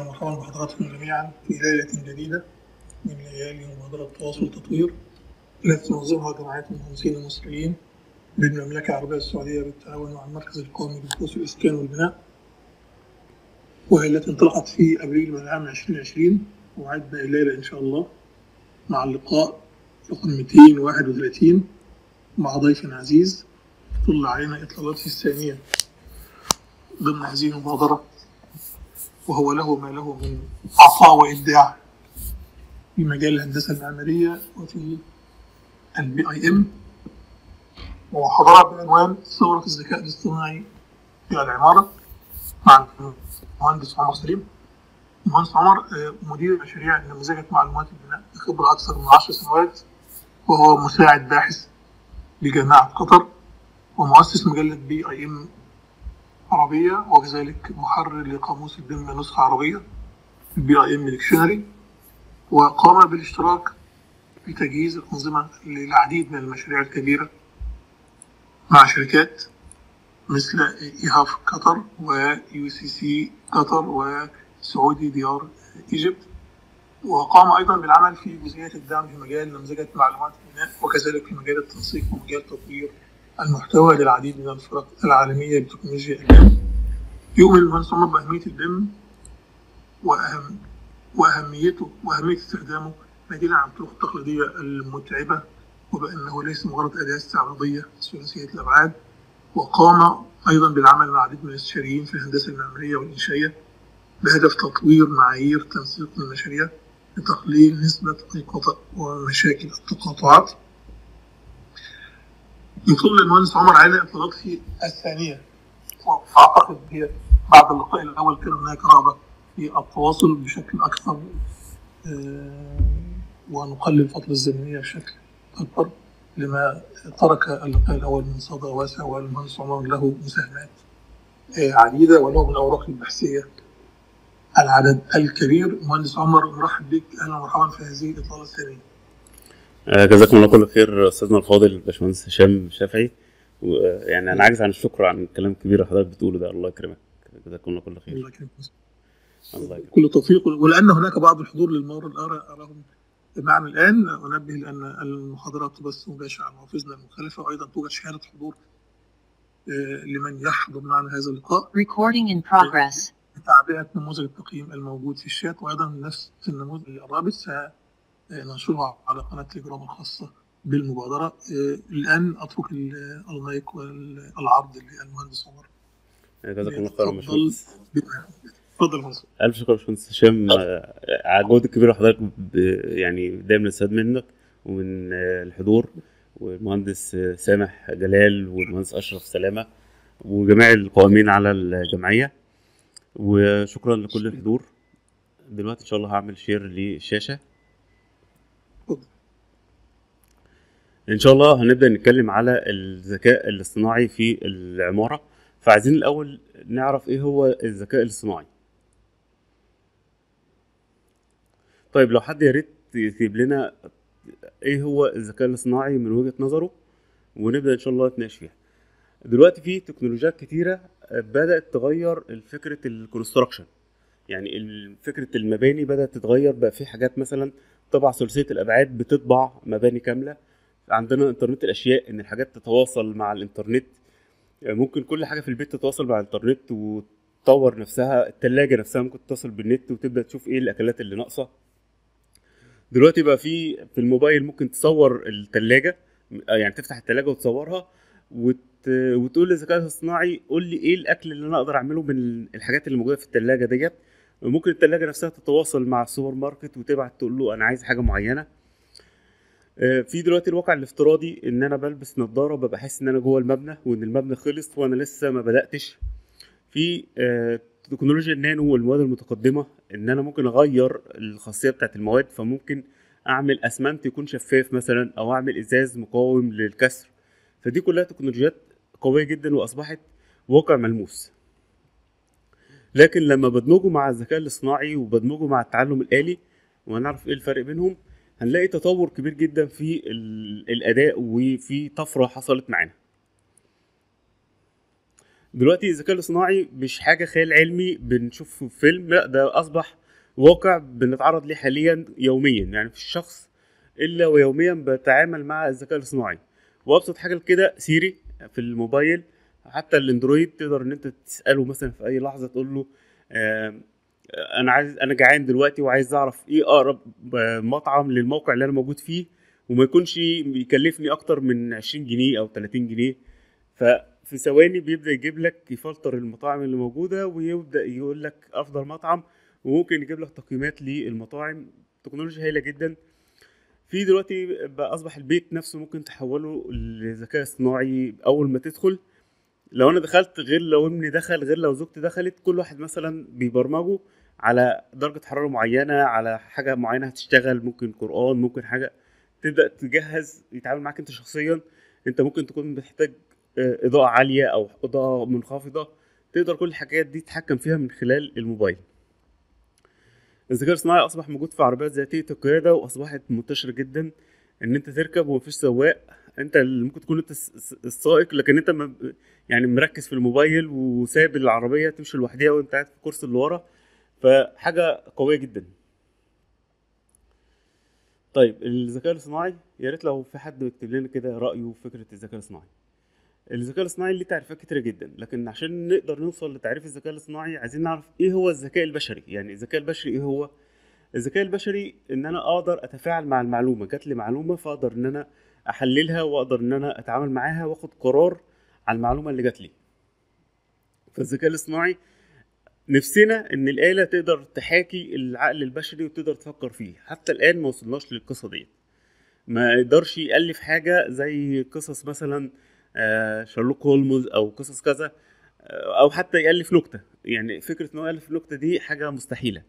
ومرحبا بحضراتكم جميعا في ليلة جديدة من ليالي مبادرة تواصل وتطوير التي تنظمها جمعية المهندسين المصريين بالمملكة العربية السعودية بالتعاون مع المركز القومي للبحوث والإسكان والبناء. وهي التي انطلقت في أبريل من عام 2020 وعدنا الليلة إن شاء الله مع اللقاء رقم 231 مع ضيف عزيز طل علينا اطلالته الثانية ضمن هذه المبادرة. وهو له ما له من عطاء وإبداع في مجال الهندسة المعماريه وفي ال BIM ومحاضره بعنوان ثورة الذكاء الاصطناعي في العمارة. مع المهندس عمر سليم. المهندس عمر آه، مدير مشاريع نموذجة معلومات البناء بخبرة أكثر من 10 سنوات وهو مساعد باحث بجامعة قطر ومؤسس مجلة BIM عربية وكذلك محرر لقاموس ال BIM نسخة عربية ال BIM dictionary وقام بالاشتراك في تجهيز الأنظمة للعديد من المشاريع الكبيرة مع شركات مثل EHAF قطر و UCC قطر و Saudi Diyar Egypt. وقام أيضا بالعمل في جزئيات الدعم في مجال نمذجه معلومات البناء وكذلك في مجال التنسيق ومجال تطوير المحتوى للعديد من الفرق العالمية بتكنولوجيا ال BIM. يؤمن المهندس عمر باهميه ال BIM واهم وأهميته وأهمية استخدامه بديلا عن الطرق التقليديه المتعبة وبأنه ليس مجرد أداة استعراضية ثلاثيه الأبعاد وقام أيضا بالعمل مع عديد من الاستشاريين في الهندسة المعمارية والإنشائية بهدف تطوير معايير تنسيق المشاريع لتقليل نسبة القطع ومشاكل التقاطعات. يطل المهندس عمر علي انطلاقته الثانية. وأعتقد هي بعد اللقاء الأول كان هناك رغبة في التواصل بشكل أكثر آه، ونقلل الفترة الزمنية بشكل أكبر لما ترك اللقاء الأول من صدى واسع والمهندس عمر له مساهمات آه، عديدة وله من الأوراق البحثية العدد الكبير. مهندس عمر نرحب بك. أهلا ومرحبا في هذه الاطلاله الثانية. آه، جزاكم الله كل خير أستاذنا الفاضل باشمهندس هشام شافعي. يعني أنا عاجز عن الشكر عن الكلام الكبير اللي حضرتك بتقوله ده. الله يكرمك. جزاكم الله كل خير. الله يكرمك. الله يكرمك. كل توفيق. ولأن هناك بعض الحضور الأرى أراهم معنا الآن. أنبه لأن المحاضرات تبث مباشرة على موافزنا المختلفه وأيضا توجد شهادة حضور آه، لمن يحضر معنا هذا اللقاء. Recording in progress. تعبئة نموذج التقييم الموجود في الشات وأيضا نفس النموذج الرابط. سننشرها على قناة تليجرام الخاصة بالمبادرة. آه، الآن أترك ال- المايك والعرض للمهندس عمر. جزاكم الله خير يا تفضل. باشمهندس بما- تفضل يا مهندس. ألف شكر باشمهندس هشام. على الجهد الكبير اللي حضرتك يعني دايما نستفاد منك ومن آه، الحضور والمهندس آه، سامح جلال والمهندس أشرف سلامة وجميع القائمين على الجمعية. وشكرا لكل الحضور. دلوقتي إن شاء الله هعمل شير للشاشة اتفضل. إن شاء الله هنبدأ نتكلم على الذكاء الاصطناعي في العمارة. فعايزين الأول نعرف إيه هو الذكاء الاصطناعي. طيب لو حد يا ريت يكتب لنا إيه هو الذكاء الاصطناعي من وجهة نظره ونبدأ إن شاء الله نتناقش فيها. دلوقتي في تكنولوجيات كتيرة بدأت تغير فكره الكونستراكشن يعني فكره المباني بدأت تتغير بقى في حاجات مثلا طبعا ثلاثيه الأبعاد بتطبع مباني كاملة. عندنا انترنت الأشياء إن الحاجات تتواصل مع الإنترنت. يعني ممكن كل حاجة في البيت تتواصل مع الإنترنت وتطور نفسها. التلاجة نفسها ممكن تتصل بالنت وتبدأ تشوف إيه الأكلات اللي ناقصة. دلوقتي بقى في في الموبايل ممكن تصور التلاجة يعني تفتح التلاجة وتصورها وت... وتقول للذكاء الاصطناعي قول لي إيه الأكل اللي أنا أقدر أعمله من الحاجات اللي موجودة في التلاجة ديت. ممكن التلاجة نفسها تتواصل مع السوبر ماركت وتبعت تقول له أنا عايز حاجة معينة. آه، في دلوقتي الواقع الافتراضي إن أنا بلبس نظارة ببقى احس إن أنا جوه المبنى وإن المبنى خلص وأنا لسه ما بدأتش. في آه، تكنولوجيا النانو والمواد المتقدمة إن أنا ممكن أغير الخاصية بتاعت المواد فممكن أعمل أسمنت يكون شفاف مثلا أو أعمل إزاز مقاوم للكسر. فدي كلها تكنولوجيات قوية جدا وأصبحت واقع ملموس. لكن لما بدمجه مع الذكاء الاصطناعي وبدمجه مع التعلم الآلي وهنعرف إيه الفرق بينهم هنلاقي تطور كبير جدا في ال- الأداء وفي طفرة حصلت معانا. دلوقتي الذكاء الاصطناعي مش حاجة خيال علمي بنشوفه في فيلم لا ده أصبح واقع بنتعرض ليه حاليا يوميا يعني في الشخص إلا ويوميا بتعامل مع الذكاء الاصطناعي. وأبسط حاجة كده سيري في الموبايل حتى الأندرويد تقدر إن أنت تسأله مثلا في أي لحظة تقول له أنا عايز أنا جعان دلوقتي وعايز أعرف إيه أقرب آه، مطعم للموقع اللي أنا موجود فيه وما يكونش يكلفني أكتر من 20 جنيه أو 30 جنيه. ففي ثواني بيبدأ يجيب لك يفلتر المطاعم اللي موجودة ويبدأ يقول لك أفضل مطعم وممكن يجيب لك تقييمات للمطاعم. تكنولوجيا هايلة جدا. في دلوقتي بقى أصبح البيت نفسه ممكن تحوله لذكاء اصطناعي أول ما تدخل. لو أنا دخلت غير لو ابني دخل غير لو زوجتي دخلت كل واحد مثلا بيبرمجه. على درجة حرارة معينة على حاجة معينة هتشتغل ممكن قرآن ممكن حاجة تبدأ تجهز يتعامل معاك انت شخصيا انت ممكن تكون بتحتاج آه، إضاءة عالية أو إضاءة منخفضة تقدر كل الحاجات دي تتحكم فيها من خلال الموبايل. الذكاء الاصطناعي أصبح موجود في عربيات ذاتية القيادة وأصبحت منتشرة جدا. إن أنت تركب ومفيش سواق أنت اللي ممكن تكون أنت الس- الس- السائق لكن أنت يعني مركز في الموبايل وسايب العربية تمشي لوحدها وأنت قاعد في الكرسي اللي ورا. فحاجة قوية جدا. طيب الذكاء الاصطناعي يا ريت لو في حد بيكتب لنا كده رأيه في فكرة الذكاء الاصطناعي. الذكاء الاصطناعي ليه تعريفات كتيرة جدا لكن عشان نقدر نوصل لتعريف الذكاء الاصطناعي عايزين نعرف إيه هو الذكاء البشري. يعني الذكاء البشري إيه هو؟ الذكاء البشري إن أنا أقدر أتفاعل مع المعلومة. جات لي معلومة فأقدر إن أنا أحللها وأقدر إن أنا أتعامل معاها وأخد قرار على المعلومة اللي جات لي. فالذكاء الاصطناعي نفسنا إن الآلة تقدر تحاكي العقل البشري وتقدر تفكر فيه. حتى الآن ما وصلناش للقصة ديت ما يقدرش يألف حاجة زي قصص مثلا آه، شارلوك هولمز أو قصص كذا آه، أو حتى يألف نكتة. يعني فكرة إن هو يألف نكتة دي حاجة مستحيلة.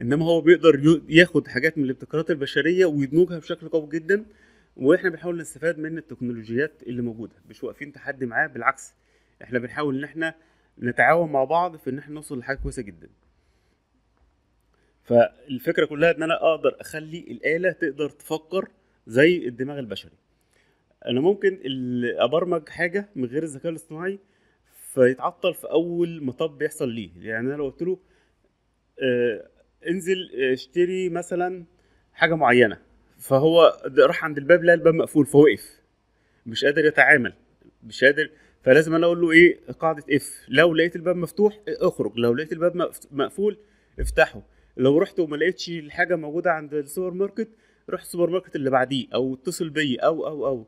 إنما هو بيقدر ياخد حاجات من الابتكارات البشرية ويدمجها بشكل قوي جدا. وإحنا بنحاول نستفاد من التكنولوجيات اللي موجودة. مش واقفين تحدي معاه بالعكس. إحنا بنحاول إن إحنا نتعاون مع بعض في إن إحنا نوصل لحاجة كويسة جدا. فالفكرة كلها إن أنا أقدر أخلي الآلة تقدر تفكر زي الدماغ البشري. أنا ممكن أبرمج حاجة من غير الذكاء الاصطناعي فيتعطل في أول مطب يحصل ليه. يعني أنا لو قلت له آه، انزل اشتري مثلا حاجة معينة فهو راح عند الباب لقى الباب مقفول فوقف مش قادر يتعامل مش قادر فلازم أنا أقول له إيه؟ قاعدة اف لو لقيت الباب مفتوح اخرج. لو لقيت الباب مقف- مقفول افتحه. لو رحت وما لقيتش الحاجة موجودة عند السوبر ماركت روح السوبر ماركت اللي بعديه أو اتصل بي أو أو أو.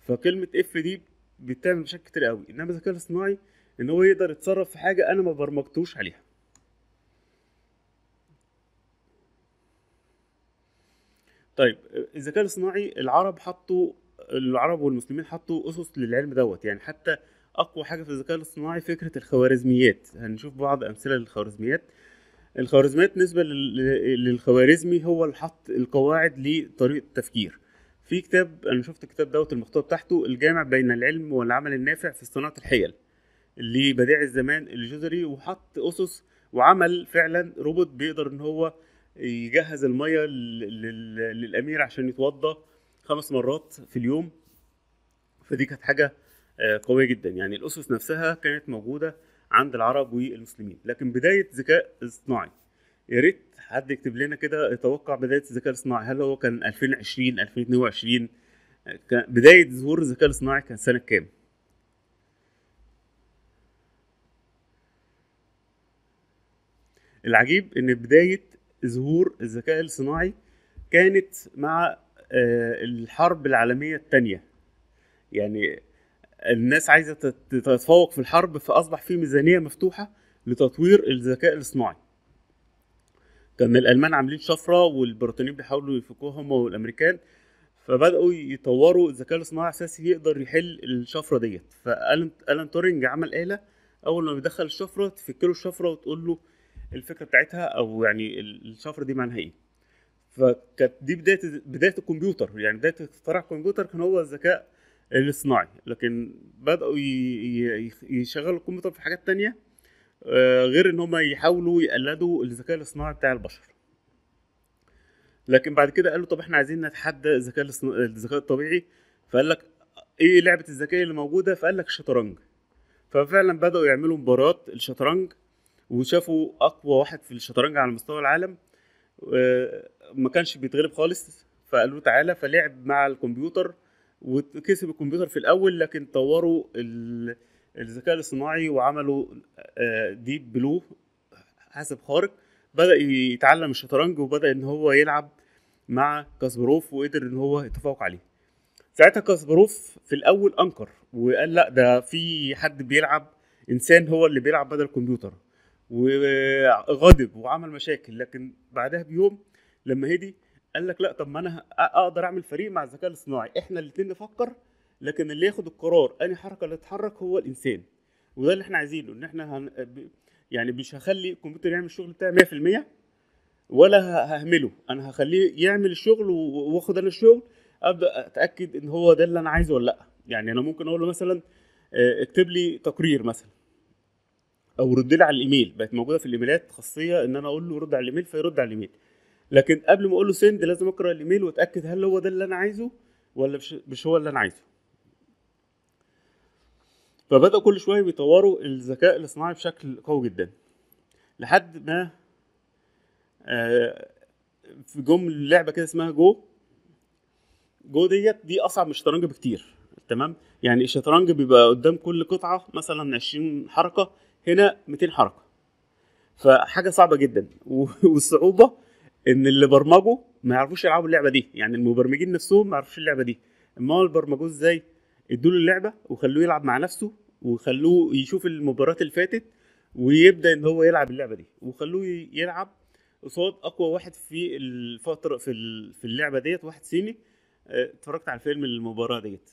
فكلمة if دي بتعمل مشاكل كتير قوي. إنما الذكاء الاصطناعي إن هو يقدر يتصرف في حاجة أنا ما برمجتوش عليها. طيب الذكاء الاصطناعي العرب حطوا العرب والمسلمين حطوا أسس للعلم دوت. يعني حتى أقوى حاجة في الذكاء الاصطناعي فكرة الخوارزميات. هنشوف بعض أمثلة للخوارزميات. الخوارزميات بالنسبة لل- للخوارزمي هو اللي حط القواعد لطريقة التفكير. في كتاب أنا شفت الكتاب دوت المحتوى بتاعته الجامع بين العلم والعمل النافع في صناعة الحيل اللي بديع الزمان الجزري وحط أسس وعمل فعلا روبوت بيقدر إن هو يجهز المية لل- لل- للأمير عشان يتوضا خمس مرات في اليوم فدي كانت حاجة آه، قوية جدا. يعني الأسس نفسها كانت موجودة عند العرب والمسلمين. لكن بداية ذكاء اصطناعي يا ريت حد يكتب لنا كده يتوقع بداية الذكاء الاصطناعي. هل هو كان 2020 2022 آه، كان بداية ظهور الذكاء الاصطناعي كان سنة كام؟ العجيب إن بداية ظهور الذكاء الصناعي كانت مع الحرب العالمية الثانية يعني الناس عايزة تت- تتفوق في الحرب فأصبح في ميزانية مفتوحة لتطوير الذكاء الاصطناعي. كان الألمان عاملين شفرة والبريطانيين بيحاولوا يفكوها هم والأمريكان فبدأوا يطوروا الذكاء الاصطناعي اساسي يقدر يحل الشفرة ديت. فالان ألان تورينج عمل آلة أول ما بيدخل الشفرة تفك له الشفرة وتقول له الفكرة بتاعتها أو يعني ال- الشفرة دي معناها إيه. فكانت دي بدايه بداية الكمبيوتر. يعني بداية اختراع الكمبيوتر كان هو الذكاء الاصطناعي. لكن بدأوا يشغلوا الكمبيوتر في حاجات تانية آه، غير إن هم يحاولوا يقلدوا الذكاء الاصطناعي بتاع البشر. لكن بعد كده قالوا طب إحنا عايزين نتحدى الذكاء الذكاء الطبيعي. فقال لك إيه لعبة الذكاء اللي موجودة؟ فقال لك الشطرنج ففعلا بدأوا يعملوا مباريات الشطرنج وشافوا أقوى واحد في الشطرنج على مستوى العالم ما كانش بيتغلب خالص فقالوا له تعالى فلعب مع الكمبيوتر وكسب الكمبيوتر في الأول لكن طوروا ال- الذكاء الاصطناعي وعملوا آه، ديب بلو حاسب خارق. بدأ يتعلم الشطرنج وبدأ إن هو يلعب مع كاسبروف وقدر إن هو يتفوق عليه. ساعتها كاسبروف في الأول أنكر وقال لأ ده في حد بيلعب إنسان هو اللي بيلعب بدل الكمبيوتر. وغضب وعمل مشاكل. لكن بعدها بيوم لما هدي قال لك لا طب ما أنا أقدر أعمل فريق مع الذكاء الاصطناعي. إحنا الاثنين نفكر لكن اللي ياخد القرار أنهي حركة اللي تتحرك هو الإنسان. وده اللي إحنا عايزينه إن إحنا هن... يعني مش هخلي الكمبيوتر يعمل الشغل بتاعي 100% ولا ههمله. أنا هخليه يعمل الشغل وآخد أنا الشغل أبدأ أتأكد إن هو ده اللي أنا عايزه ولا لأ. يعني أنا ممكن أقول له مثلا آه، اكتب لي تقرير مثلا. أو رد لي على الإيميل. بقت موجودة في الإيميلات خاصية إن أنا أقول له رد على الإيميل فيرد على الإيميل. لكن قبل ما أقول له send لازم أقرأ الإيميل وأتأكد هل هو ده اللي أنا عايزه ولا مش هو اللي أنا عايزه. فبدأوا كل شوية بيطوروا الذكاء الاصطناعي بشكل قوي جدا. لحد ما آه، في جم لعبة كده اسمها جو. جو ديت دي أصعب من الشطرنج بكتير. تمام؟ يعني الشطرنج بيبقى قدام كل قطعة مثلا 20 حركة. هنا 200 حركة. فحاجة صعبة جدا. والصعوبة إن اللي برمجوا ما يعرفوش يلعبوا اللعبة دي. يعني المبرمجين نفسهم ما يعرفوش اللعبة دي. اما هو برمجوه إزاي؟ ادوا له اللعبه وخلوه يلعب مع نفسه وخلوه يشوف المباريات اللي فاتت ويبدأ إن هو يلعب اللعبة دي. وخلوه يلعب قصاد أقوى واحد في الفترة في في اللعبة ديت واحد صيني. آه، اتفرجت على فيلم المباراة ديت.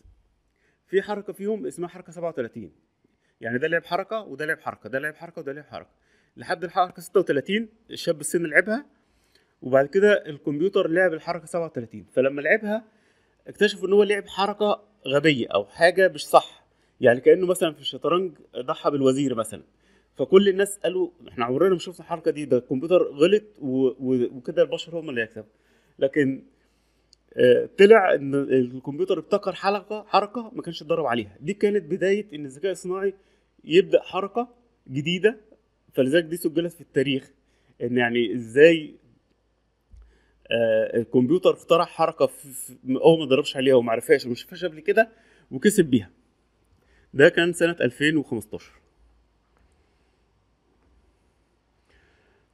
في حركة فيهم اسمها حركة 37 يعني ده لعب حركة وده لعب حركة ده لعب حركة وده لعب حركة. لحد الحركة 36 الشاب الصيني لعبها وبعد كده الكمبيوتر لعب الحركة 37 فلما لعبها اكتشفوا إن هو لعب حركة غبية أو حاجة مش صح. يعني كأنه مثلا في الشطرنج ضحى بالوزير مثلا. فكل الناس قالوا إحنا عمرنا ما شفنا الحركة دي ده الكمبيوتر غلط. وكده البشر هم اللي هيكسبوا. لكن طلع إن الكمبيوتر ابتكر حلقه حركة ما كانش اتدرب عليها. دي كانت بداية إن الذكاء الصناعي يبدأ حركة جديدة فلذلك دي سجلت في التاريخ. إن يعني إزاي آه، الكمبيوتر اخترع حركة هو ما دربش عليها وما عرفهاش وما شافهاش قبل كده وكسب بيها. ده كان سنة 2015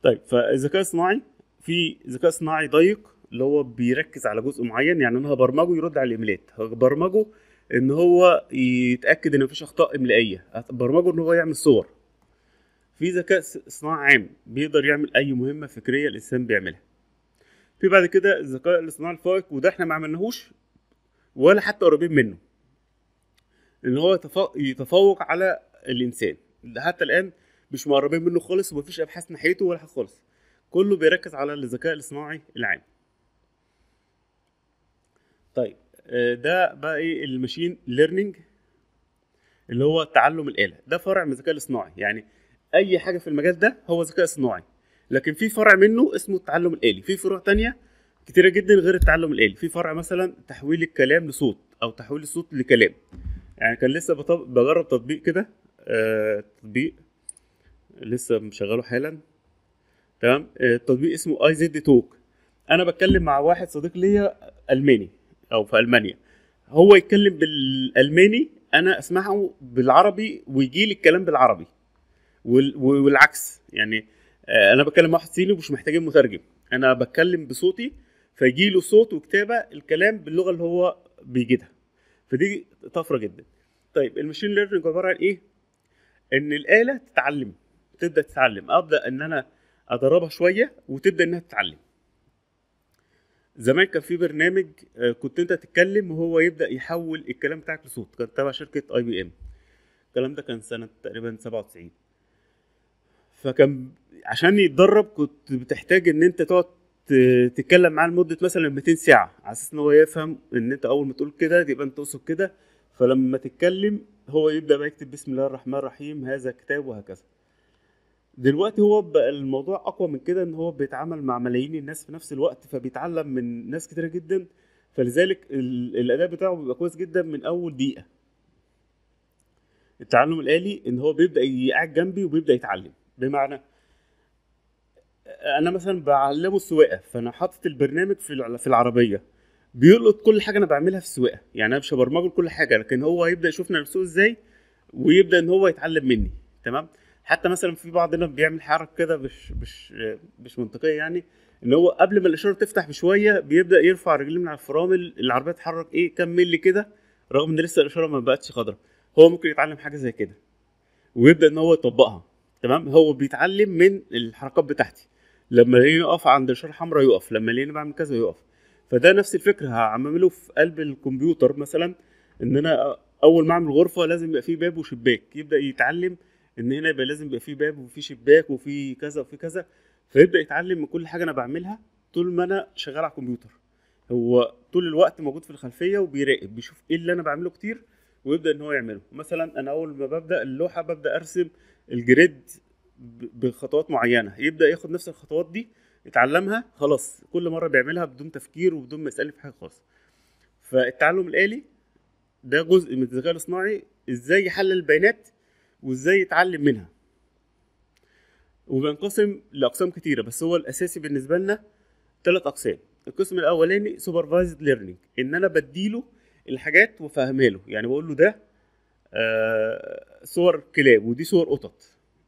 طيب فالذكاء الصناعي في ذكاء صناعي ضيق اللي هو بيركز على جزء معين يعني أنا هبرمجه يرد على الإيميلات. هبرمجه إن هو يتأكد إن مفيش أخطاء املائيه هبرمجه إن هو يعمل صور. في ذكاء صناعي عام بيقدر يعمل أي مهمة فكرية الإنسان بيعملها. في بعد كده الذكاء الاصطناعي الفائق وده إحنا ما عملناهوش ولا حتى قريبين منه. إن هو يتفوق على الإنسان. ده حتى الآن مش مقربين منه خالص ومفيش أبحاث ناحيته ولا حاجة خالص. كله بيركز على الذكاء الاصطناعي العام. طيب آه، ده بقى إيه الماشين ليرنينج اللي هو تعلم الآلة. ده فرع من الذكاء الاصطناعي. يعني أي حاجة في المجال ده هو ذكاء اصطناعي. لكن في فرع منه اسمه التعلم الآلي. في فروع تانية كتيرة جدا غير التعلم الآلي. في فرع مثلا تحويل الكلام لصوت أو تحويل الصوت لكلام. يعني كان لسه. بجرب تطبيق كده آه... تطبيق لسه مشغله حالا. تمام؟ آه، التطبيق اسمه اي زد توك أنا بتكلم مع واحد صديق ليا ألماني. أو في ألمانيا. هو يتكلم بالألماني أنا أسمعه بالعربي ويجي لي الكلام بالعربي. وال- والعكس يعني آه، أنا بكلم واحد صيني ومش محتاجين مترجم. أنا بتكلم بصوتي فيجي له صوت وكتابة الكلام باللغة اللي هو بيجيدها. فدي طفرة جدا. طيب ال machine learning عبارة عن إيه؟ إن الآلة تتعلم تبدأ تتعلم. أبدأ إن أنا أدربها شوية وتبدأ إنها تتعلم. زمان كان في برنامج آه، كنت انت تتكلم وهو يبدأ يحول الكلام بتاعك لصوت كان تبع شركة IBM الكلام ده كان سنة تقريبا 97 فكان عشان يتدرب كنت بتحتاج إن انت تقعد تتكلم معاه لمدة مثلا 200 ساعة على أساس إن هو يفهم إن انت أول ما تقول كده يبقى انت تقصد كده. فلما تتكلم هو يبدأ بقى يكتب بسم الله الرحمن الرحيم هذا كتاب وهكذا. دلوقتي هو بقى الموضوع أقوى من كده إن هو بيتعامل مع ملايين الناس في نفس الوقت فبيتعلم من ناس كتيرة جدا. فلذلك ال- الأداء بتاعه بيبقى كويس جدا من أول دقيقة. التعلم الآلي إن هو بيبدأ يقعد جنبي وبيبدأ يتعلم. بمعنى أنا مثلا بعلمه السواقة فأنا حاطط البرنامج في في العربية. بيلقط كل حاجة أنا بعملها في السواقة. يعني أنا مش هبرمجه لكل حاجة لكن هو هيبدا يشوفنا بسوق إزاي ويبدأ إن هو يتعلم مني. تمام؟ حتى مثلا في بعضنا بيعمل حركة كده مش مش مش منطقية يعني إن هو قبل ما الإشارة تفتح بشوية بيبدأ يرفع رجليه من على الفرامل العربيه تتحرك إيه كام ملي كده رغم إن لسه الإشارة ما بقتش خضراء هو ممكن يتعلم حاجة زي كده ويبدأ إن هو يطبقها تمام؟ هو بيتعلم من الحركات بتاعتي. لما يلاقيني يقف عند اشاره حمراء يقف لما يلاقيني بعمل كذا يقف. فده نفس الفكرة هعمله في قلب الكمبيوتر مثلا إن أنا أول ما أعمل غرفة لازم يبقى فيه باب وشباك يبدأ يتعلم إن هنا يبقى لازم يبقى فيه باب وفيه شباك وفيه كذا وفيه كذا فيبدأ يتعلم من كل حاجة أنا بعملها طول ما أنا شغال على الكمبيوتر. هو طول الوقت موجود في الخلفية وبيراقب بيشوف إيه اللي أنا بعمله كتير ويبدأ إن هو يعمله. مثلا أنا أول ما ببدأ اللوحة ببدأ أرسم الجريد بخطوات معينة. يبدأ ياخد نفس الخطوات دي يتعلمها خلاص كل مرة بيعملها بدون تفكير وبدون ما يسألني في حاجة خالص. فالتعلم الآلي ده جزء من الذكاء الاصطناعي. إزاي يحلل البيانات؟ وإزاي يتعلم منها. وبينقسم لأقسام كتيرة بس هو الأساسي بالنسبة لنا ثلاث أقسام. القسم الأولاني supervised learning إن أنا بديله الحاجات وفهمها له. يعني بقول له ده آه، صور كلاب ودي صور قطط.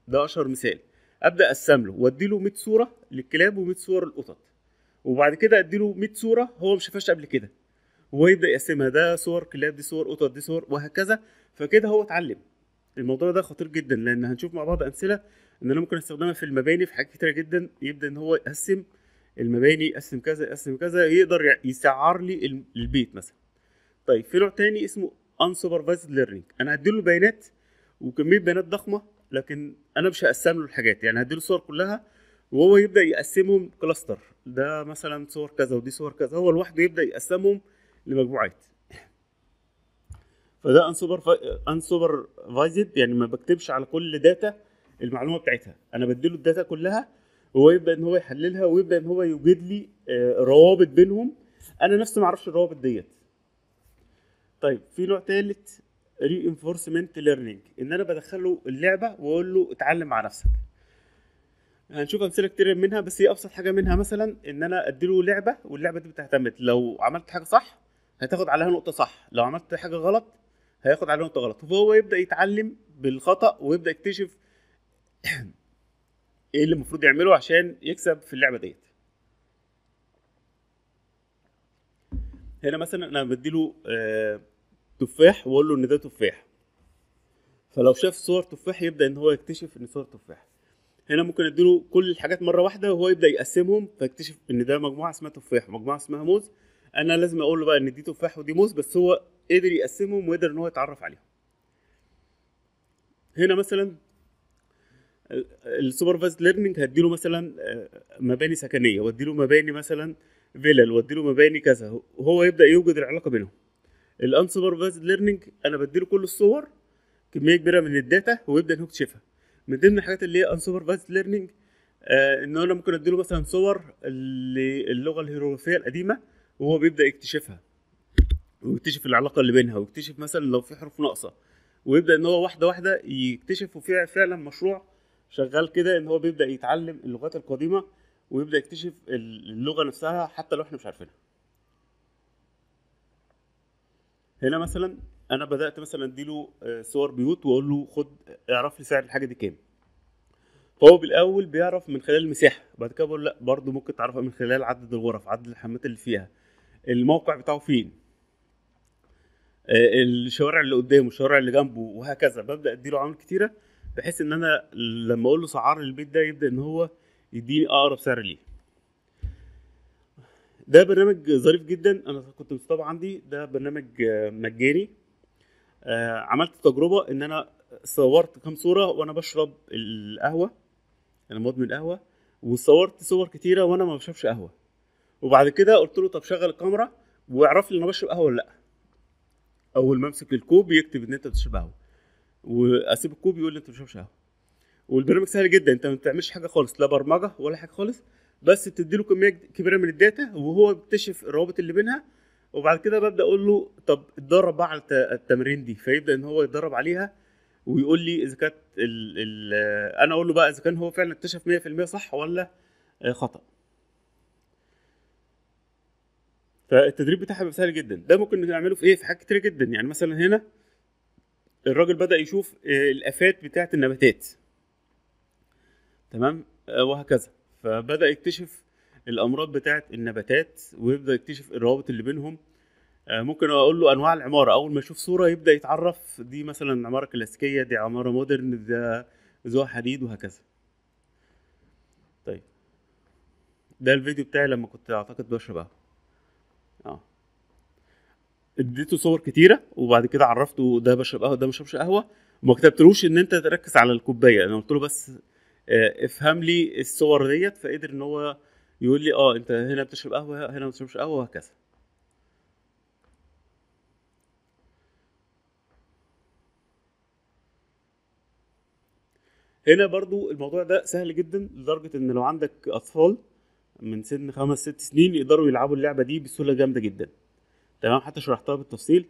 ده أشهر مثال. أبدأ اقسم له وادي له 100 صورة للكلاب و100 صور للقطط وبعد كده ادي له 100 صورة هو ما شافهاش قبل كده. وهو يبدأ يقسمها ده صور كلاب دي صور قطط دي صور وهكذا. فكده هو اتعلم. الموضوع ده خطير جدا لأن هنشوف مع بعض أمثلة إن أنا ممكن أستخدمها في المباني في حاجات كتيرة جدا يبدأ إن هو يقسم المباني يقسم كذا يقسم كذا يقدر يسعر لي البيت مثلا. طيب في نوع تاني اسمه unsupervised learning. أنا هديله بيانات وكمية بيانات ضخمة لكن أنا مش هقسم له الحاجات. يعني هديله الصور كلها وهو يبدأ يقسمهم كلاستر ده مثلا صور كذا ودي صور كذا هو لوحده يبدأ يقسمهم لمجموعات. فده unsupervised يعني ما بكتبش على كل data المعلومة بتاعتها. أنا بديله ال data كلها وهو يبدأ إن هو يحللها ويبدأ إن هو يوجد لي آه، روابط بينهم. أنا نفسي ما أعرفش الروابط ديت. طيب في نوع ثالث reinforcement learning. إن أنا بدخله اللعبة وأقول له اتعلم مع نفسك. هنشوف أمثلة كتير منها بس هي أبسط حاجة منها مثلا إن أنا أديله لعبة واللعبة دي بتعتمد. لو عملت حاجة صح هتاخد عليها نقطة صح. لو عملت حاجة غلط هياخد عليها نقطه غلط فهو يبدأ يتعلم بالخطأ ويبدأ يكتشف إيه اللي المفروض يعمله عشان يكسب في اللعبة ديت. هنا مثلا أنا بديله آه، تفاح وأقول له إن ده تفاح. فلو شاف صور تفاح يبدأ إن هو يكتشف إن صور تفاح. هنا ممكن أديله كل الحاجات مرة واحدة وهو يبدأ يقسمهم فيكتشف إن ده مجموعة اسمها تفاح ومجموعه اسمها موز أنا لازم أقول له بقى ان دي تفاح ودي موز بس هو قدر يقسمهم وقدر ان هو يتعرف عليهم. هنا مثلا ال supervised learning هديله مثلا آه، مباني سكنية واديله مباني مثلا فيلل واديله مباني كذا وهو يبدأ يوجد العلاقة بينهم. ال unsupervised learning أنا بديله كل الصور كمية كبيرة من ال data ويبدأ إن هو يكتشفها. من ضمن الحاجات اللي هي unsupervised learning آه إن أنا ممكن أديله مثلا صور للغه الهيروغليفية القديمة وهو بيبدأ يكتشفها ويكتشف العلاقة اللي بينها ويكتشف مثلا لو في حروف ناقصة ويبدأ إن هو واحدة واحدة يكتشف وفي فعلا مشروع شغال كده إن هو بيبدأ يتعلم اللغات القديمة ويبدأ يكتشف اللغة نفسها حتى لو إحنا مش عارفينها. هنا مثلا أنا بدأت مثلا اديله آه، صور بيوت وأقول له خد اعرف لي سعر الحاجة دي كام. فهو بالأول بيعرف من خلال المساحة بعد كده بقول لا برضه ممكن تعرفها من خلال عدد الغرف عدد الحمامات اللي فيها. الموقع بتاعه فين. آه، الشوارع اللي قدامه الشوارع اللي جنبه وهكذا. ببدأ أديله عوامل كتيرة بحيث إن أنا لما أقول له سعر البيت ده يبدأ إن هو يديني أقرب سعر ليه. ده برنامج ظريف جدا. أنا كنت مستوعب عندي. ده برنامج مجاني. آه، عملت تجربة إن أنا صورت كام صورة وأنا بشرب القهوة. أنا مدمن قهوة. وصورت صور كتيرة وأنا ما بشربش قهوة. وبعد كده قلت له طب شغل الكاميرا واعرف لي أنا بشرب قهوة ولا لأ. أول ما أمسك الكوب يكتب إن أنت بتشرب قهوة. وأسيب الكوب يقول لي أنت ما بتشربش قهوة. والبرنامج سهل جدا أنت ما بتعملش حاجة خالص لا برمجة ولا حاجة خالص بس بتدي له كمية كبيرة من الداتا وهو بيكتشف الروابط اللي بينها. وبعد كده ببدأ أقول له طب اتدرب بقى على الت- التمارين دي. فيبدأ إن هو يتدرب عليها ويقول لي إذا كانت أنا أقول له بقى إذا كان هو فعلا اكتشف 100% صح ولا خطأ. فالتدريب بتاعها بيبقى سهل جدا. ده ممكن نعمله في إيه؟ في حاجات كتير جدا. يعني مثلا هنا الراجل بدأ يشوف الآفات بتاعة النباتات. تمام؟ آه، وهكذا. فبدأ يكتشف الأمراض بتاعة النباتات ويبدأ يكتشف الروابط اللي بينهم. آه، ممكن أقول له أنواع العمارة. أول ما يشوف صورة يبدأ يتعرف. دي مثلا عمارة كلاسيكية دي عمارة مودرن ده ذو حديد وهكذا. طيب. ده الفيديو بتاعي لما كنت أعتقد بشرب قهوة. آه. اديته صور كتيرة وبعد كده عرفته ده بشرب قهوة ده ما بشربش قهوة وما كتبتلوش إن أنت تركز على الكوباية. أنا قلت له بس آه، افهم لي الصور ديت فقدر إن هو يقول لي آه أنت هنا بتشرب قهوة هنا ما بتشربش قهوة وهكذا. هنا برضو الموضوع ده سهل جدا لدرجة إن لو عندك أطفال من سن خمس ست سنين يقدروا يلعبوا اللعبة دي بسهولة جامدة جدا. تمام؟ حتى شرحتها بالتفصيل.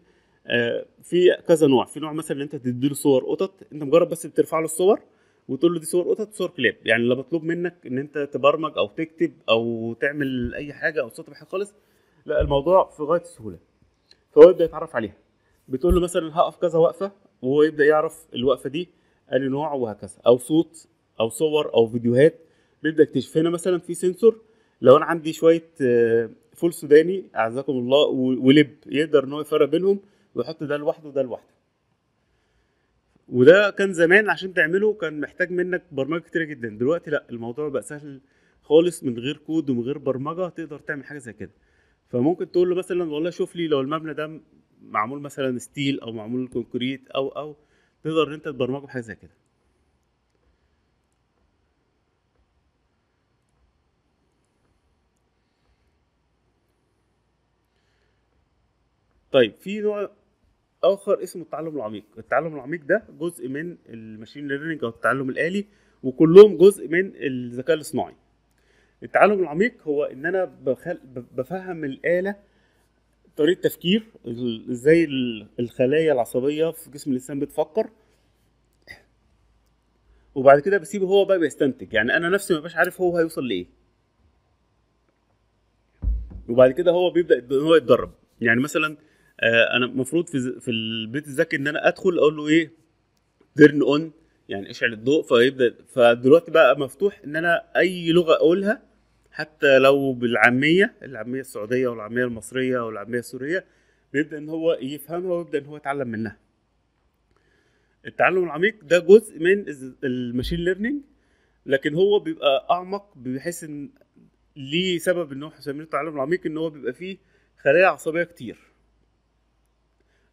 آه، في كذا نوع. في نوع مثلا ان انت تديله صور قطط انت مجرد بس بترفع له الصور وتقول له دي صور قطط صور كلاب. يعني لا مطلوب منك إن انت تبرمج أو تكتب أو تعمل أي حاجة أو تسطب حاجة خالص. لا الموضوع في غاية السهولة. فهو يبدأ يتعرف عليها. بتقول له مثلا هقف كذا وقفة وهو يبدأ يعرف الوقفة دي أنهي نوع وهكذا. أو صوت أو صور أو فيديوهات. بيبدأ يكتشف. هنا مثلا في سنسور لو أنا عندي شوية آه، فول سوداني أعزكم الله ولب يقدر إن هو يفرق بينهم ويحط ده لوحده وده لوحده. وده كان زمان عشان تعمله كان محتاج منك برمجة كتير جدا. دلوقتي لأ الموضوع بقى سهل خالص من غير كود ومن غير برمجة تقدر تعمل حاجة زي كده. فممكن تقول له مثلا والله شوف لي لو المبنى ده معمول مثلا steel أو معمول concrete أو أو تقدر إن أنت تبرمجه بحاجة زي كده. طيب في نوع آخر اسمه التعلم العميق. التعلم العميق ده جزء من ال machine learning أو التعلم الآلي وكلهم جزء من الذكاء الاصطناعي. التعلم العميق هو إن أنا بخل... بفهم الآلة طريقة تفكير إزاي ال- الخلايا العصبية في جسم الإنسان بتفكر. وبعد كده بسيبه هو بقى بيستنتج. يعني أنا نفسي ما بقاش عارف هو هيوصل لإيه. وبعد كده هو بيبدأ إن هو يتدرب. يعني مثلا أنا المفروض في في البيت الذكي إن أنا أدخل أقول له إيه turn on يعني أشعل الضوء فيبدأ فدلوقتي بقى مفتوح إن أنا أي لغة أقولها حتى لو بالعامية العامية السعودية أو العاميه المصرية أو العاميه السورية بيبدأ إن هو يفهمها ويبدأ إن هو يتعلم منها. التعلم العميق ده جزء من ال machine learning لكن هو بيبقى أعمق بحيث إن ليه سبب إن هو مسمينه التعلم العميق إن هو بيبقى فيه خلايا عصبية كتير.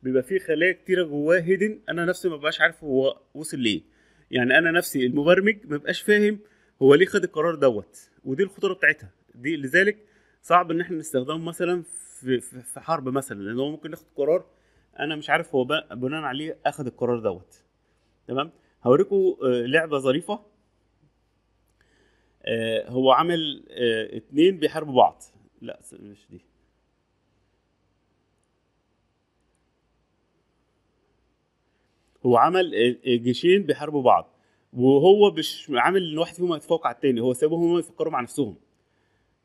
بيبقى فيه خلايا كتيرة جواه هيدن أنا نفسي ما بقاش عارف هو وصل ليه يعني أنا نفسي المبرمج ما بقاش فاهم هو ليه خد القرار دوت ودي الخطورة بتاعتها. دي لذلك صعب إن إحنا نستخدمه مثلا في في حرب مثلا لأن هو ممكن ياخد قرار أنا مش عارف هو بناء عليه أخد القرار دوت. تمام؟ هوريكم آه، لعبة ظريفة. آه، هو عامل آه، اتنين بيحاربوا بعض. لا مش دي. هو عمل آه، آه، جيشين بيحاربوا بعض. وهو مش عامل إن واحد فيهم يتفوق على التاني هو سابهم هم يفكروا مع نفسهم.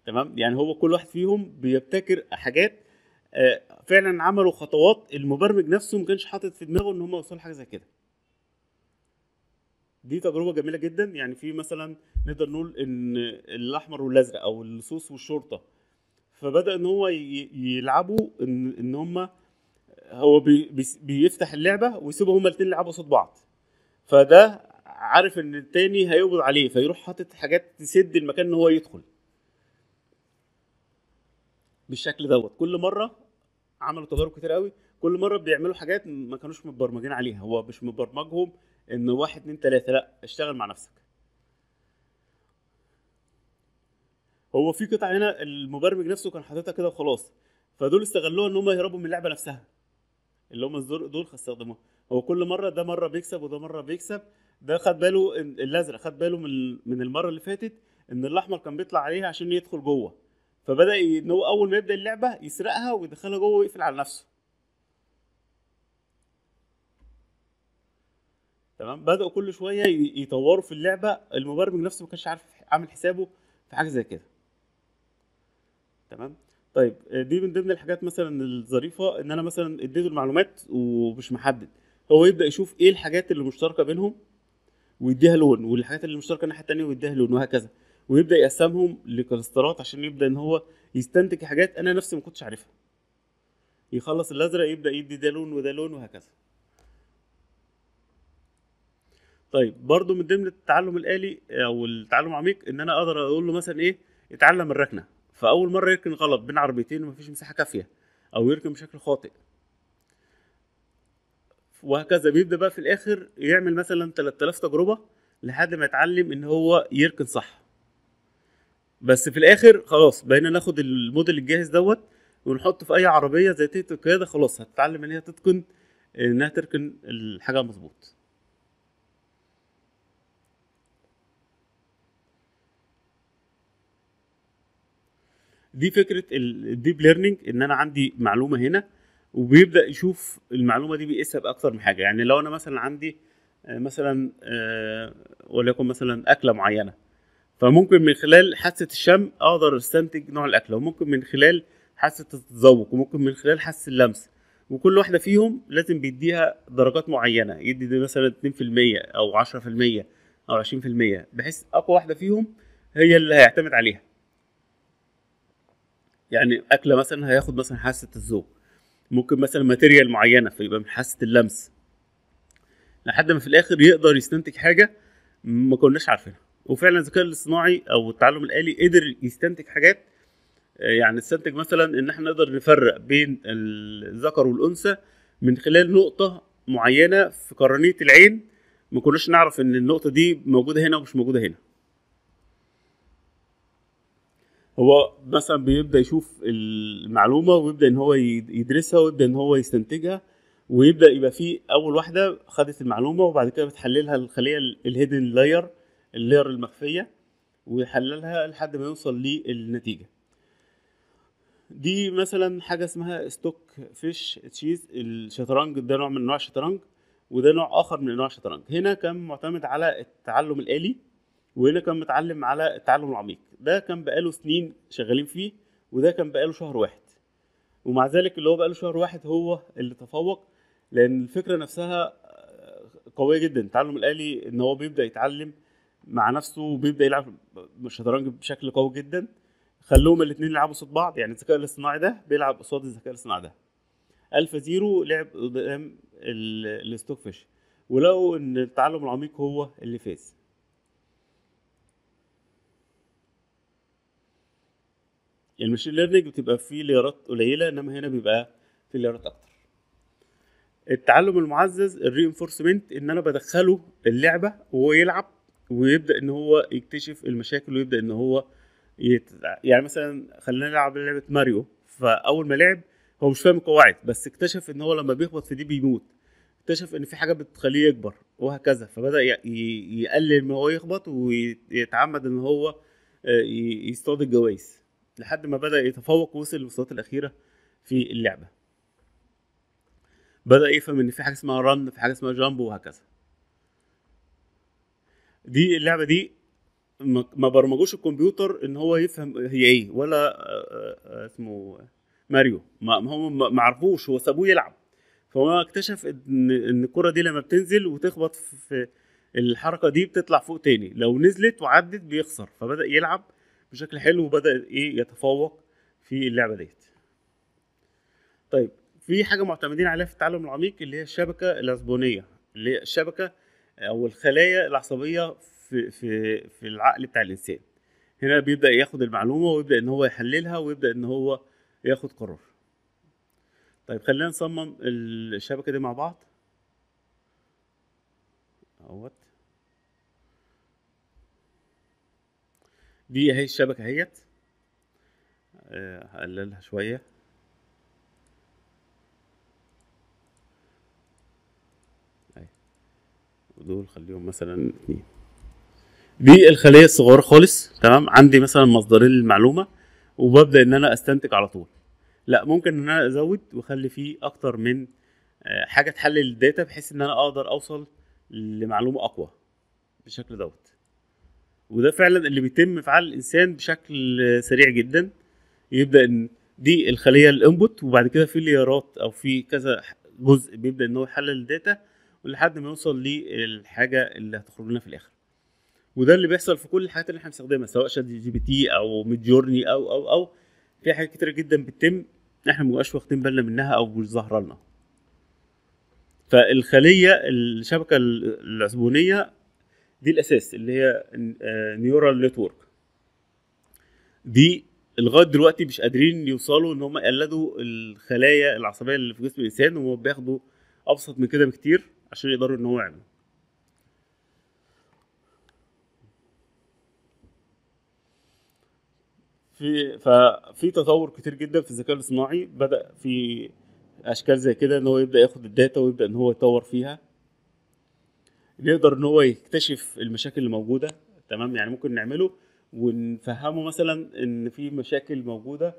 تمام؟ يعني هو كل واحد فيهم بيبتكر حاجات آه، فعلا عملوا خطوات المبرمج نفسه ما كانش حاطط في دماغه إن هم يوصلوا حاجة زي كده. دي تجربة جميلة جدا. يعني في مثلا نقدر نقول إن الأحمر والأزرق أو اللصوص والشرطة فبدأ إن هو يلعبوا إن إن هم هو بيفتح اللعبة ويسيبوا هما الاثنين يلعبوا قصاد بعض. فده عارف إن التاني هيقبض عليه فيروح حاطط حاجات تسد المكان إن هو يدخل. بالشكل دوت. كل مرة عملوا تجارب كتير قوي. كل مرة بيعملوا حاجات ما كانوش متبرمجين عليها. هو مش مبرمجهم إن واحد اتنين تلاتة لأ اشتغل مع نفسك. هو في قطع هنا المبرمج نفسه كان حاططها كده وخلاص. فدول استغلوها إن هم يهربوا من اللعبة نفسها. اللي هم الزرق دول استخدموها هو كل مرة ده مرة بيكسب وده مرة بيكسب. ده خد باله الأزرق خد باله من من المرة اللي فاتت إن الأحمر كان بيطلع عليها عشان يدخل جوه. فبدأ إن هو أول ما يبدأ اللعبة يسرقها ويدخلها جوه ويقفل على نفسه. تمام؟ بدأوا كل شوية يطوروا في اللعبة. المبرمج نفسه ما كانش عارف عامل حسابه في حاجة زي كده. تمام؟ طيب آه، دي من ضمن الحاجات مثلا الظريفة إن أنا مثلا إديته المعلومات ومش محدد. هو يبدأ يشوف إيه الحاجات اللي مشتركة بينهم ويديها لون والحاجات اللي مشتركة الناحية التانية ويديها لون وهكذا. ويبدأ يقسمهم لكلاسترات عشان يبدأ إن هو يستنتج حاجات أنا نفسي ما كنتش عارفها. يخلص الأزرق يبدأ يدي ده لون وده لون وهكذا. طيب برضو من ضمن التعلم الآلي أو التعلم العميق إن أنا أقدر أقول له مثلا إيه اتعلم الركنة. فأول مرة يركن غلط بين عربيتين ومفيش مساحة كافية أو يركن بشكل خاطئ. وهكذا بيبدأ بقى في الآخر يعمل مثلا 3000 تجربة لحد ما يتعلم إن هو يركن صح. بس في الآخر خلاص بقينا ناخد الموديل الجاهز دوت ونحطه في أي عربية ذاتية القيادة خلاص هتتعلم إن هي تتقن إنها تركن الحاجة مظبوط. دي فكرة ال deep learning إن أنا عندي معلومة هنا وبيبدأ يشوف المعلومة دي بيقيسها باكتر من حاجة. يعني لو أنا مثلا عندي آه، مثلا آه، وليكن مثلا أكلة معينة فممكن من خلال حاسة الشم أقدر أستنتج نوع الأكلة وممكن من خلال حاسة التذوق وممكن من خلال حاسة اللمس. وكل واحدة فيهم لازم بيديها درجات معينة يدي دي مثلا 2% أو 10% أو 20% بحيث أقوى واحدة فيهم هي اللي هيعتمد عليها. يعني أكلة مثلا هياخد مثلا حاسة الذوق. ممكن مثلا ماتيريال معينة فيبقى من حاسة اللمس. لحد ما في الآخر يقدر يستنتج حاجة ما كناش عارفينها. وفعلا الذكاء الاصطناعي أو التعلم الآلي قدر يستنتج حاجات آه، يعني استنتج مثلا إن إحنا نقدر نفرق بين الذكر والأنثى من خلال نقطة معينة في قرنية العين. ما كناش نعرف إن النقطة دي موجودة هنا ومش موجودة هنا. هو مثلا بيبدأ يشوف المعلومة ويبدأ إن هو يد- يدرسها ويبدأ إن هو يستنتجها ويبدأ يبقى فيه أول واحدة خدت المعلومة وبعد كده بتحللها الخلية ال hidden layer ال layer المخفية ويحللها لحد ما يوصل للنتيجة. دي مثلا حاجة اسمها Stockfish chess الشطرنج ده نوع من أنواع الشطرنج وده نوع آخر من أنواع الشطرنج. هنا كان معتمد على التعلم الآلي. وهنا كان متعلم على التعلم العميق. ده كان بقاله سنين شغالين فيه وده كان بقاله شهر واحد. ومع ذلك اللي هو بقاله شهر واحد هو اللي تفوق لأن الفكرة نفسها قوية جدا. التعلم الآلي إن هو بيبدأ يتعلم مع نفسه وبيبدأ يلعب الشطرنج بشكل قوي جدا. خلوهم الاثنين يلعبوا قصاد بعض يعني الذكاء الاصطناعي ده بيلعب قصاد الذكاء الاصطناعي ده. AlphaZero لعب قدام ال- ال Stockfish. ولقوا إن التعلم العميق هو اللي فاز. ال machine learning بتبقى فيه layerات قليلة إنما هنا بيبقى في layerات أكتر. التعلم المعزز ال reinforcement إن أنا بدخله اللعبة وهو يلعب ويبدأ إن هو يكتشف المشاكل ويبدأ إن هو يت... يعني مثلا خلينا نلعب لعبة ماريو. فأول ما لعب هو مش فاهم القواعد بس اكتشف إن هو لما بيخبط في دي بيموت. اكتشف إن في حاجة بتخليه يكبر وهكذا. فبدأ يقلل ما هو يخبط ويتعمد إن هو آه، يصطاد الجوائز. لحد ما بدأ يتفوق ووصل للوصلات الأخيرة في اللعبة. بدأ يفهم إن في حاجة اسمها رن في حاجة اسمها جامب وهكذا. دي اللعبة دي ما برمجوش الكمبيوتر إن هو يفهم هي إيه ولا آه، آه، اسمه ماريو. ما هم ما عرفوش هو سابوه يلعب. فهو اكتشف إن إن الكرة دي لما بتنزل وتخبط في في الحركة دي بتطلع فوق تاني. لو نزلت وعدت بيخسر. فبدأ يلعب بشكل حلو وبدأ إيه يتفوق في اللعبة ديت. طيب في حاجة معتمدين عليها في التعلم العميق اللي هي الشبكة العصبونية اللي هي الشبكة أو الخلايا العصبية في في في العقل بتاع الإنسان. هنا بيبدأ ياخد المعلومة ويبدأ إن هو يحللها ويبدأ إن هو ياخد قرار. طيب خلينا نصمم الشبكة دي مع بعض. أهوت. دي اهي الشبكة اهيت. آه، هقللها شوية. اهي. ودول خليهم مثلا اتنين. دي الخلية الصغيرة خالص تمام؟ عندي مثلا مصدرين للمعلومة وببدأ إن أنا أستنتج على طول. لا ممكن إن أنا أزود وأخلي فيه أكتر من آه، حاجة تحلل ال data بحيث إن أنا أقدر أوصل لمعلومة أقوى بالشكل دوت. وده فعلا اللي بيتم في عقل الإنسان بشكل سريع جدا. يبدأ إن دي الخلية ال input وبعد كده في layer ات أو في كذا جزء بيبدأ إن هو يحلل ال data لحد ما يوصل للحاجة اللي هتخرج لنا في الآخر. وده اللي بيحصل في كل الحاجات اللي إحنا بنستخدمها سواء شات جي بي تي أو ميد جورني أو أو أو. في حاجات كتيرة جدا بتتم إحنا مبقاش واخدين بالنا منها أو مش ظاهرة لنا. فالخلية الشبكة العصبونيه دي الأساس اللي هي neural network دي لغاية دلوقتي مش قادرين يوصلوا إن هم يقلدوا الخلايا العصبية اللي في جسم الإنسان وهم بياخدوا أبسط من كده بكتير عشان يقدروا إن هو يعملوا. في ففي تطور كتير جدا في الذكاء الاصطناعي بدأ في أشكال زي كده إن هو يبدأ ياخد الداتا ويبدأ إن هو يطور فيها. يقدر إن هو يكتشف المشاكل اللي موجودة. تمام؟ يعني ممكن نعمله ونفهمه مثلا إن في مشاكل موجودة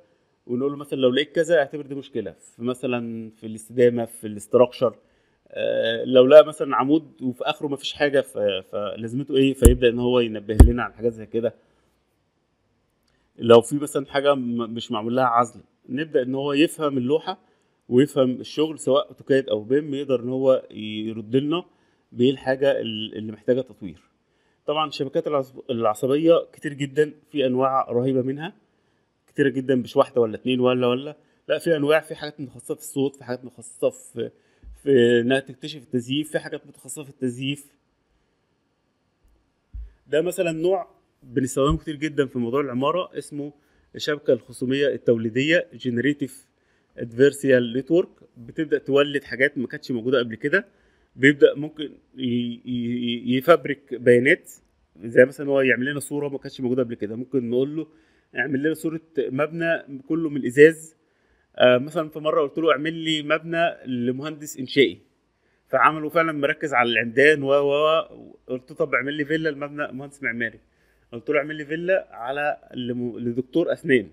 ونقول له مثلا لو لقيت كذا اعتبر دي مشكلة. في مثلا في الاستدامة في الاستراكشر. آه لو لقى مثلا عمود وفي آخره ما فيش حاجة فلازمته إيه؟ فيبدأ إن هو ينبه لنا على حاجات زي كده. لو في مثلا حاجة مش معمول لها عزل نبدأ إن هو يفهم اللوحة ويفهم الشغل سواء أوتوكاد أو بيم يقدر إن هو يرد لنا بايه الحاجة اللي محتاجة تطوير. طبعا الشبكات العصبية كتير جدا في أنواع رهيبة منها كتيرة جدا مش واحدة ولا اتنين ولا ولا لا في أنواع في حاجات متخصصة في الصوت في حاجات متخصصة في في إنها تكتشف التزييف في حاجات متخصصة في التزييف. ده مثلا نوع بنستخدمه كتير جدا في موضوع العمارة اسمه الشبكة الخصومية التوليدية generative adversarial network بتبدأ تولد حاجات ما كانتش موجودة قبل كده. بيبدأ ممكن يفبرك بيانات. زي مثلا هو يعمل لنا صورة ما كانتش موجودة قبل كده. ممكن نقول له اعمل لنا صورة مبنى كله من الإزاز. آه مثلا في مرة قلت له اعمل لي مبنى لمهندس إنشائي. فعمله فعلا مركز على العمدان و و قلت له طب اعمل لي فيلا المبنى مهندس معماري. قلت له اعمل لي فيلا على لدكتور أسنان.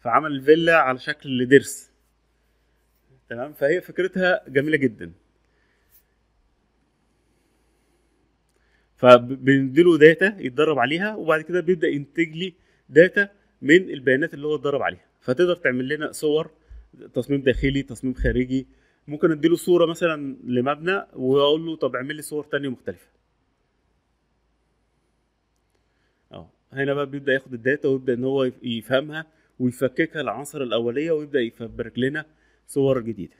فعمل الفيلا على شكل ضرس تمام؟ فهي فكرتها جميلة جدا. فبنديله data يتدرب عليها وبعد كده بيبدأ ينتج لي data من البيانات اللي هو اتدرب عليها. فتقدر تعمل لنا صور تصميم داخلي تصميم خارجي. ممكن أديله صورة مثلا لمبنى وأقول له طب اعمل لي صور تانية مختلفة. آه هنا بقى بيبدأ ياخد ال data ويبدأ إن هو يفهمها ويفككها العناصر الأولية ويبدأ يفبرك لنا صور جديدة.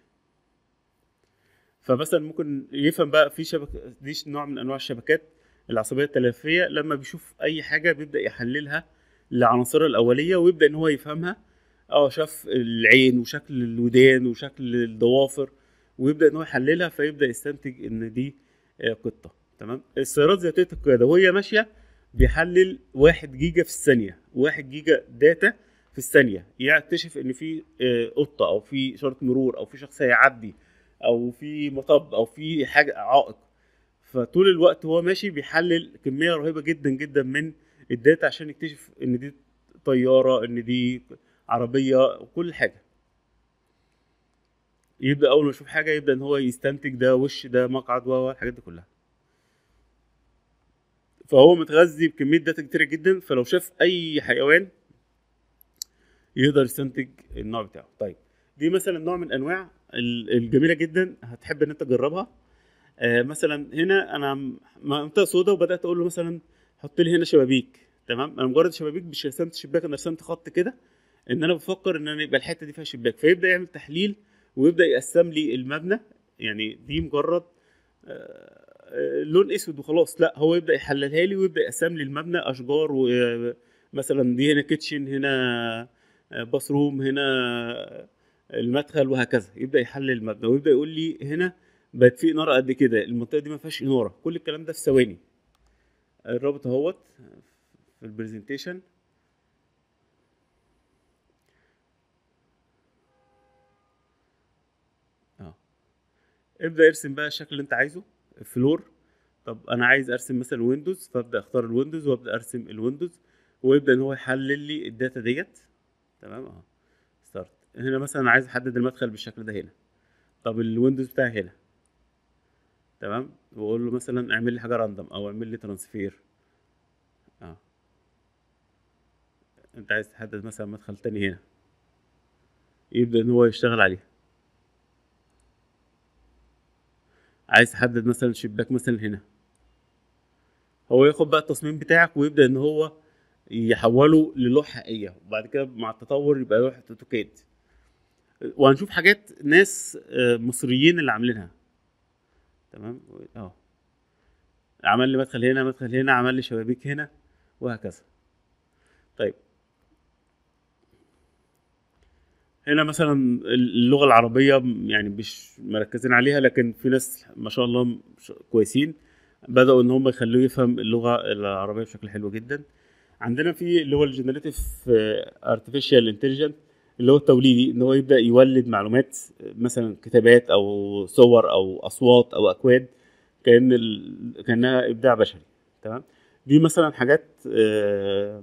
فمثلا ممكن يفهم بقى في شبكة دي نوع من أنواع الشبكات. العصبية التلفية لما بيشوف أي حاجة بيبدأ يحللها لعناصرها الأولية ويبدأ إن هو يفهمها. آه شاف العين وشكل الودان وشكل الضوافر ويبدأ إن هو يحللها فيبدأ يستنتج إن دي قطة. تمام؟ السيارات ذاتية القياده وهي ماشية بيحلل واحد جيجا في الثانية واحد giga data في الثانية. يكتشف إن في قطة أو في إشارة مرور أو في شخص هيعدي أو في مطب أو في حاجة عائق. فطول الوقت هو ماشي بيحلل كمية رهيبة جدا جدا من ال data عشان يكتشف إن دي طيارة إن دي عربية وكل حاجة. يبدأ أول ما يشوف حاجة يبدأ إن هو يستنتج ده وش ده مقعد و الحاجات دي كلها. فهو متغذي بكمية data كتيرة جدا فلو شاف أي حيوان يقدر يستنتج النوع بتاعه. طيب دي مثلا نوع من أنواع الجميلة جدا هتحب إن أنت تجربها. مثلا هنا أنا منطقة سوداء وبدأت أقول له مثلا حط لي هنا شبابيك تمام؟ أنا مجرد شبابيك مش رسمت شباك أنا رسمت خط كده إن أنا بفكر إن أنا يبقى الحتة دي فيها شباك فيبدأ يعمل تحليل ويبدأ يقسم لي المبنى يعني دي مجرد آه لون أسود وخلاص لا هو يبدأ يحللها لي ويبدأ يقسم لي المبنى أشجار ومثلا دي هنا kitchen هنا bathroom هنا المدخل وهكذا يبدأ يحلل المبنى ويبدأ يقول لي هنا بقت في إنارة قد كده. المنطقة دي ما فيهاش إنارة. كل الكلام ده في ثواني. الرابط أهوت في ال presentation آه. ابدأ ارسم بقى الشكل اللي أنت عايزه floor طب أنا عايز أرسم مثلا windows فأبدأ أختار ال windows وأبدأ أرسم ال windows ويبدأ إن هو يحلل لي ال data ديت. تمام؟ اهو start هنا مثلا عايز أحدد المدخل بالشكل ده هنا. طب ال windows بتاعي هنا. تمام؟ وأقول له مثلا اعمل لي حاجة random أو اعمل لي transfer آه. أنت عايز تحدد مثلا مدخل تاني هنا. يبدأ إن هو يشتغل عليه. عايز تحدد مثلا شباك مثلا هنا. هو ياخد بقى التصميم بتاعك ويبدأ إن هو يحوله للوحة حقيقية. وبعد كده مع التطور يبقى لوحة أوتوكاد. وهنشوف حاجات ناس آه، مصريين اللي عاملينها. تمام؟ آه. عمل لي مدخل هنا مدخل هنا عمل لي شبابيك هنا وهكذا. طيب. هنا مثلا اللغة العربية يعني مش مركزين عليها لكن في ناس ما شاء الله كويسين. بدأوا إن هم يخلوه يفهم اللغة العربية بشكل حلو جدا. عندنا في اللي هو ال generative artificial intelligent اللي هو التوليدي إن هو يبدأ يولد معلومات مثلا كتابات أو صور أو أصوات أو أكواد كأن ال... كأنها إبداع بشري تمام؟ دي مثلا حاجات آه،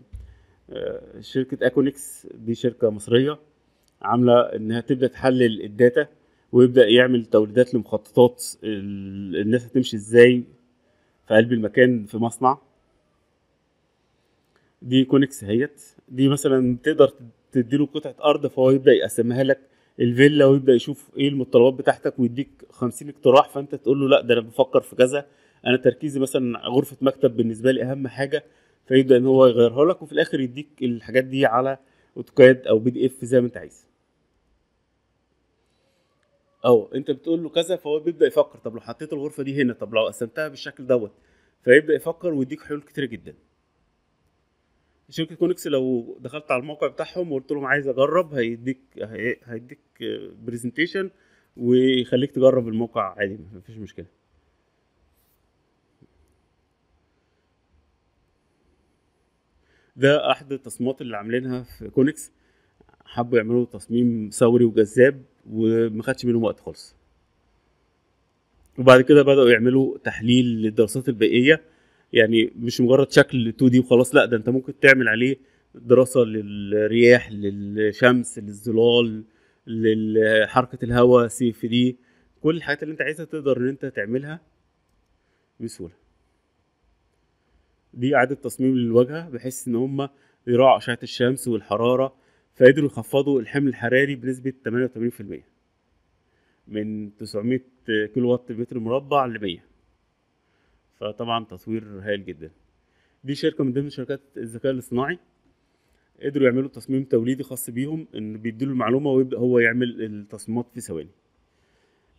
آه، شركة اكونكس دي شركة مصرية عاملة إنها تبدأ تحلل ال data ويبدأ يعمل توليدات لمخططات ال- الناس هتمشي إزاي في قلب المكان في مصنع. دي كونكس اهيت دي مثلا تقدر تديله قطعة أرض فهو يبدأ يقسمها لك الفيلا ويبدأ يشوف إيه المتطلبات بتاعتك ويديك 50 اقتراح فأنت تقول له لا ده أنا بفكر في كذا. أنا تركيزي مثلا غرفة مكتب بالنسبة لي أهم حاجة فيبدأ إن هو يغيرها لك وفي الآخر يديك الحاجات دي على AutoCAD أو PDF زي ما أنت عايز. أو أنت بتقول له كذا فهو بيبدأ يفكر طب لو حطيت الغرفة دي هنا طب لو قسمتها بالشكل دوت فيبدأ يفكر ويديك حلول كتير جدا. شركة كونكس لو دخلت على الموقع بتاعهم وقلت لهم عايز أجرب هيديك هي- هيديك presentation ويخليك تجرب الموقع عادي مفيش مشكلة. ده أحد التصميمات اللي عاملينها في كونكس. حبوا يعملوا تصميم ثوري وجذاب وما خدش منهم وقت خالص. وبعد كده بدأوا يعملوا تحليل للدراسات البيئية. يعني مش مجرد شكل 2 دي وخلاص لا ده انت ممكن تعمل عليه دراسة للرياح للشمس للظلال لحركة الهواء CFD كل الحاجات اللي انت عايزها تقدر ان انت تعملها بسهولة. دي إعادة تصميم للواجهة بحيث إن هما يراعوا أشعة الشمس والحرارة فقدروا يخفضوا الحمل الحراري بنسبة 88% من 900 كيلو وات متر مربع ل 100 فطبعا تصوير هايل جدا. دي شركة من ضمن شركات الذكاء الاصطناعي. قدروا يعملوا تصميم توليدي خاص بيهم إن بيديله المعلومة ويبدأ هو يعمل التصميمات في ثواني.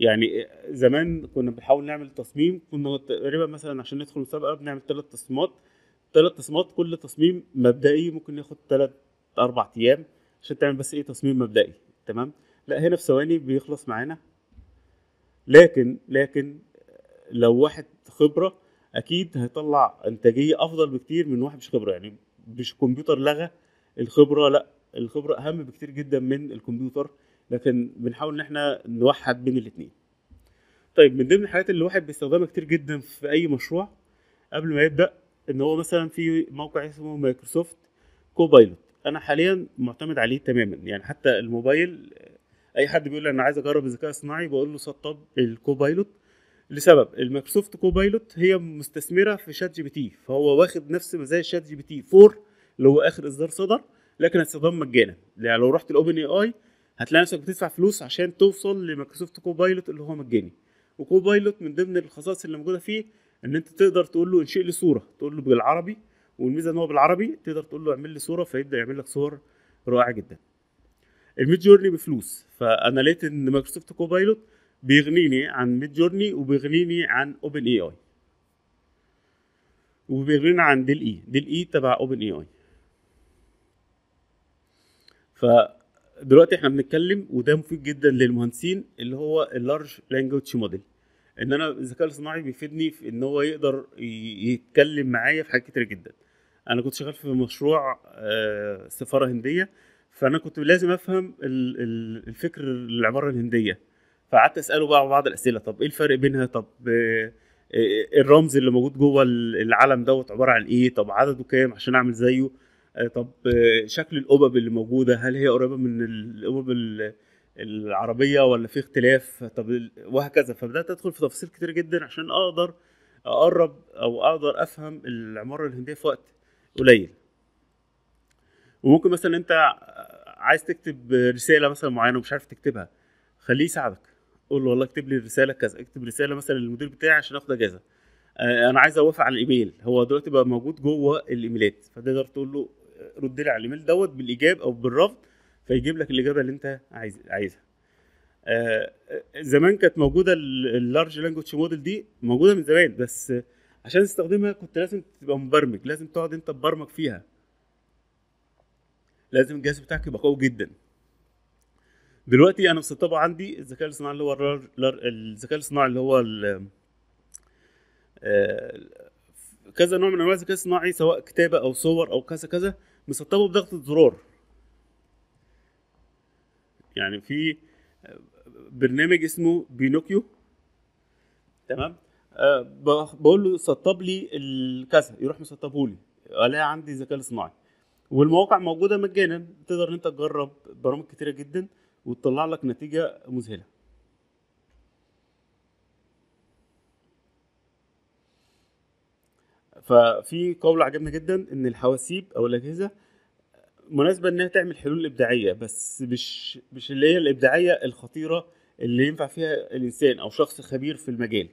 يعني زمان كنا بنحاول نعمل تصميم كنا تقريبا مثلا عشان ندخل مسابقة بنعمل ثلاث تصميمات. ثلاث تصميمات كل تصميم مبدئي ممكن ياخد ثلاث أربع أيام عشان تعمل بس إيه تصميم مبدئي تمام؟ لا هنا في ثواني بيخلص معانا. لكن لكن لو واحد خبرة أكيد هيطلع إنتاجية أفضل بكتير من واحد مش خبرة. يعني مش الكمبيوتر لغى الخبرة لأ الخبرة أهم بكتير جدا من الكمبيوتر. لكن بنحاول إن إحنا نوحد بين الاتنين. طيب من ضمن الحاجات اللي الواحد بيستخدمها كتير جدا في أي مشروع قبل ما يبدأ إن هو مثلا في موقع اسمه Microsoft Copilot. أنا حاليا معتمد عليه تماما. يعني حتى الموبايل أي حد بيقول لي أنا عايز أجرب الذكاء الصناعي بقول له سطب ال Copilot. لسبب ال Microsoft Copilot هي مستثمرة في ChatGPT فهو واخد نفس مزايا ChatGPT 4 اللي هو آخر إصدار صدر لكن استخدام مجانا. يعني لو رحت ال OpenAI هتلاقي نفسك بتدفع فلوس عشان توصل ل Microsoft Copilot اللي هو مجاني. و Copilot من ضمن الخصائص اللي موجودة فيه إن أنت تقدر تقول له انشئ لي صورة تقول له بالعربي والميزة إن هو بالعربي تقدر تقول له اعمل لي صورة فيبدأ يعمل لك صور رائعة جدا. ال Midjourney بفلوس فأنا لقيت إن Microsoft Copilot بيغنيني عن Midjourney وبيغنيني عن OpenAI وبيغنينا عن ديل اي ديل اي تبع اوبن اي اي فدلوقتي إحنا بنتكلم وده مفيد جدا للمهندسين اللي هو ال large language model إن أنا الذكاء الصناعي بيفيدني في إن هو يقدر يتكلم معايا في حاجات كتير جدا. أنا كنت شغال في مشروع آه، سفارة هندية فأنا كنت لازم أفهم ال- ال- الفكر العبارة الهندية. فقعدت أسأله بقى بعض الأسئلة طب إيه الفرق بينها؟ طب آه، آه، الرمز اللي موجود جوه ال- العلم دوت عبارة عن إيه؟ طب عدده كام عشان أعمل زيه؟ آه، طب شكل القبب اللي موجودة هل هي قريبة من القبب ال- العربية ولا في اختلاف؟ طب وهكذا. فبدأت أدخل في تفاصيل كتير جدا عشان أقدر أقرب أو أقدر أفهم العمارة الهندية في وقت قليل. وممكن مثلا أنت عايز تكتب رسالة مثلا معينة ومش عارف تكتبها خليه يساعدك. قول له والله اكتب لي الرسالة كذا اكتب رسالة مثلا للمدير بتاعي عشان آخد أجازة. آه، أنا عايز أوافق على الإيميل. هو دلوقتي بقى موجود جوه الإيميلات فتقدر تقول له رد لي على الإيميل دوت بالإيجاب أو بالرفض فيجيب لك الإجابة اللي أنت عايز عايزها. آه، زمان كانت موجودة ال large language model دي موجودة من زمان بس عشان تستخدمها كنت لازم تبقى مبرمج لازم تقعد أنت تبرمج فيها. لازم الجهاز بتاعك يبقى قوي جدا. دلوقتي أنا مسطبه عندي الذكاء الاصطناعي اللي هو الذكاء الاصطناعي اللي هو آه، كذا نوع من أنواع الذكاء الصناعي سواء كتابة أو صور أو كذا كذا مسطبه بضغطه زرار يعني في برنامج اسمه بينوكيو. تمام؟ أه بقول له سطب لي الكذا يروح مسطبه لي ألاقي عندي ذكاء اصطناعي والمواقع موجودة مجانا تقدر إن أنت تجرب برامج كتيرة جدا. وتطلع لك نتيجة مذهلة. ففي قول عجبني جدا إن الحواسيب أو الأجهزة مناسبة إنها تعمل حلول إبداعية بس مش مش اللي هي الإبداعية الخطيرة اللي ينفع فيها الإنسان أو شخص خبير في المجال.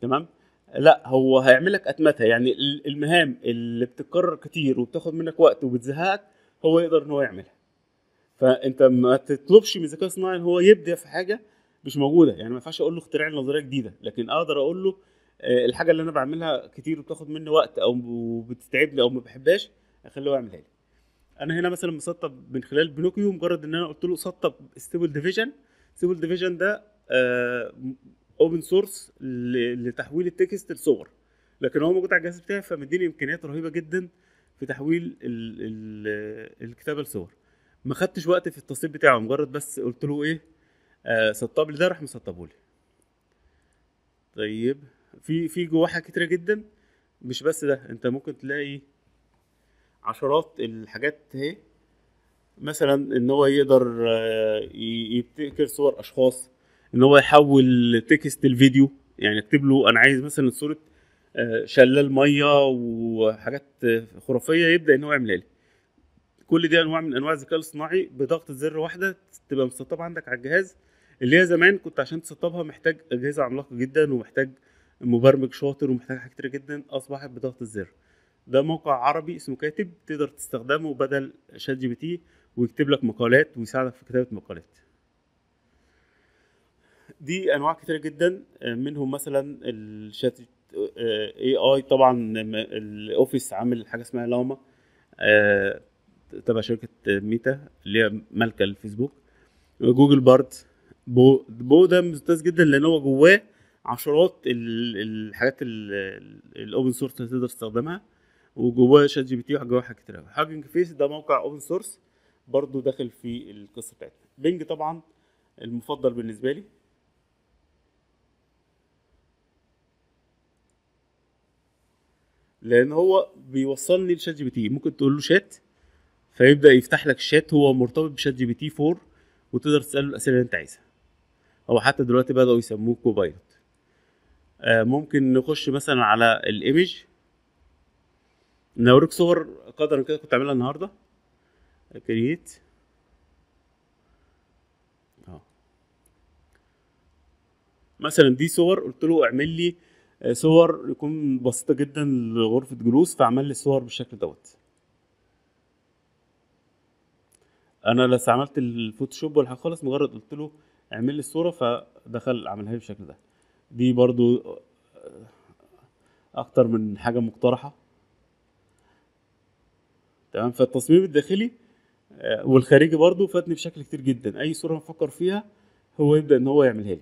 تمام؟ لا هو هيعمل لك اتمتها يعني ال- المهام اللي بتتكرر كتير وبتاخد منك وقت وبتزهقك هو يقدر إن هو يعملها. فانت ما تطلبش من الذكاء الصناعي ان هو يبدع في حاجة مش موجودة. يعني ما ينفعش أقول له اخترع لي نظرية جديدة لكن أقدر أقول له آه، الحاجة اللي أنا بعملها كتير وبتاخد مني وقت أو بتتعبني أو ما بحبهاش اخليه يعملها لي. أنا هنا مثلا مسطب من خلال Pinokio مجرد ان أنا قلت له سطب Stable Diffusion Stable Diffusion ده open source لتحويل ال text لصور. لكن هو موجود على الجهاز بتاعي فمديني امكانيات رهيبة جدا في تحويل ال ال الكتابة لصور. ما خدتش وقت في التصطيب بتاعه مجرد بس قلت له إيه آه سطب لي ده راح مسطبه لي. طيب في في جواه حاجات كتيرة جدا مش بس ده أنت ممكن تلاقي عشرات الحاجات اهي مثلا إن هو يقدر آه، يبتكر صور أشخاص إن هو يحول تكست الفيديو يعني اكتب له أنا عايز مثلا صورة آه، شلال مية وحاجات خرافية يبدأ إن هو يعملها لي. كل دي انواع من انواع الذكاء الاصطناعي بضغطه زر واحدة تبقى مسطبة عندك على الجهاز اللي هي زمان كنت عشان تسطبها محتاج أجهزة عملاقة جدا ومحتاج مبرمج شاطر ومحتاج حاجات كتير جدا أصبحت بضغط الزر. ده موقع عربي اسمه كاتب تقدر تستخدمه بدل ChatGPT ويكتب لك مقالات ويساعدك في كتابة مقالات. دي أنواع كتيرة جدا آه، منهم مثلا ال Chat AI طبعا ال Office عامل حاجة اسمها Llama آه، تبع شركة ميتا اللي هي مالكة الفيسبوك Google Bard Poe Poe ده ممتاز جدا لأن هو جواه عشرات ال- الحاجات ال open source اللي تقدر تستخدمها. وجواه ChatGPT وجواه حاجات كتير Hugging Face ده موقع open source برضو داخل في القصة بتاعتنا Bing طبعا المفضل بالنسبة لي. لأن هو بيوصلني ل ChatGPT. ممكن تقول له شات؟ فيبدأ يفتح لك الشات هو مرتبط ب ChatGPT 4 وتقدر تسأله الأسئلة اللي أنت عايزها. هو حتى دلوقتي بدأوا يسموه Copilot. آه ممكن نخش مثلا على ال image نوريك صور قدر كده كنت عاملها النهارده. create آه مثلا دي صور قلت له اعمل لي آه، صور يكون بسيطة جدا لغرفة جلوس فعمل لي الصور بالشكل دوت. أنا لا استعملت الفوتوشوب ولا حاجة خالص مجرد قلت له اعمل لي الصورة فدخل عملها لي بالشكل ده. دي برضو آه، أكتر من حاجة مقترحة. تمام؟ فالتصميم الداخلي آه، والخارجي برضو فاتني بشكل كتير جدا. أي صورة بفكر فيها هو يبدأ إن هو يعملها لي.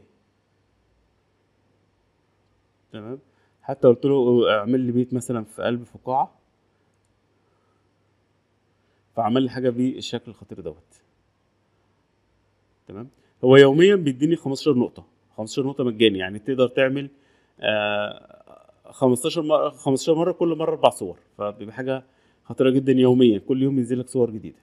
تمام؟ حتى قلت له اعمل لي بيت مثلا في قلب فقاعة. فعمل لي حاجة بالشكل الخطير دوت. تمام؟ هو يوميا بيديني 15 نقطة. 15 نقطة مجاني يعني تقدر تعمل آه 15 مره 15 مرة كل مرة أربع صور. فبيبقى حاجة خطيرة جدا يوميا. كل يوم ينزل لك صور جديدة.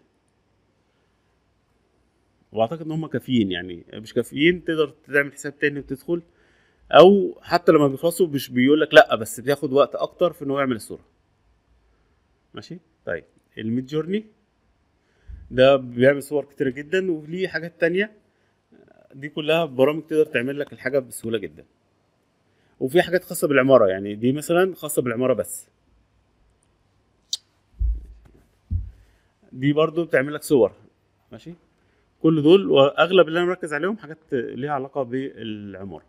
وأعتقد إن هم كافيين يعني مش كافيين تقدر تعمل حساب تاني وتدخل. أو حتى لما بيخلصوا مش بيقول لك لأ بس بياخد وقت أكتر في إن هو يعمل الصورة. ماشي؟ طيب ال Midjourney. ده بيعمل صور كتيرة جدا وليه حاجات تانية. دي كلها برامج تقدر تعمل لك الحاجة بسهولة جدا. وفي حاجات خاصة بالعمارة يعني دي مثلا خاصة بالعمارة بس. دي برضو بتعمل لك صور ماشي؟ كل دول وأغلب اللي أنا مركز عليهم حاجات ليها علاقة بالعمارة.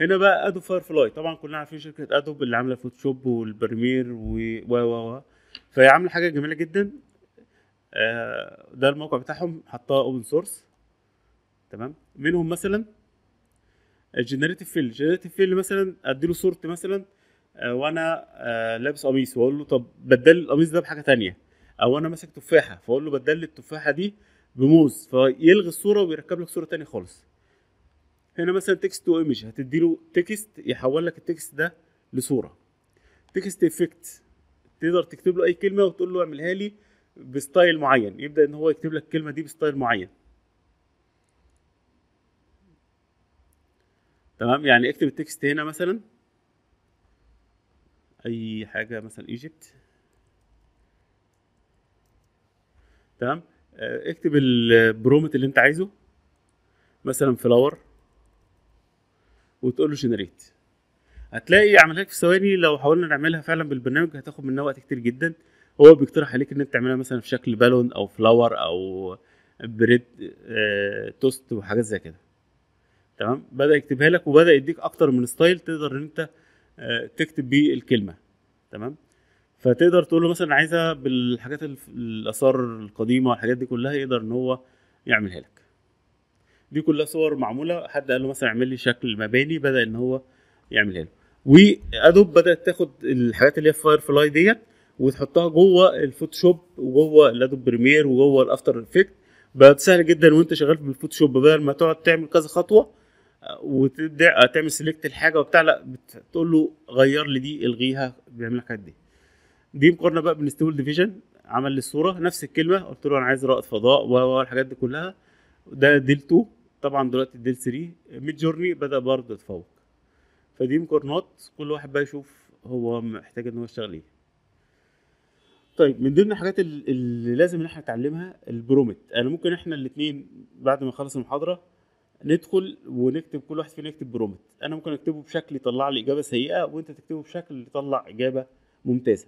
هنا بقى Adobe Firefly طبعا كلنا عارفين شركة Adobe اللي عاملة Photoshop وال Premiere و و و فهي عاملة حاجة جميلة جدا. ده الموقع بتاعهم حطها open source تمام؟ منهم مثلا ال Generative Fill ال Generative Fill مثلا أديله صورتي مثلا آه، وأنا آه، لابس قميص وأقول له طب بدل القميص ده بحاجة تانية. أو أنا ماسك تفاحة فأقول له بدل لي التفاحة دي بموز. فيلغي الصورة ويركب لك صورة تانية خالص. هنا مثلا text to image هتديله text يحول لك ال text ده لصورة. text effect تقدر تكتب له أي كلمة وتقول له اعملها لي. ب style معين يبدأ إن هو يكتب لك الكلمة دي ب style معين. تمام؟ يعني اكتب ال text هنا مثلا. أي حاجة مثلا Egypt تمام؟ آه، اكتب ال prompt اللي أنت عايزه. مثلا flower وتقول له generate هتلاقي عملها لك في ثواني لو حاولنا نعملها فعلا بالبرنامج هتاخد مننا وقت كتير جدا. هو بيقترح عليك ان انت تعملها مثلا في شكل بالون أو flower أو bread آه، توست وحاجات زي كده. تمام؟ بدأ يكتبها لك وبدأ يديك أكتر من style تقدر إن أنت آه، تكتب بيه الكلمة. تمام؟ فتقدر تقول له مثلا عايزها بالحاجات الآثار القديمة والحاجات دي كلها يقدر إن هو يعملها لك. دي كلها صور معمولة. حد قال له مثلا اعمل لي شكل مباني بدأ إن هو يعملها له. و Adobe بدأت تاخد الحاجات اللي هي Firefly ديت وتحطها جوه ال Photoshop وجوه ال Adobe Premiere وجوه ال After Effects. بقت سهل جدا وانت شغال بال Photoshop بدل ما تقعد تعمل كذا خطوة آه، وتبدا تعمل select الحاجة وبتاع لا بتقول له غير لي دي الغيها بيعمل لك دي دي مقارنة بقى بين Stable Diffusion عمل لي الصورة نفس الكلمة قلت له أنا عايز رائد فضاء والحاجات دي كلها. ده DALL-E 2 طبعا دلوقتي DALL-E 3 Midjourney بدأ برضه يتفوق. فدي مقارنات كل واحد بقى يشوف هو محتاج إن هو يشتغل إيه. طيب من ضمن الحاجات ال- اللي لازم إن إحنا نتعلمها ال prompt أنا ممكن إحنا الاثنين بعد ما نخلص المحاضرة ندخل ونكتب كل واحد فينا يكتب prompt أنا ممكن أكتبه بشكل يطلع لي إجابة سيئة وأنت تكتبه بشكل يطلع إجابة ممتازة.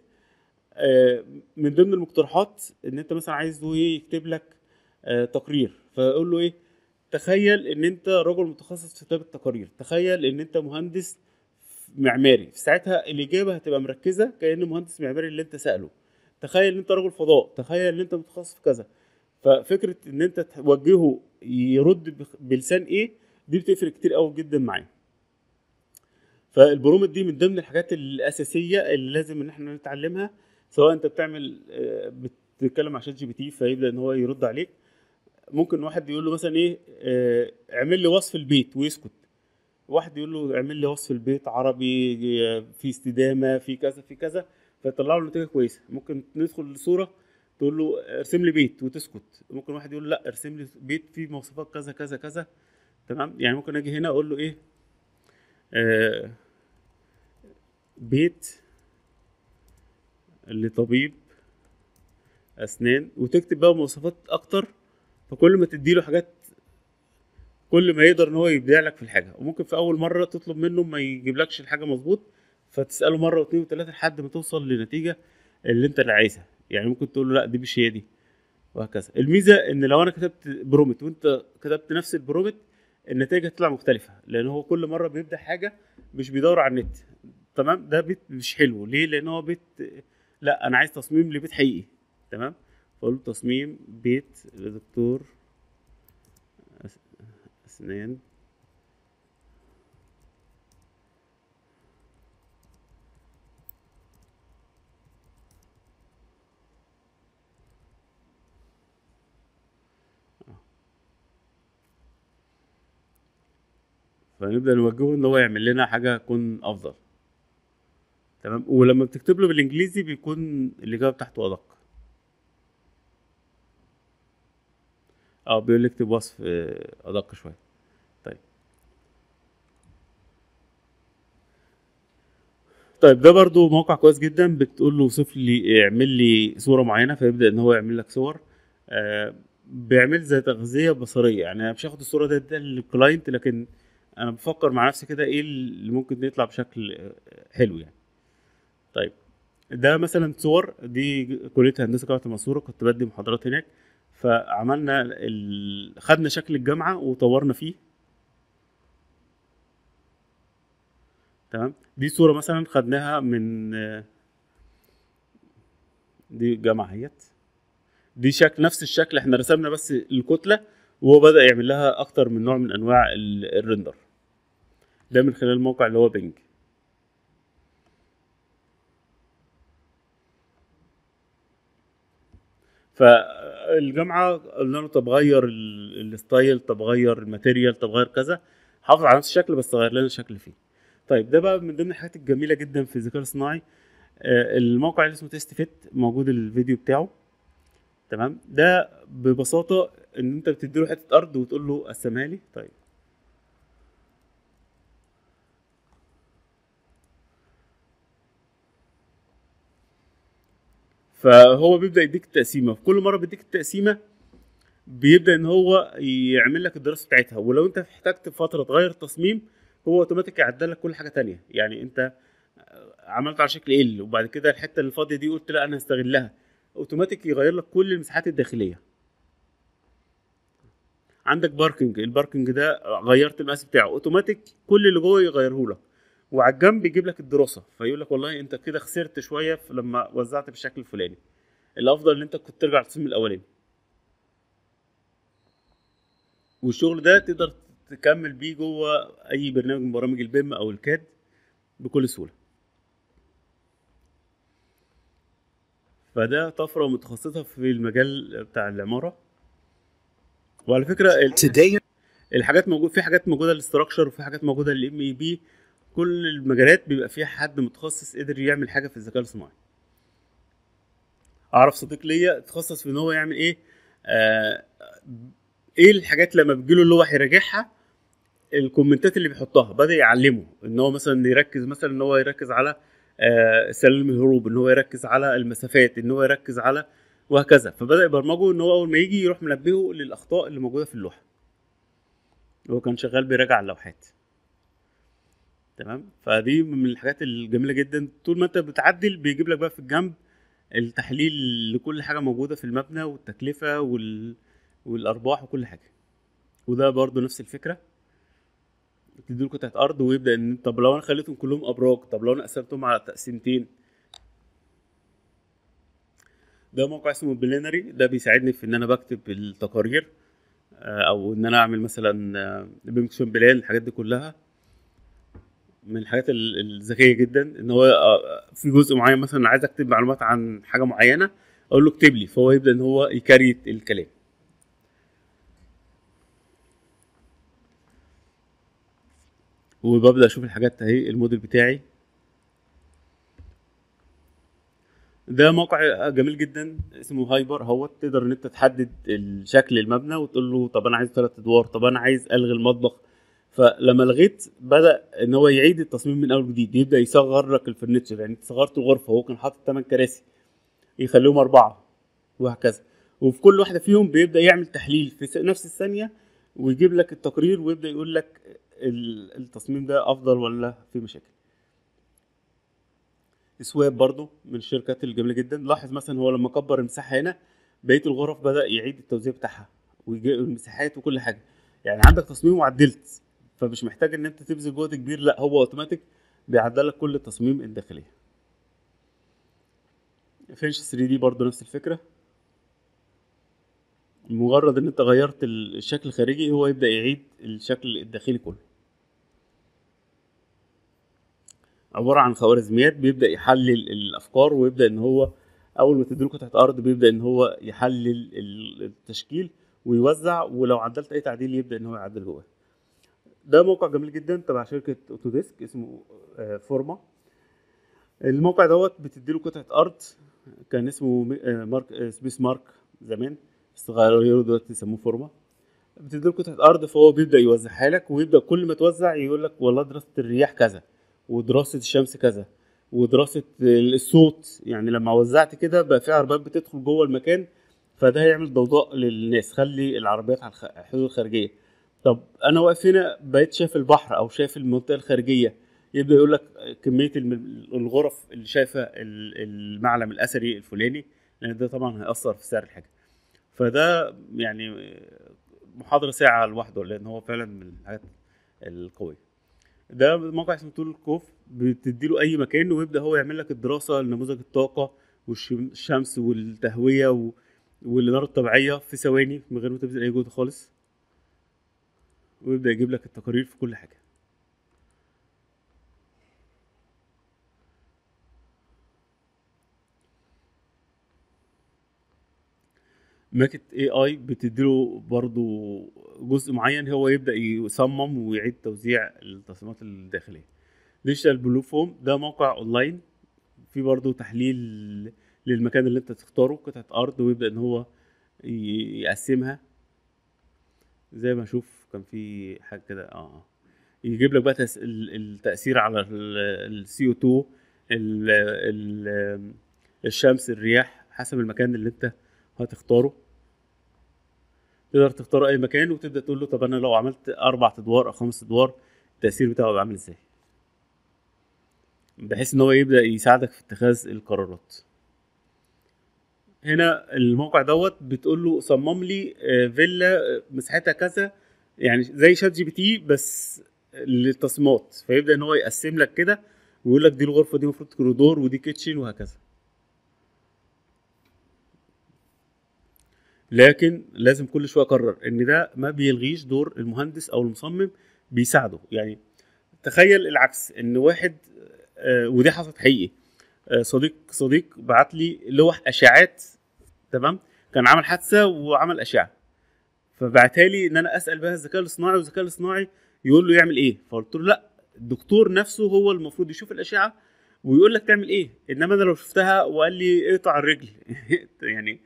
آه، من ضمن المقترحات إن أنت مثلا عايزه إيه يكتب لك آه، تقرير. فأقول له إيه تخيل إن أنت رجل متخصص في كتابة التقارير تخيل إن أنت مهندس معماري. في ساعتها الإجابة هتبقى مركزة كأن مهندس معماري اللي أنت سأله. تخيل إن أنت رجل فضاء تخيل إن أنت متخصص في كذا. ففكرة إن أنت توجهه يرد بلسان إيه؟ دي بتفرق كتير قوي جدا معاه. فالبرومت دي من ضمن الحاجات الأساسية اللي لازم إن إحنا نتعلمها سواء أنت بتعمل آه، بتتكلم مع ChatGPT فيبدأ إن هو يرد عليك. ممكن واحد يقول له مثلا إيه؟ آه، اعمل لي وصف البيت ويسكت واحد يقول له اعمل لي وصف البيت عربي آه، في استدامة في كذا في كذا. فيطلع له نتيجة كويسة. ممكن ندخل لصوره تقول له ارسم لي بيت وتسكت. ممكن واحد يقول لا ارسم لي بيت فيه مواصفات كذا كذا كذا. تمام؟ يعني ممكن أجي هنا أقول له إيه؟ آه بيت لطبيب أسنان. وتكتب بقى مواصفات أكتر فكل ما تديله حاجات كل ما يقدر إن هو يبدع لك في الحاجة. وممكن في أول مرة تطلب منه ما يجيبلكش الحاجة مظبوط. فتسأله مرة واثنين وثلاثة لحد ما توصل لنتيجة اللي انت اللي عايزها. يعني ممكن تقول له لا دي مش هي دي وهكذا. الميزة إن لو أنا كتبت برومت وأنت كتبت نفس البرومت النتائج هتطلع مختلفة لأن هو كل مرة بيبدأ حاجة مش بيدور على النت. تمام؟ ده بيت مش حلو. ليه؟ لأن هو بيت لا أنا عايز تصميم لبيت حقيقي. تمام؟ فقول له تصميم بيت لدكتور أسنان. فنبدا نوجهه إن هو يعمل لنا حاجة تكون أفضل. تمام؟ ولما بتكتب له بالإنجليزي بيكون الاجابه بتاعته أدق. آه بيقول لي اكتب وصف آه، أدق شوية. طيب. طيب ده برضو موقع كويس جدا بتقول له وصف لي اعمل لي صورة معينة فيبدأ إن هو يعمل لك صور. آه بيعمل زي تغذية بصرية. يعني أنا مش هاخد الصورة دي للكلاينت لكن أنا بفكر مع نفسي كده إيه اللي ممكن يطلع بشكل حلو يعني. طيب ده مثلا صور دي كلية هندسة جامعه المنصورة كنت بدي محاضرات هناك فعملنا ال... خدنا شكل الجامعة وطورنا فيه. تمام؟ دي صورة مثلا خدناها من دي جامعة اهيت دي شكل نفس الشكل إحنا رسمنا بس الكتلة وهو بدأ يعمل لها أكتر من نوع من أنواع ال- ال render. ده من خلال الموقع اللي هو Bing فالجامعة قلنا له طب غير ال- ال style طب غير ال material طب غير كذا. حافظ على نفس الشكل بس غير لنا الشكل فيه. طيب ده بقى من ضمن الحاجات الجميلة جدا في الذكاء الصناعي آه، الموقع اللي اسمه TestFit موجود الفيديو بتاعه. تمام؟ ده ببساطة إن أنت بتديله حتة أرض وتقول له قسمها لي. طيب. فهو بيبدأ يديك التقسيمة. في كل مرة بيديك التقسيمة بيبدأ إن هو يعمل لك الدراسة بتاعتها. ولو أنت احتجت فترة تغير التصميم هو أوتوماتيك يعدل لك كل حاجة تانية. يعني أنت عملت على شكل L وبعد كده الحتة اللي فاضية دي قلت لا أنا هستغلها. أوتوماتيك يغير لك كل المساحات الداخلية. عندك parking ال parking ده غيرت المقاس بتاعه. أوتوماتيك كل اللي جوه يغيره لك. وعلى الجنب يجيب لك الدراسة. فيقول لك والله أنت كده خسرت شوية لما وزعت بالشكل الفلاني الأفضل إن أنت كنت ترجع للتصميم الأولاني. والشغل ده تقدر تكمل بيه جوه أي برنامج من برامج ال BIM أو ال CAD بكل سهولة. فده طفرة متخصصة في المجال بتاع العمارة. وعلى فكرة الحاجات موجود في حاجات موجودة لل structure وفي حاجات موجودة لل MEP كل المجالات بيبقى فيها حد متخصص قدر يعمل حاجة في الذكاء الصناعي أعرف صديق ليا اتخصص في إن هو يعمل إيه؟ آه إيه الحاجات لما بتجيله اللوح يراجعها الكومنتات اللي بيحطها بدأ يعلمه إن هو مثلا يركز مثلا إن هو يركز على آه سلالم الهروب إن هو يركز على المسافات إن هو يركز على وهكذا. فبدأ يبرمجه إن هو أول ما يجي يروح منبهه للأخطاء اللي موجودة في اللوحة. هو كان شغال بيراجع اللوحات. تمام؟ فدي من الحاجات الجميلة جدا. طول ما أنت بتعدل بيجيب لك بقى في الجنب التحليل لكل حاجة موجودة في المبنى والتكلفة وال... والأرباح وكل حاجة. وده برضو نفس الفكرة. تديله قطعة أرض ويبدأ إن طب لو أنا خليتهم كلهم أبراج طب لو أنا قسمتهم على تقسيمتين؟ ده موقع اسمه Plannerly ده بيساعدني في إن أنا بكتب التقارير آه، أو إن أنا أعمل مثلا BIM execution plan الحاجات دي كلها. من الحاجات ال- الذكية جدا إن هو آه، في جزء معين مثلا عايز أكتب معلومات عن حاجة معينة أقول له اكتب لي فهو يبدأ إن هو يكريت الكلام. وببدأ أشوف الحاجات أهي الموديل بتاعي. ده موقع جميل جدا اسمه هايبر هو تقدر إن أنت تحدد الشكل المبنى وتقول له طب أنا عايز ثلاث أدوار طب أنا عايز ألغي المطبخ فلما لغيت بدأ إن هو يعيد التصميم من أول وجديد يبدأ يصغر لك الفرنتشر. يعني صغرت الغرفه هو كان حاطط 8 كراسي. يخليهم أربعة وهكذا. وفي كل واحدة فيهم بيبدأ يعمل تحليل. في نفس الثانية ويجيب لك التقرير ويبدأ يقول لك ال- التصميم ده أفضل ولا في مشاكل. سواب برضو من الشركات الجميلة جدا. لاحظ مثلا هو لما كبر المساحة هنا بقية الغرف بدأ يعيد التوزيع بتاعها ويجي المساحات وكل حاجة. يعني عندك تصميم وعدلت. فمش محتاج إن أنت تبذل جهد كبير لأ هو أوتوماتيك بيعدل كل التصميم الداخلية. فينش 3 دي برضو نفس الفكرة. مجرد إن أنت غيرت ال- الشكل الخارجي هو يبدأ يعيد الشكل الداخلي كله. عبارة عن خوارزميات بيبدأ يحلل الأفكار ويبدأ إن هو أول ما تديله قطعة أرض بيبدأ إن هو يحلل ال- التشكيل ويوزع ولو عدلت أي تعديل يبدأ إن هو يعدل جواه. ده موقع جميل جدا تبع شركة Autodesk اسمه آه، Forma الموقع دوت بتديله قطعة ارض كان اسمه م- آه، Maker آه، Spacemaker زمان بس غيروا دلوقتي يسموه Forma بتديله قطعة ارض فهو بيبدأ يوزعها لك ويبدأ كل ما توزع يقول لك والله دراسة الرياح كذا ودراسة الشمس كذا ودراسة الصوت. يعني لما وزعت كده بقى في عربيات بتدخل جوه المكان فده هيعمل ضوضاء للناس خلي العربيات على الحدود الخارجية. طب أنا واقف هنا بقيت شايف البحر أو شايف المنطقة الخارجية. يبدأ يقول لك كمية الم- الغرف اللي شايفه ال- المعلم الأثري الفلاني لأن ده طبعا هيأثر في سعر الحاجة. فده يعني محاضرة ساعة لوحده لأن هو فعلا من الحاجات القوية. ده موقع اسمه تول الكوف بتديله أي مكان ويبدأ هو يعمل لك الدراسة لنموذج الطاقة والشمس والتهوية والنار الطبيعية في ثواني من غير ما تبذل أي جهد خالص. ويبدأ يجيب لك التقارير في كل حاجة. ماكت اي اي بتديله برضو جزء معين هو يبدأ يصمم ويعيد توزيع التصميمات الداخلية. Digital Blue Foam ده موقع اونلاين في برضو تحليل للمكان اللي انت تختاره قطعة أرض ويبدأ إن هو يقسمها. زي ما أشوف كان في حاجة كده آه آه. يجيب لك بقى التأثير على ال CO2 الشمس الرياح حسب المكان اللي انت هتختاره. تقدر تختار أي مكان وتبدأ تقول له طب أنا لو عملت أربع أدوار أو خمس أدوار التأثير بتاعه هيبقى عامل إزاي؟ بحيث إن هو يبدأ يساعدك في اتخاذ القرارات. هنا الموقع دوت بتقول له صمم لي آه، فيلا آه، مساحتها كذا يعني زي ChatGPT بس للتصميمات. فيبدأ إن هو يقسم لك كده ويقول لك دي الغرفة دي المفروض كوريدور ودي kitchen وهكذا. لكن لازم كل شوية أقرر إن ده ما بيلغيش دور المهندس أو المصمم بيساعده. يعني تخيل العكس إن واحد آه، ودي حصلت حقيقي. آه، صديق صديق بعت لي لوح اشعاعات تمام؟ كان عمل حادثة وعمل أشعة. فبعتها لي إن أنا أسأل بها الذكاء الاصطناعي والذكاء الاصطناعي يقول له يعمل إيه؟ فقلت له لأ الدكتور نفسه هو المفروض يشوف الأشعة ويقول لك تعمل إيه؟ إنما أنا لو شفتها وقال لي اقطع الرجل. يعني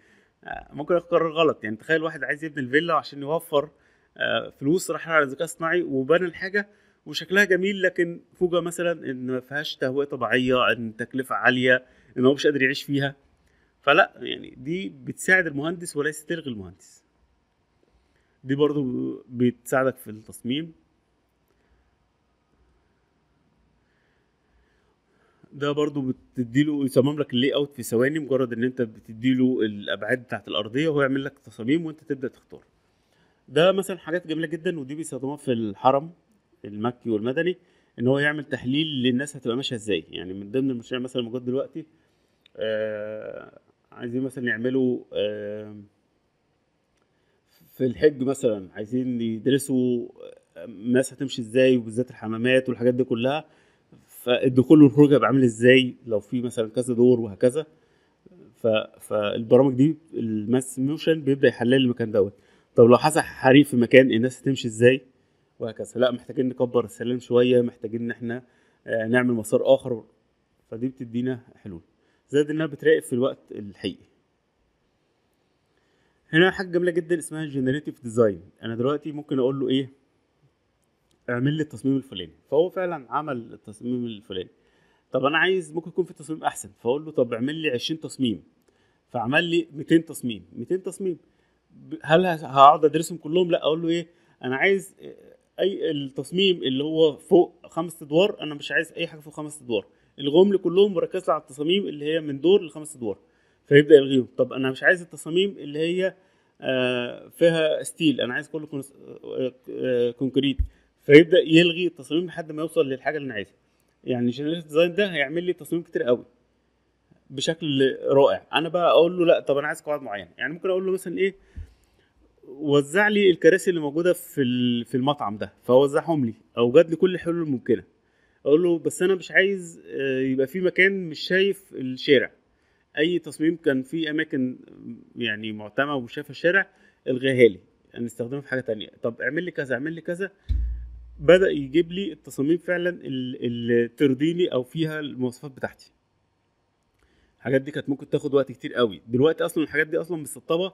ممكن اخد قرار غلط. يعني تخيل واحد عايز يبني الفيلا عشان يوفر آه، فلوس راح على الذكاء الصناعي وبنى الحاجة وشكلها جميل لكن فوجئ مثلا إن ما فيهاش تهوية طبيعية إن تكلفة عالية إن هو مش قادر يعيش فيها. فلأ يعني دي بتساعد المهندس وليس تلغي المهندس. دي برضو بتساعدك في التصميم. ده برضو بتديله يصمم لك اللي اوت في ثواني مجرد إن أنت بتديله الأبعاد بتاعت الأرضية وهو يعمل لك تصاميم وأنت تبدأ تختار. ده مثلا حاجات جميلة جدا ودي بيستخدموها في الحرم المكي والمدني إن هو يعمل تحليل للناس هتبقى ماشية إزاي. يعني من ضمن المشاريع مثلا موجود دلوقتي آه عايزين مثلا يعملوا آه في الحج مثلا عايزين يدرسوا الناس هتمشي إزاي وبالذات الحمامات والحاجات دي كلها فالدخول والخروج هيبقى عامل إزاي لو في مثلا كذا دور وهكذا. فالبرامج دي ال MassMotion بيبدأ يحلل المكان دوت. طب لو حصل حريق في مكان الناس هتمشي إزاي؟ وهكذا. لا محتاجين نكبر السلم شوية محتاجين إن إحنا آه، نعمل مسار آخر. فدي بتدينا حلول. زائد إنها بتراقب في الوقت الحقيقي. هنا حاجة جميلة جدا اسمها generative design أنا دلوقتي ممكن أقول له إيه؟ اعمل لي التصميم الفلاني. فهو فعلا عمل التصميم الفلاني. طب أنا عايز ممكن يكون في تصميم أحسن. فأقول له طب اعمل لي 20 تصميم. فعمل لي 200 تصميم. 200 تصميم. هل هقعد أدرسهم كلهم؟ لا أقول له إيه؟ أنا عايز أي التصميم اللي هو فوق خمس أدوار أنا مش عايز أي حاجة فوق خمس أدوار. الغيهم لي كلهم وركز لي على التصاميم اللي هي من دور لخمس أدوار. فيبدأ يلغيهم. طب أنا مش عايز التصاميم اللي هي آه، فيها steel. أنا عايز كله آه، concrete. فيبدأ يلغي التصاميم لحد ما يوصل للحاجة اللي أنا عايزها. يعني generative design ده هيعمل لي تصميم كتير قوي بشكل رائع. أنا بقى أقول له لا طب أنا عايز قواعد معينة. يعني ممكن أقول له مثلا إيه وزع لي الكراسي اللي موجودة في في المطعم ده فوزعهم لي أوجد لي كل الحلول الممكنة. أقول له بس أنا مش عايز آه، يبقى في مكان مش شايف الشارع. أي تصميم كان في أماكن يعني معتمة ومش شايفه الشارع الغيها لي. يعني نستخدمها في حاجة تانية. طب اعمل لي كذا اعمل لي كذا. بدأ يجيب لي التصاميم فعلا ال- اللي ترضيني أو فيها المواصفات بتاعتي. الحاجات دي كانت ممكن تاخد وقت كتير قوي. دلوقتي أصلا الحاجات دي أصلا متسطبة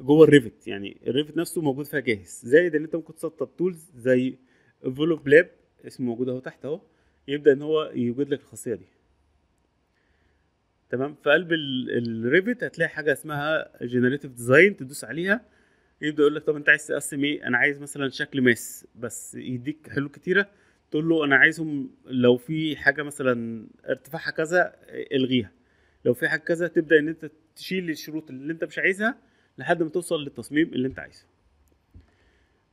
جوه ال Revit. يعني ال Revit نفسه موجود فيها جاهز. زائد إن أنت ممكن تسطب tools زي EvolveLab اسمه موجود أهو تحت أهو. يبدأ إن هو يوجد لك الخاصية دي. تمام؟ في قلب ال Revit هتلاقي حاجة اسمها generative design تدوس عليها يبدأ يقول لك طب أنت عايز تقسم إيه؟ أنا عايز مثلا شكل mass بس يديك حلول كتيرة تقول له أنا عايزهم لو في حاجة مثلا ارتفاعها كذا إلغيها. لو في حاجة كذا تبدأ إن أنت تشيل الشروط اللي أنت مش عايزها لحد ما توصل للتصميم اللي أنت عايزه.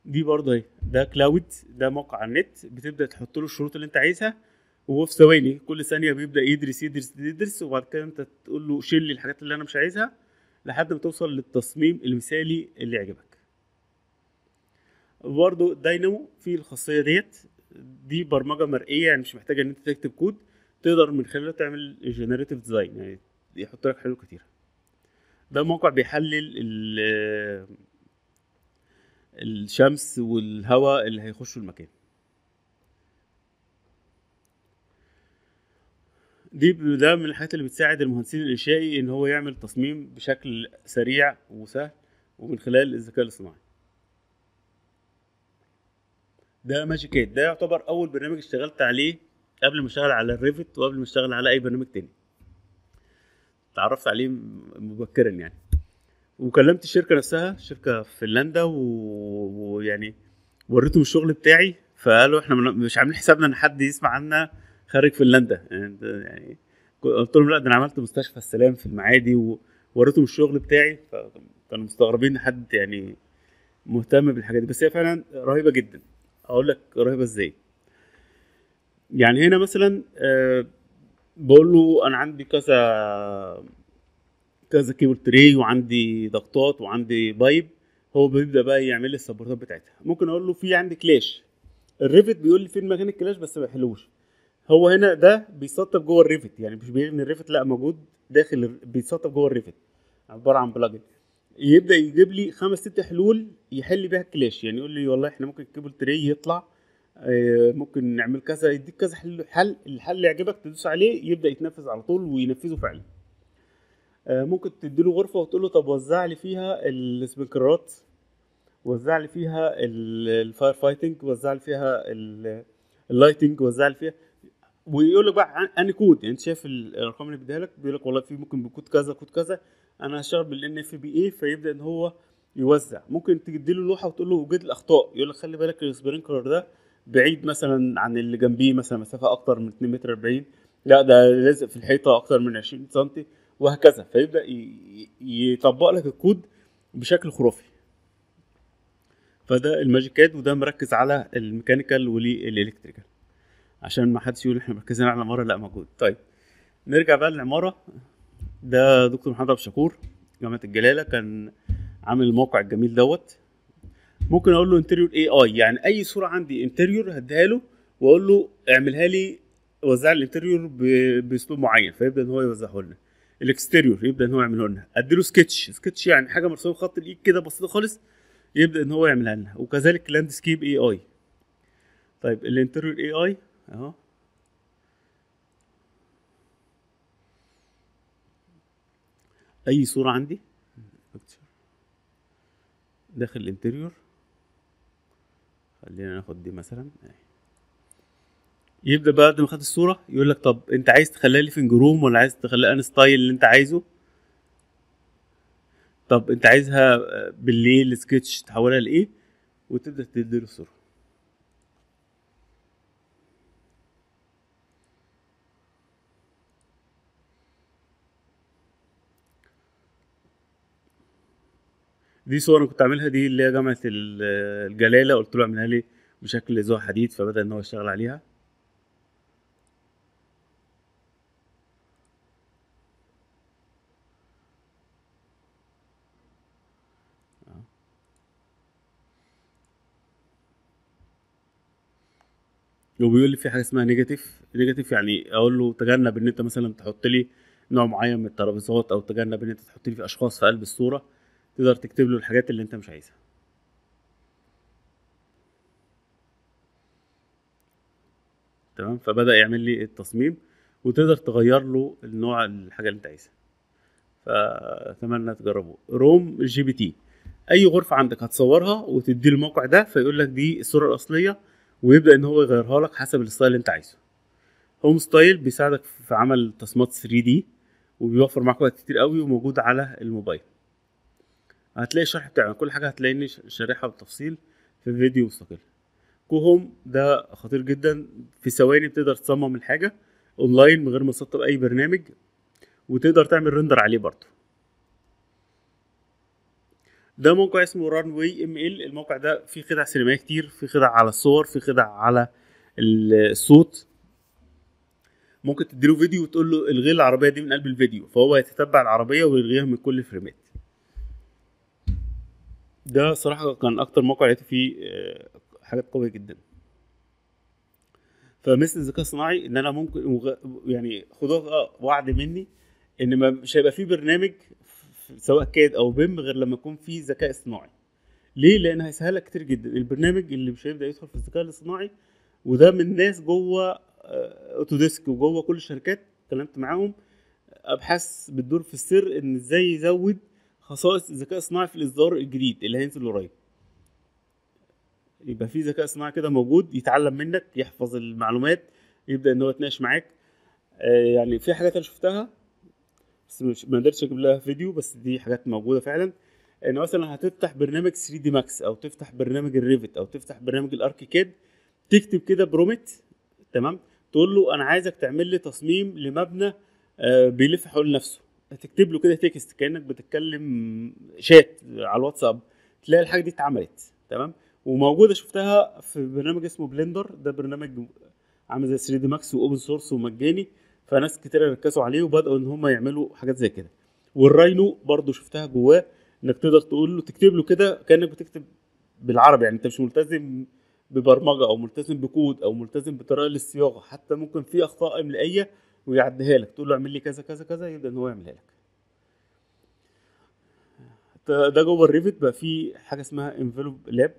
دي برضه أهي ده cloud ده موقع على النت بتبدأ تحط له الشروط اللي أنت عايزها وهو في ثواني كل ثانية بيبدأ يدرس يدرس يدرس وبعد كده انت تقول له شيل لي الحاجات اللي أنا مش عايزها لحد ما توصل للتصميم المثالي اللي يعجبك. برضه داينامو في الخاصية ديت دي برمجة مرئية يعني مش محتاجة إن أنت تكتب كود تقدر من خلالها تعمل generative design يعني يحط لك حلول كتير ده موقع بيحلل الشمس والهواء اللي هيخشوا المكان. دي ده من الحاجات اللي بتساعد المهندسين الإنشائي إن هو يعمل تصميم بشكل سريع وسهل ومن خلال الذكاء الاصطناعي. ده ماجيكات ده يعتبر أول برنامج اشتغلت عليه قبل ما أشتغل على الريفت وقبل ما أشتغل على أي برنامج تاني. تعرفت عليه مبكرا يعني. وكلمت الشركة نفسها شركة في فنلندا ويعني وريتهم الشغل بتاعي فقالوا إحنا مش عاملين حسابنا إن حد يسمع عنا خارج فنلندا. يعني قلت لهم لا ده أنا عملت مستشفى السلام في المعادي ووريتهم الشغل بتاعي. فكانوا مستغربين حد يعني مهتم بالحاجات دي. بس هي فعلا رهيبة جدا. أقول لك رهيبة إزاي. يعني هنا مثلا أه بقول له أنا عندي كذا كذا cable tray وعندي duct ات وعندي pipe. هو بيبدأ بقى يعمل لي ال support ات بتاعتها. ممكن أقول له في عندي clash. ال Revit بيقول لي فين مكان ال clash بس ما بيحلوش. هو هنا ده بيسطب جوه ال Revit يعني مش بيغني ال Revit لا موجود داخل بيسطب جوه ال Revit عبارة عن plugin يبدأ يجيب لي خمس ست حلول يحل بيها ال clash يعني يقول لي والله إحنا ممكن ال cable tray يطلع ممكن نعمل كذا يديك كذا حل حل الحل اللي يعجبك تدوس عليه يبدأ يتنفذ على طول وينفذه فعلا. ممكن تديله غرفة وتقول له طب وزع لي فيها ال speaker ات وزع لي فيها ال fire fighting وزع لي فيها ال lighting وزع لي فيها ويقول لك بقى أنهي كود. يعني أنت شايف الأرقام اللي بيديها لك بيقول لك والله في ممكن بكود كذا كود كذا. أنا هشتغل بال NFPA فيبدأ إن هو يوزع. ممكن تدي له لوحه وتقول له وجد الأخطاء. يقول لك خلي بالك ال sprinkler ده بعيد مثلا عن اللي جنبيه مثلا مسافة أكتر من 2 متر 40 لا ده لازق في الحيطة أكتر من 20 سم وهكذا. فيبدأ يطبق لك الكود بشكل خرافي. فده ال MagiCAD وده مركز على ال mechanical وال electrical. عشان ما حدش يقول إحنا مركزين على العمارة. لا موجود. طيب نرجع بقى للعمارة. ده دكتور محمد عبد الشكور جامعة الجلالة. كان عامل الموقع الجميل دوت. ممكن أقول له interior AI يعني أي صورة عندي interior هديها له وأقول له اعملها لي وزع ال interior بأسلوب معين فيبدأ إن هو يوزعه لنا. ال exterior يبدأ إن هو يعمله لنا. أديله sketch sketch يعني حاجة مرسومة خط الإيد كده بسيطة خالص يبدأ إن هو يعملها لنا. وكذلك landscape AI طيب ال interior AI اهو. أي صورة عندي؟ داخل ال interior خلينا ناخد دي مثلا. يبدأ بعد ما خد الصورة يقول لك طب أنت عايز تخليها living room ولا عايز تخليها أنهي style اللي أنت عايزه؟ طب أنت عايزها بالليل سكتش تحولها لإيه؟ وتبدأ تديله الصورة. دي صور أنا كنت عاملها دي اللي هي جامعة الجلالة قلت له اعملها لي بشكل زها حديد فبدأ إن هو يشتغل عليها. وبيقول لي في حاجة اسمها negative negative يعني أقول له تجنب إن أنت مثلا تحط لي نوع معين من الترابيزات أو تجنب إن أنت تحط لي في أشخاص في قلب الصورة. تقدر تكتب له الحاجات اللي انت مش عايزها. تمام؟ فبدأ يعمل لي التصميم وتقدر تغير له النوع الحاجة اللي انت عايزها. فأتمنى تجربوا RoomGPT. أي غرفة عندك هتصورها وتدي الموقع ده فيقول لك دي الصورة الأصلية ويبدأ إن هو يغيرها لك حسب ال style اللي انت عايزه. هوم ستايل بيساعدك في عمل تصميمات 3D وبيوفر معاك وقت كتير قوي وموجود على الموبايل. هتلاقي الشرح بتاعه كل حاجة هتلاقيني شارحها بالتفصيل في فيديو مستقل. Coohom ده خطير جدا. في ثواني بتقدر تصمم الحاجة اونلاين من غير ما تسطب أي برنامج وتقدر تعمل render عليه برضه. ده موقع اسمه Runway ML الموقع ده فيه خدع سينمائية كتير فيه خدع على الصور فيه خدع على الصوت. ممكن تديله فيديو وتقول له الغي العربية دي من قلب الفيديو فهو يتتبع العربية ويلغيها من كل الفريمات ده صراحة كان أكتر موقع لقيت فيه حاجات قوية جدا. فمثل الذكاء الصناعي إن أنا ممكن يعني خدوها وعد مني إن مش هيبقى فيه برنامج سواء كاد أو بيم غير لما يكون فيه ذكاء اصطناعي. ليه؟ لأن هيسهلك كتير جدا. البرنامج اللي مش هيبدأ يدخل في الذكاء الاصطناعي وده من ناس جوه اوتوديسك وجوه كل الشركات اتكلمت معاهم أبحاث بتدور في السر إن إزاي يزود خصائص الذكاء الصناعي في الإصدار الجديد اللي هينزل قريب. يبقى في ذكاء صناعي كده موجود يتعلم منك يحفظ المعلومات يبدأ إن هو يتناقش معاك. آه يعني في حاجات أنا شفتها بس مش ما قدرتش أجيب لها فيديو بس دي حاجات موجودة فعلا. إن مثلا هتفتح برنامج 3D Max أو تفتح برنامج ال Revit أو تفتح برنامج ال ArchiCAD تكتب كده prompt تمام؟ تقول له أنا عايزك تعمل لي تصميم لمبنى آه بيلف حول نفسه. هتكتب له كده text كأنك بتتكلم شات على الواتساب تلاقي الحاجة دي اتعملت تمام؟ وموجودة شفتها في برنامج اسمه Blender ده برنامج عامل زي 3D Max و open source ومجاني فناس كتير ركزوا عليه وبدأوا إن هم يعملوا حاجات زي كده. وال Rhino برضو شفتها جواه إنك تقدر تقول له تكتب له كده كأنك بتكتب بالعربي. يعني أنت مش ملتزم ببرمجة أو ملتزم بكود أو ملتزم بطريقة للصياغة. حتى ممكن في أخطاء إملائية ويعديها لك تقول له اعمل لي كذا كذا كذا يبدأ إن هو يعملها لك. ده جوه ال Revit بقى في حاجة اسمها Envelope Lab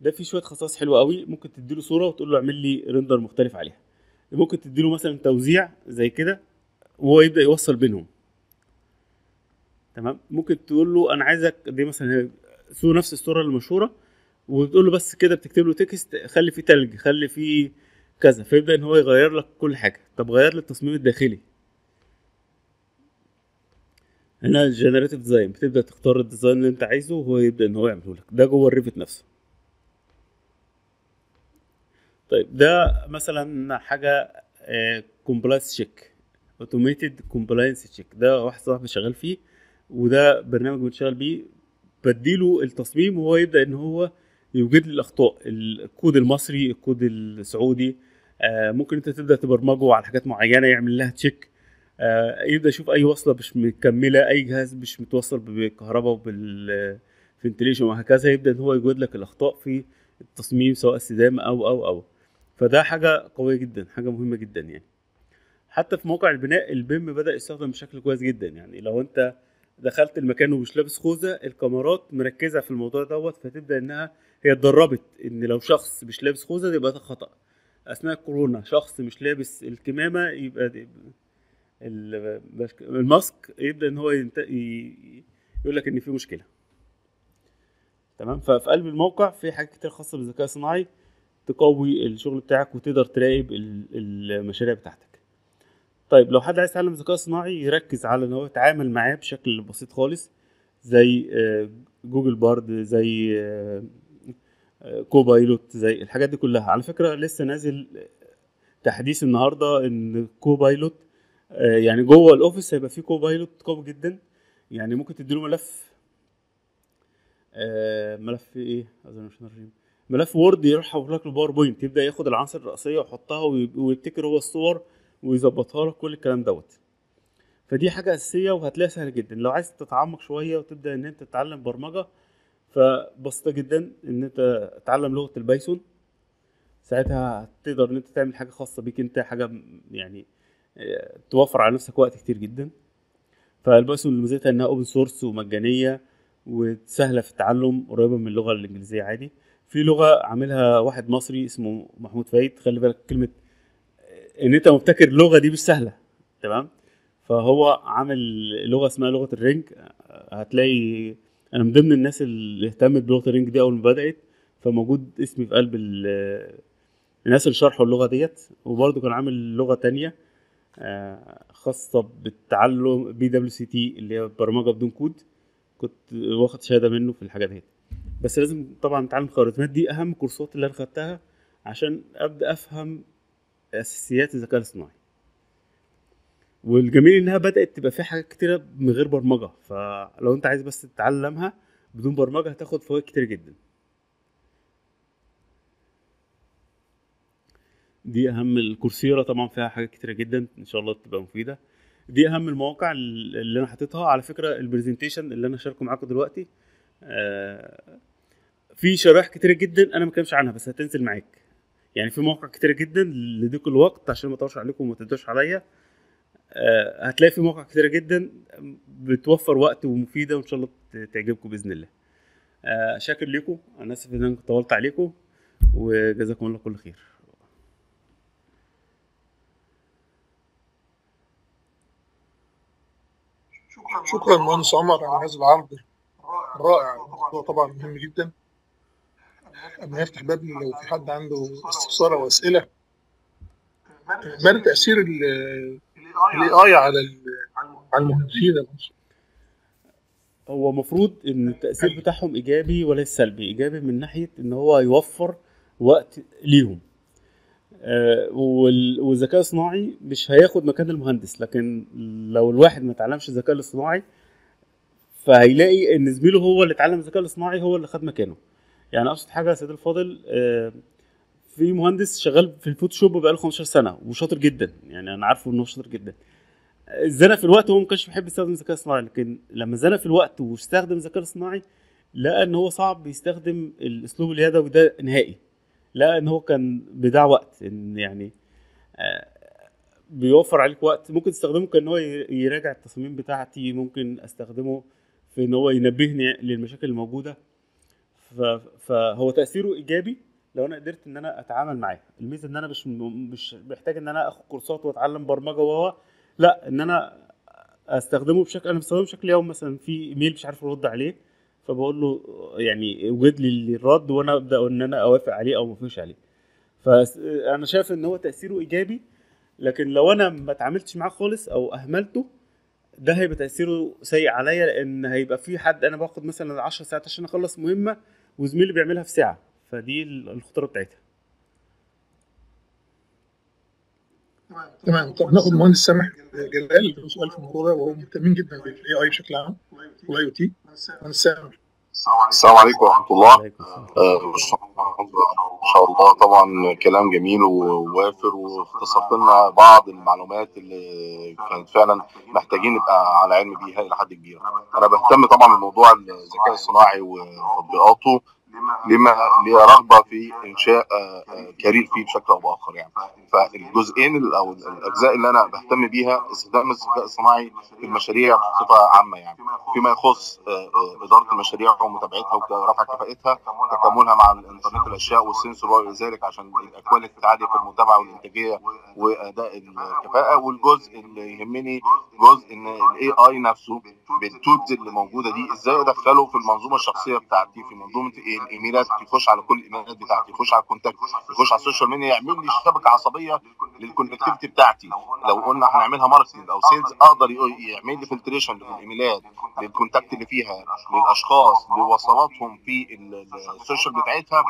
ده فيه شوية خصائص حلوة قوي ممكن تديله صورة وتقول له اعمل لي render مختلف عليها. ممكن تديله مثلا توزيع زي كده وهو يبدأ يوصل بينهم. تمام؟ ممكن تقول له أنا عايزك دي مثلا صورة نفس الصورة المشهورة وتقول له بس كده بتكتب له text خلي فيه تلج خلي فيه كذا فيبدأ إن هو يغير لك كل حاجة. طب غير لي التصميم الداخلي. هنا ال generative design بتبدأ تختار ال design اللي أنت عايزه وهو يبدأ إن هو يعمله لك. ده جوه ال Revit نفسه. طيب ده مثلا حاجة compliance check automated compliance check ده واحد صاحبي شغال فيه وده برنامج بنشتغل بيه. بديله التصميم وهو يبدأ إن هو يوجد لي الأخطاء الكود المصري الكود السعودي. ممكن انت تبدأ تبرمجه على حاجات معينة يعمل لها check آه يبدأ يشوف أي وصلة مش مكملة أي جهاز مش متوصل بالكهرباء وبال ventilation وهكذا يبدأ إن هو يوجد لك الأخطاء في التصميم سواء استدامة أو أو أو. فده حاجة قوية جدا حاجة مهمة جدا يعني. حتى في موقع البناء ال BIM بدأ يستخدم بشكل كويس جدا يعني. لو أنت دخلت المكان ومش لابس خوذة الكاميرات مركزة في الموضوع دوت فتبدأ إنها هي اتدربت إن لو شخص مش لابس خوذة يبقى ده خطأ. أثناء الكورونا شخص مش لابس الكمامة يبقى ال mask يبدأ إن هو ينت... يقول لك إن في مشكلة. تمام؟ ففي قلب الموقع في حاجات كتير خاصة بالذكاء الصناعي تقوي الشغل بتاعك وتقدر تراقب المشاريع بتاعتك. طيب لو حد عايز يتعلم الذكاء الصناعي يركز على إن هو يتعامل معاه بشكل بسيط خالص زي Google Bard زي Copilot زي الحاجات دي كلها. على فكرة لسه نازل تحديث النهارده إن Copilot يعني جوه ال Office هيبقى فيه Copilot قوي جدا. يعني ممكن تديله ملف ملف إيه؟ ملف Word يروح يحول لك ال PowerPoint يبدأ ياخد العناصر الرئيسية ويحطها ويبتكر هو الصور ويظبطها لك كل الكلام دوت. فدي حاجة أساسية وهتلاقيها سهلة جدا. لو عايز تتعمق شوية وتبدأ إن أنت تتعلم برمجة فبسيطة جدا إن أنت تتعلم لغة ال Python. ساعتها هتقدر إن أنت تعمل حاجة خاصة بيك أنت حاجة يعني توفر على نفسك وقت كتير جدا. فال Python ميزتها إنها open source ومجانية وسهلة في التعلم قريبة من اللغة الإنجليزية عادي. في لغة عاملها واحد مصري اسمه محمود فايد. خلي بالك كلمة إن أنت مبتكر اللغة دي مش سهلة تمام؟ فهو عامل لغة اسمها لغة ال Ring. هتلاقي أنا من ضمن الناس اللي اهتمت بلغه ال Ring دي أول ما بدأت فموجود اسمي في قلب ال- الناس اللي شرحوا اللغة ديت وبرضه كان عامل لغة تانية آه، خاصة بالتعلم PWCT اللي هي برمجة بدون كود كنت واخد شهادة منه في الحاجة ديت. بس لازم طبعا نتعلم خوارزميات دي أهم course ات اللي أنا خدتها عشان أبدأ أفهم أساسيات الذكاء الاصطناعي. والجميل إنها بدأت تبقى فيها حاجات كتيرة من غير برمجة. فلو أنت عايز بس تتعلمها بدون برمجة هتاخد فوائد كتير جدا. دي أهم الكورسيرا طبعا فيها حاجات كتيرة جدا إن شاء الله تبقى مفيدة. دي أهم المواقع اللي أنا حاططها. على فكرة البرزنتيشن اللي أنا شاركه معاكم دلوقتي آه، في شرائح كتيرة جدا أنا ما اتكلمش عنها بس هتنزل معاك. يعني في مواقع كتيرة جدا لضيق الوقت عشان ما أطولش عليكم وما تدوش عليا. هتلاقي في مواقع كتيرة جدا بتوفر وقت ومفيدة وإن شاء الله تعجبكم بإذن الله. آه، شاكر لكم أنا آسف إن أنا طولت عليكم وجزاكم الله كل خير. شكرا مهندس عمر على هذا العرض الرائع. الموضوع طبعا مهم جدا. قبل ما يفتح باب لو في حد عنده استفسار أو أسئلة. مدى تأثير الاي اي على ال- على المهندسين؟ هو مفروض إن التأثير بتاعهم إيجابي وليس سلبي؟ إيجابي من ناحية إن هو يوفر وقت ليهم. آه، وال- والذكاء الصناعي مش هياخد مكان المهندس لكن لو الواحد ما اتعلمش الذكاء الاصطناعي فهيلاقي إن زميله هو اللي اتعلم الذكاء الاصطناعي هو اللي خد مكانه. يعني أبسط حاجة يا سيد الفاضل آه، في مهندس شغال في الفوتوشوب بقاله 15 سنة وشاطر جدا. يعني أنا عارفه إنه شاطر جدا. زنق في الوقت هو ما كانش بيحب يستخدم الذكاء الصناعي لكن لما زنق في الوقت واستخدم الذكاء الصناعي لقى إن هو صعب يستخدم الأسلوب اليدوي ده نهائي. لقى إن هو كان بيضيع وقت. إن يعني آه، بيوفر عليك وقت. ممكن تستخدمه كإن هو يراجع التصاميم بتاعتي. ممكن أستخدمه في إن هو ينبهني للمشاكل الموجودة. فهو تأثيره إيجابي. لو أنا قدرت إن أنا أتعامل معاه. الميزة إن أنا مش مش محتاج إن أنا آخد كورسات وأتعلم برمجة وهو لا إن أنا أستخدمه بشكل أنا بستخدمه بشكل يومي. مثلا في إيميل مش عارف أرد عليه فبقول له يعني وجد لي الرد وأنا أبدأ إن أنا أوافق عليه أو ما اوافقش عليه فانا شايف إن هو تأثيره إيجابي لكن لو أنا ما اتعاملتش معاه خالص أو أهملته ده هيبقى تأثيره سيء عليا لأن هيبقى في حد أنا باخد مثلا 10 ساعات عشان أخلص مهمة وزميلي بيعملها في ساعة. فدي الخطورة بتاعتها. تمام. طب ناخد المهندس سامح جلال له سؤال في الموضوع ده وهو مهتمين جدا بال AI بشكل عام وال IoT مهندس سامح. السلام عليكم ورحمة الله. عليكم السلام. آه، ما شاء الله. طبعا كلام جميل ووافر واختصرت لنا بعض المعلومات اللي كانت فعلا محتاجين نبقى على علم بيها إلى حد كبير. أنا بهتم طبعا بموضوع الذكاء الصناعي وتطبيقاته. لما ليا رغبة في إنشاء آه، آه، career فيه بشكل أو بآخر يعني فالجزئين ال- أو الأجزاء اللي أنا بهتم بيها استخدام الذكاء الصناعي في المشاريع بصفة عامة يعني فيما يخص آه، إدارة المشاريع ومتابعتها ورفع كفاءتها تكاملها مع الإنترنت الأشياء وال sensor وغير ذلك عشان ال quality عاليه في المتابعة والإنتاجية وأداء الكفاءة والجزء اللي يهمني جزء إن ال AI نفسه بال tools اللي موجودة دي إزاي أدخله في المنظومة الشخصية بتاعتي في منظومة إيه؟ الإيميلات يخش على كل الإيميلات بتاعتي يخش على ال contact يخش على السوشيال ميديا يعمل لي شبكة عصبية لل connectivity بتاعتي. لو قلنا هنعملها marketing أو sales أقدر يعمل لي filtration للإيميلات لل contact اللي فيها للأشخاص لوصلاتهم في ال- ال- ال social بتاعتها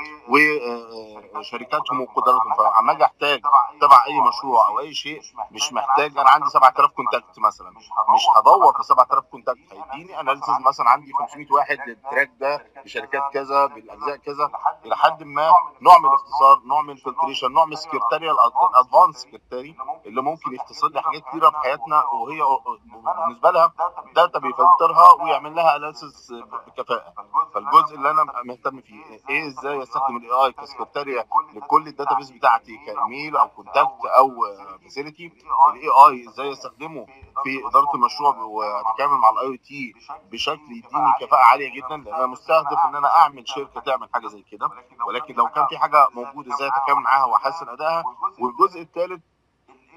وشركاتهم وقدراتهم. فعما أجي أحتاج تبع أي مشروع أو أي شيء مش محتاج أنا عندي 7000 contact مثلا. مش هدور في 7000 contact هيديني analysis مثلا عندي 500 واحد لل track ده بشركات كذا بالاجزاء كذا إلى حد ما نوع من الاختصار نوع من ال filtration نوع من ال secretarial ال advanced secretary اللي ممكن يختصر لي حاجات كتيرة في حياتنا وهي بالنسبة لها data بيفلترها ويعمل لها analysis بكفاءة. فالجزء اللي أنا مهتم فيه إيه إزاي أستخدم ال AI كسكرتاريا لكل ال database بتاعتي كايميل أو contact أو facility ال AI إزاي أستخدمه في إدارة المشروع وأتكامل مع ال IoT بشكل يديني كفاءة عالية جدا لأن أنا مستهدف إن أنا أعمل شركه تعمل حاجة زي كده. ولكن لو كان في حاجة موجودة إزاي اتكامل معاها واحسن أدائها والجزء الثالث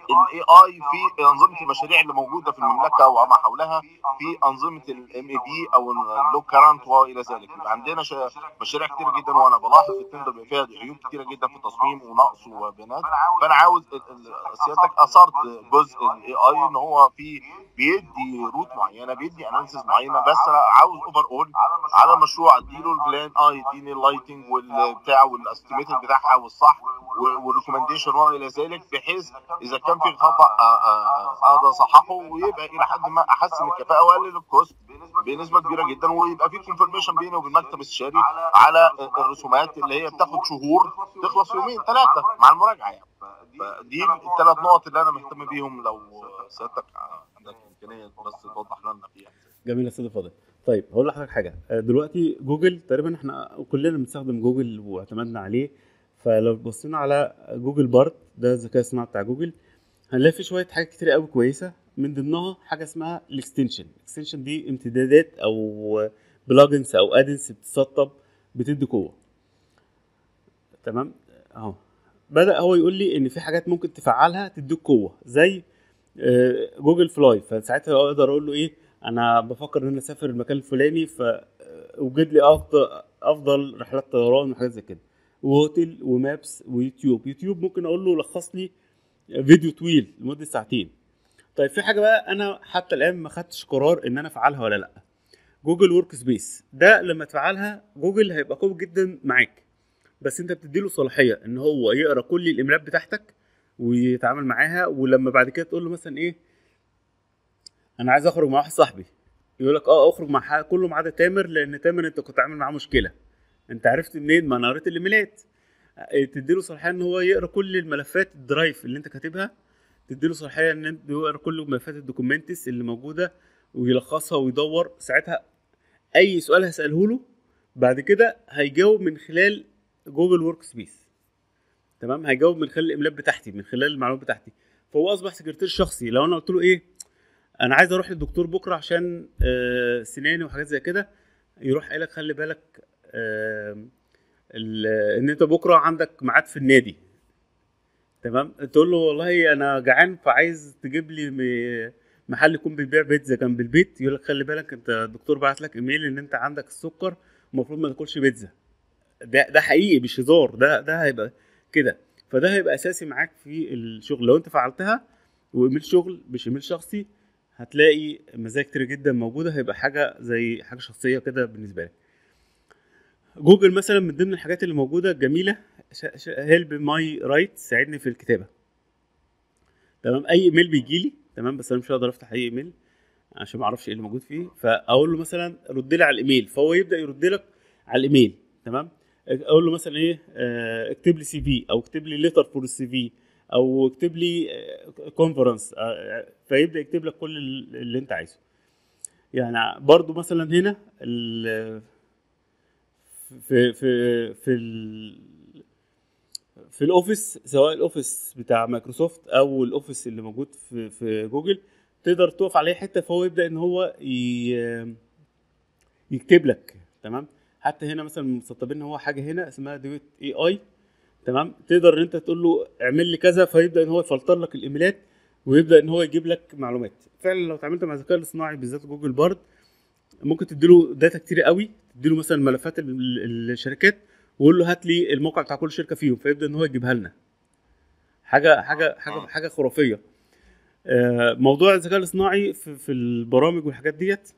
ال AI في أنظمة المشاريع اللي موجودة في المملكة وما حولها في أنظمة ال MEP أو ال low current والى ذلك. يبقى عندنا شا- مشاريع كتير جدا وأنا بلاحظ ال tender بيبقى فيها عيوب كتيرة جدا في التصميم ونقص وبيانات فأنا عاوز سيادتك أثرت جزء ال AI إن هو في بيدي route معينة بيدي analysis معينة. بس أنا عاوز overall على المشروع اديله ال plan آه يديني ال lighting والبتاع وال estimated بتاعها والصح وال recommendation والى ذلك بحيث إذا كان في خطا أقدر اصححه ويبقى إلى حد ما احسن الكفاءة واقلل ال cost بنسبة كبيرة جدا ويبقى في confirmation بيني وبين المكتب الاستشاري على الرسومات اللي هي بتاخد شهور تخلص يومين ثلاثة مع المراجعة يعني. فدي الثلاث نقط اللي أنا مهتم بيهم لو سيادتك عندك إمكانية بس توضح لنا فيها. جميل يا أستاذ فاضل. طيب هقول لحضرتك حاجة. آه، دلوقتي جوجل تقريبا إحنا كلنا بنستخدم جوجل واعتمدنا عليه. فلو بصينا على جوجل بارد ده الذكاء الصناعي بتاع جوجل. هنلاقي فيه شوية حاجات كتير قوي كويسة. من ضمنها حاجة اسمها ال extension. ال extension دي امتدادات أو plugins أو add-ons بتتسطب بتدي قوة. تمام؟ أهو. بدأ هو يقول لي إن في حاجات ممكن تفعلها تديك قوة. زي آه، Google Fly فساعتها أقدر أقول له إيه؟ أنا بفكر إن أنا أسافر المكان الفلاني فوجد لي أفضل رحلات طيران وحاجات زي كده. و hotel و maps ويوتيوب يوتيوب ممكن أقول له لخص لي فيديو طويل لمدة ساعتين. طيب في حاجة بقى أنا حتى الآن ما خدتش قرار إن أنا أفعلها ولا لأ. Google Workspace ده لما تفعلها جوجل هيبقى قوي جدا معاك. بس أنت بتديله صلاحية إن هو يقرأ كل الإيميلات بتاعتك ويتعامل معاها ولما بعد كده تقول له مثلا إيه أنا عايز أخرج مع واحد صاحبي. يقول لك آه أخرج مع كله ما عدا تامر لأن تامر أنت كنت عامل معاه مشكلة. أنت عرفت منين؟ ما أنا قريت الإيميلات. تديله صلاحية إن هو يقرأ كل الملفات ال Drive اللي أنت كاتبها. تديله صلاحية إن أنت يقرأ كل ملفات ال documents اللي موجودة ويلخصها ويدور. ساعتها أي سؤال هسأله له بعد كده هيجاوب من خلال Google Workspace تمام؟ هيجاوب من خلال الايميلات بتاعتي من خلال المعلومات بتاعتي. فهو أصبح سكرتير شخصي. لو أنا قلت له إيه أنا عايز أروح للدكتور بكرة عشان آه، سناني وحاجات زي كده يروح قايل لك خلي بالك آه، إن أنت بكرة عندك ميعاد في النادي. تمام؟ تقول له والله أنا جعان فعايز تجيب لي محل يكون بيبيع بيتزا جنب البيت. يقول لك خلي بالك أنت الدكتور بعت لك إيميل إن أنت عندك السكر المفروض ما تاكلش بيتزا. ده ده حقيقي مش هزار. ده ده هيبقى كده. فده هيبقى أساسي معاك في الشغل. لو أنت فعلتها وإيميل شغل مش إيميل شخصي هتلاقي مزايا كتير جدا موجودة. هيبقى حاجة زي حاجة شخصية كده بالنسبة لك. جوجل مثلا من ضمن الحاجات اللي موجودة الجميله help my write ساعدني في الكتابة. تمام؟ أي ايميل بيجي لي تمام؟ بس أنا مش هقدر أفتح أي ايميل عشان ما أعرفش إيه اللي موجود فيه. فأقول له مثلا رد لي على الايميل فهو يبدأ يرد لك على الايميل تمام؟ أقول له مثلا إيه؟ آه، اكتب لي CV أو اكتب لي letter for ال CV أو اكتب لي conference فيبدأ يكتب لك كل ال- اللي أنت عايزه. يعني برضو مثلا هنا في في في ال في ال Office سواء ال Office بتاع مايكروسوفت أو ال Office اللي موجود في في جوجل تقدر تقف أي حتة فهو يبدأ إن هو يكتب لك تمام؟ حتى هنا مثلا مسطبين إن هو حاجة هنا اسمها Duet AI تمام؟ تقدر إن أنت تقول له اعمل لي كذا فيبدأ إن هو يفلتر لك الإيميلات ويبدأ إن هو يجيب لك معلومات. فعلا لو اتعاملت مع الذكاء الاصطناعي بالذات جوجل بارد ممكن تديله data كتير قوي تديله مثلا ملفات ال- ال- الشركات وقول له هات لي الموقع بتاع كل شركة فيهم فيبدأ إن هو يجيبها لنا. حاجة حاجة حاجة حاجة خرافية. آه، موضوع الذكاء الاصطناعي في, في البرامج والحاجات ديت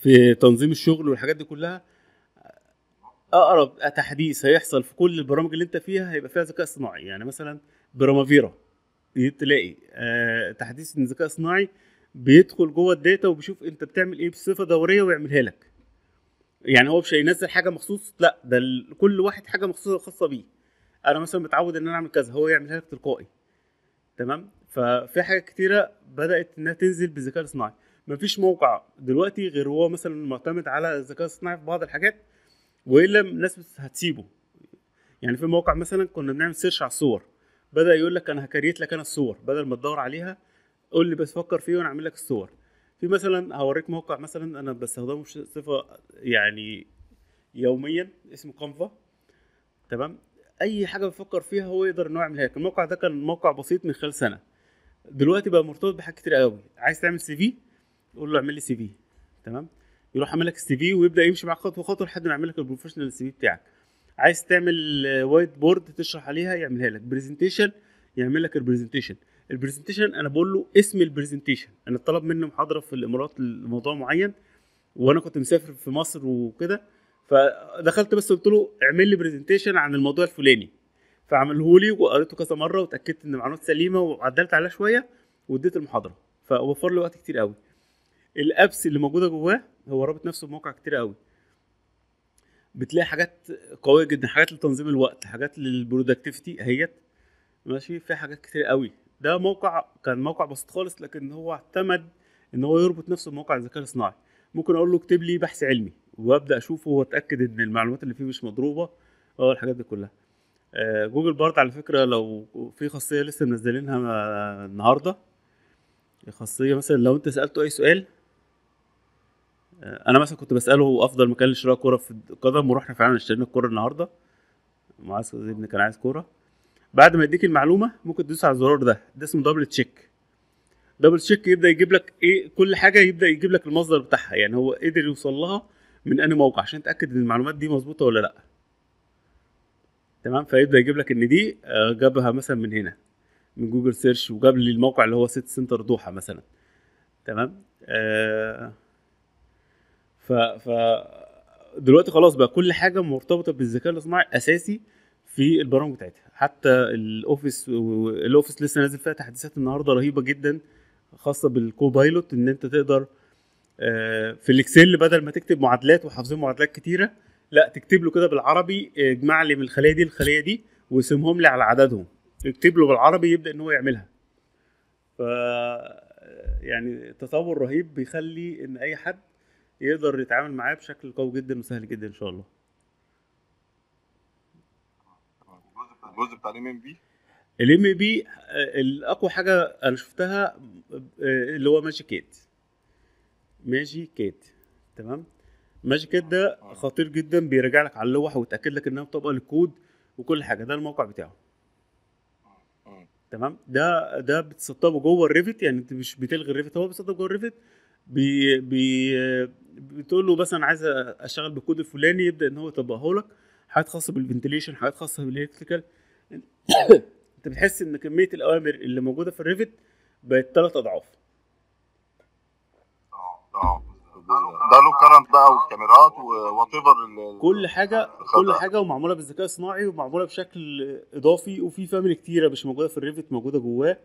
في تنظيم الشغل والحاجات دي كلها أقرب تحديث هيحصل في كل البرامج اللي أنت فيها هيبقى فيها ذكاء اصطناعي. يعني مثلا برامافيرا دي تلاقي. آه تحديث إن الذكاء الصناعي بيدخل جوه الداتا وبيشوف انت بتعمل إيه بصفة دورية ويعملها لك. يعني هو مش هينزل حاجة مخصوص لا ده كل واحد حاجة مخصوصة خاصة بيه. أنا مثلا متعود إن أنا أعمل كذا هو يعملها لك تلقائي. تمام؟ ففي حاجات كتيرة بدأت إنها تنزل بالذكاء الاصطناعي. مفيش موقع دلوقتي غير هو مثلا معتمد على الذكاء الاصطناعي في بعض الحاجات وإلا الناس هتسيبه. يعني في موقع مثلا كنا بنعمل search على الصور بدأ يقول لك أنا ه create لك أنا الصور بدل ما تدور عليها قول لي بس فكر فيه وأنا اعمل لك الصور. في مثلا هوريك موقع مثلا أنا بستخدمه بصفة يعني يوميا اسمه Canva تمام؟ أي حاجة بيفكر فيها هو يقدر إنه يعملها لك. الموقع ده كان موقع بسيط من خلال سنة. دلوقتي بقى مرتبط بحاجات كتير قوي. عايز تعمل CV قول له اعمل لي CV تمام؟ يروح عامل لك ال CV ويبدأ يمشي معاك خطوة خطوة لحد ما يعمل لك ال professional CV بتاعك. عايز تعمل whiteboard تشرح عليها يعملها لك. presentation يعمل لك ال presentation ال presentation أنا بقول له اسم ال presentation أنا طلب مني محاضرة في الإمارات لموضوع معين وأنا كنت مسافر في مصر وكده. فدخلت بس قلت له اعمل لي presentation عن الموضوع الفلاني. فعمله لي وقريته كذا مرة واتاكدت إن المعلومات سليمة وعدلت عليها شوية واديت المحاضرة. فوفر لي وقت كتير قوي. ال apps اللي موجودة جواه هو رابط نفسه بمواقع كتير قوي. بتلاقي حاجات قوية جدا حاجات لتنظيم الوقت حاجات لل productivity اهيت ماشي؟ في حاجات كتير قوي. ده موقع كان موقع بسيط خالص لكن هو اعتمد إن هو يربط نفسه بموقع الذكاء الاصطناعي. ممكن أقول له اكتب لي بحث علمي وأبدأ أشوفه وأتأكد إن المعلومات اللي فيه مش مضروبة. آه الحاجات دي كلها. آه، جوجل Bard على فكرة لو في خاصية لسه منزلينها آه، النهارده. خاصية مثلا لو أنت سألته أي سؤال آه، أنا مثلا كنت بسأله أفضل مكان لشراء كوره في القدم ورحنا فعلا اشترينا الكوره النهارده. معاذ ابني كان عايز كورة. بعد ما يديك المعلومة ممكن تدوس على الزرار ده ده اسمه double check double check يبدأ يجيب لك إيه كل حاجة يبدأ يجيب لك المصدر بتاعها يعني هو قدر يوصل لها من أنهي موقع عشان تاكد إن المعلومات دي مظبوطة ولا لأ. تمام؟ فيبدأ يجيب لك إن دي آه، جابها مثلا من هنا من جوجل search وجاب لي الموقع اللي هو سيت سنتر دوحة مثلا. تمام؟ آه ف ف دلوقتي خلاص بقى كل حاجة مرتبطة بالذكاء الاصطناعي أساسي في البرامج بتاعتها. حتى ال Office ال Office لسه نازل فيها تحديثات النهارده رهيبة جدا خاصة بال Copilot إن أنت تقدر آه، في ال Excel بدل ما تكتب معادلات وحافظين معادلات كتيرة لا تكتب له كده بالعربي آه، اجمع لي من الخلية دي الخليه دي واسمهم لي على عددهم. اكتب له بالعربي يبدأ إن هو يعملها. ف يعني تطور رهيب بيخلي إن أي حد يقدر يتعامل معاه بشكل قوي جدا وسهل جدا إن شاء الله. الجزء بتاع ال MEP؟ ال MEP الاقوى حاجة أنا شفتها آه، اللي هو MagiCAD. MagiCAD تمام؟ MagiCAD ده خطير جدا بيراجع لك على اللوح ويتأكد لك إنها مطابقه للكود وكل حاجة. ده الموقع بتاعه. تمام؟ ده ده بتسطبه جوه ال Revit يعني انت مش بتلغي ال Revit هو بيسطب جوه ال Revit بي بي بتقول له مثلا عايز أشتغل بالكود الفلاني يبدأ إن هو يطبقه لك. حاجات خاصة بال ventilation حاجات خاصة بال electrical انت بتحس ان كمية الأوامر اللي موجودة في ال Revit بقت ثلاث أضعاف. آه ده له current بقى وكاميرات وات كل حاجة كل حاجة ومعمولة بالذكاء الصناعي ومعمولة بشكل إضافي وفي family كتيرة مش موجودة في ال Revit موجودة جواه.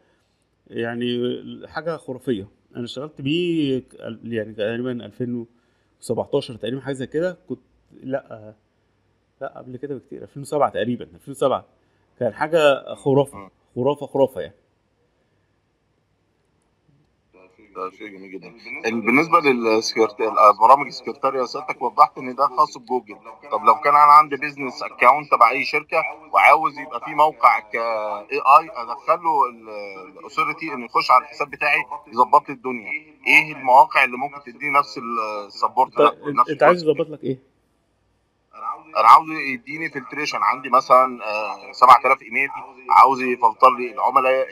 يعني حاجة خرافية. أنا اشتغلت بيه يعني تقريبا 2017 تقريبا حاجة زي كده. كنت لأ لأ قبل كده بكتير. 2007 تقريبا 2007 كان حاجة خرافة خرافة خرافة يعني. ده شيء جميل جدا. بالنسبة للبرامج السكرتاريه سيادتك وضحت إن ده خاص بجوجل. طب لو كان أنا عندي business account تبع أي شركة وعاوز يبقى في موقع ك AI ادخل له ال authority إنه يخش على الحساب بتاعي يظبط لي الدنيا. إيه المواقع اللي ممكن تديني نفس ال support ده أنت عايز يظبط لك إيه؟ أنا عاوز يديني filtration عندي مثلا آه، 7000 ايميل عاوز يفلتر لي العملاء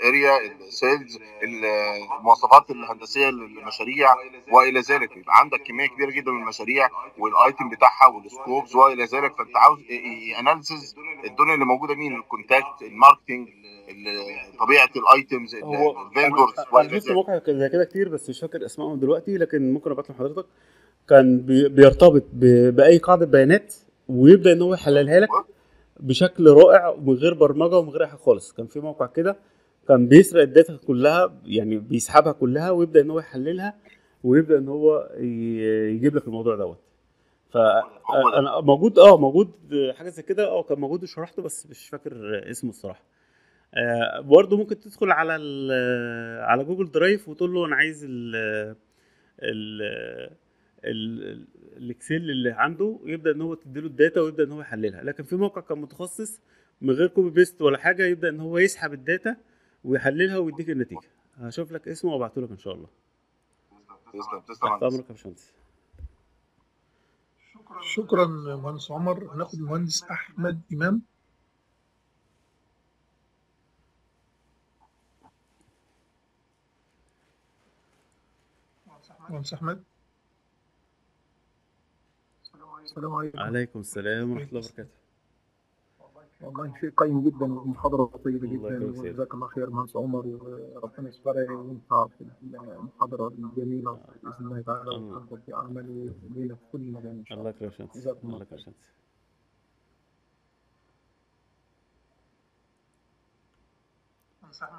ال area ال sales المواصفات الهندسية للمشاريع وإلى ذلك. يبقى عندك كمية كبيرة جدا من المشاريع وال item بتاعها وال scopes وإلى ذلك. فأنت عاوز analysis الدنيا اللي موجودة مين؟ ال contact ال marketing طبيعة ال items ال vendors أنا شفت مواقع زي كده كتير بس مش فاكر أسمائهم دلوقتي لكن ممكن أبعت لحضرتك. كان بي- بيرتبط بأي قاعدة بيانات ويبدأ إن هو يحللها لك بشكل رائع ومن غير برمجة ومن غير حاجة خالص. كان في موقع كده كان بيسرق ال data كلها يعني بيسحبها كلها ويبدأ إن هو يحللها ويبدأ إن هو يجيب لك الموضوع دوت. فانا موجود آه موجود حاجة زي كده آه كان موجود وشرحته بس مش فاكر اسمه الصراحة. آه، برضه ممكن تدخل على على جوجل Drive وتقول له أنا عايز ال ال- ال Excel اللي عنده يبدأ إن هو تديله ال data ويبدأ إن هو يحللها. لكن في موقع كان متخصص من غير copy paste ولا حاجة يبدأ إن هو يسحب ال data ويحللها ويديك النتيجة. هشوف لك اسمه وأبعته لك إن شاء الله. تسلم تحت تسلم أمرك يا باشمهندس. شكرا مهندس عمر. هناخد المهندس أحمد إمام. مهندس أحمد. السلام عليكم. عليكم السلام ورحمة الله وبركاته. والله شيء قيم جدا ومحاضرة طيبة الله جدا. وجزاك الله خير مهندس عمر وربنا يسفرك وينفع في المحاضرة الجميلة بإذن الله تعالى. وتفضل في عمل ليلة في كل مكان إن شاء الله الله. يكرمك شمس جزاكم الله شمس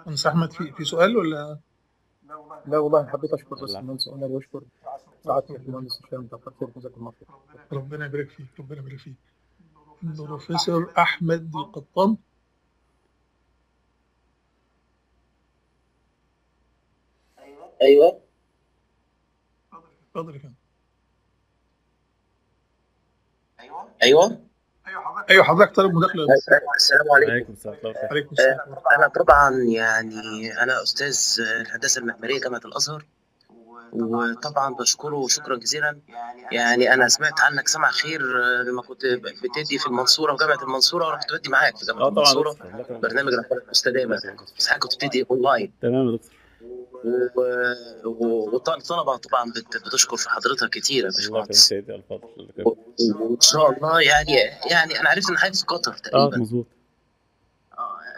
مهندس أحمد في في سؤال ولا؟ لا والله. حبيت أشكر بس الله. المهندس عمر وأشكر. سعادتك المهندس هشام كتر خير جزاك الله خير. ربنا يبارك فيك ربنا يبارك فيك. البروفيسور أحمد القطان. أيوه. اتفضل يا فندم. أيوه أيوه. حضرتك. طالب مداخله السلام عليكم. عليكم السلام. عليكم السلام. أنا طبعا يعني أنا أستاذ الهندسة المعمارية جامعة الأزهر وطبعا بشكره شكرا جزيلا. يعني أنا سمعت عنك سمع خير لما كنت بتدي في المنصورة في جامعة المنصورة ورحت بدي معاك في جامعة آه طبعا. المنصورة. برنامج الرحمن المستدامه بس حضرتك كنت بتدي أونلاين. تمام يا دكتور. و- و- والطلبه طبعا بت- بتشكر في حضرتك كتير يا باشمهندس. وإن شاء الله يعني يعني أنا عرفت إن حضرتك في قطر آه تقريبا. مظبوط.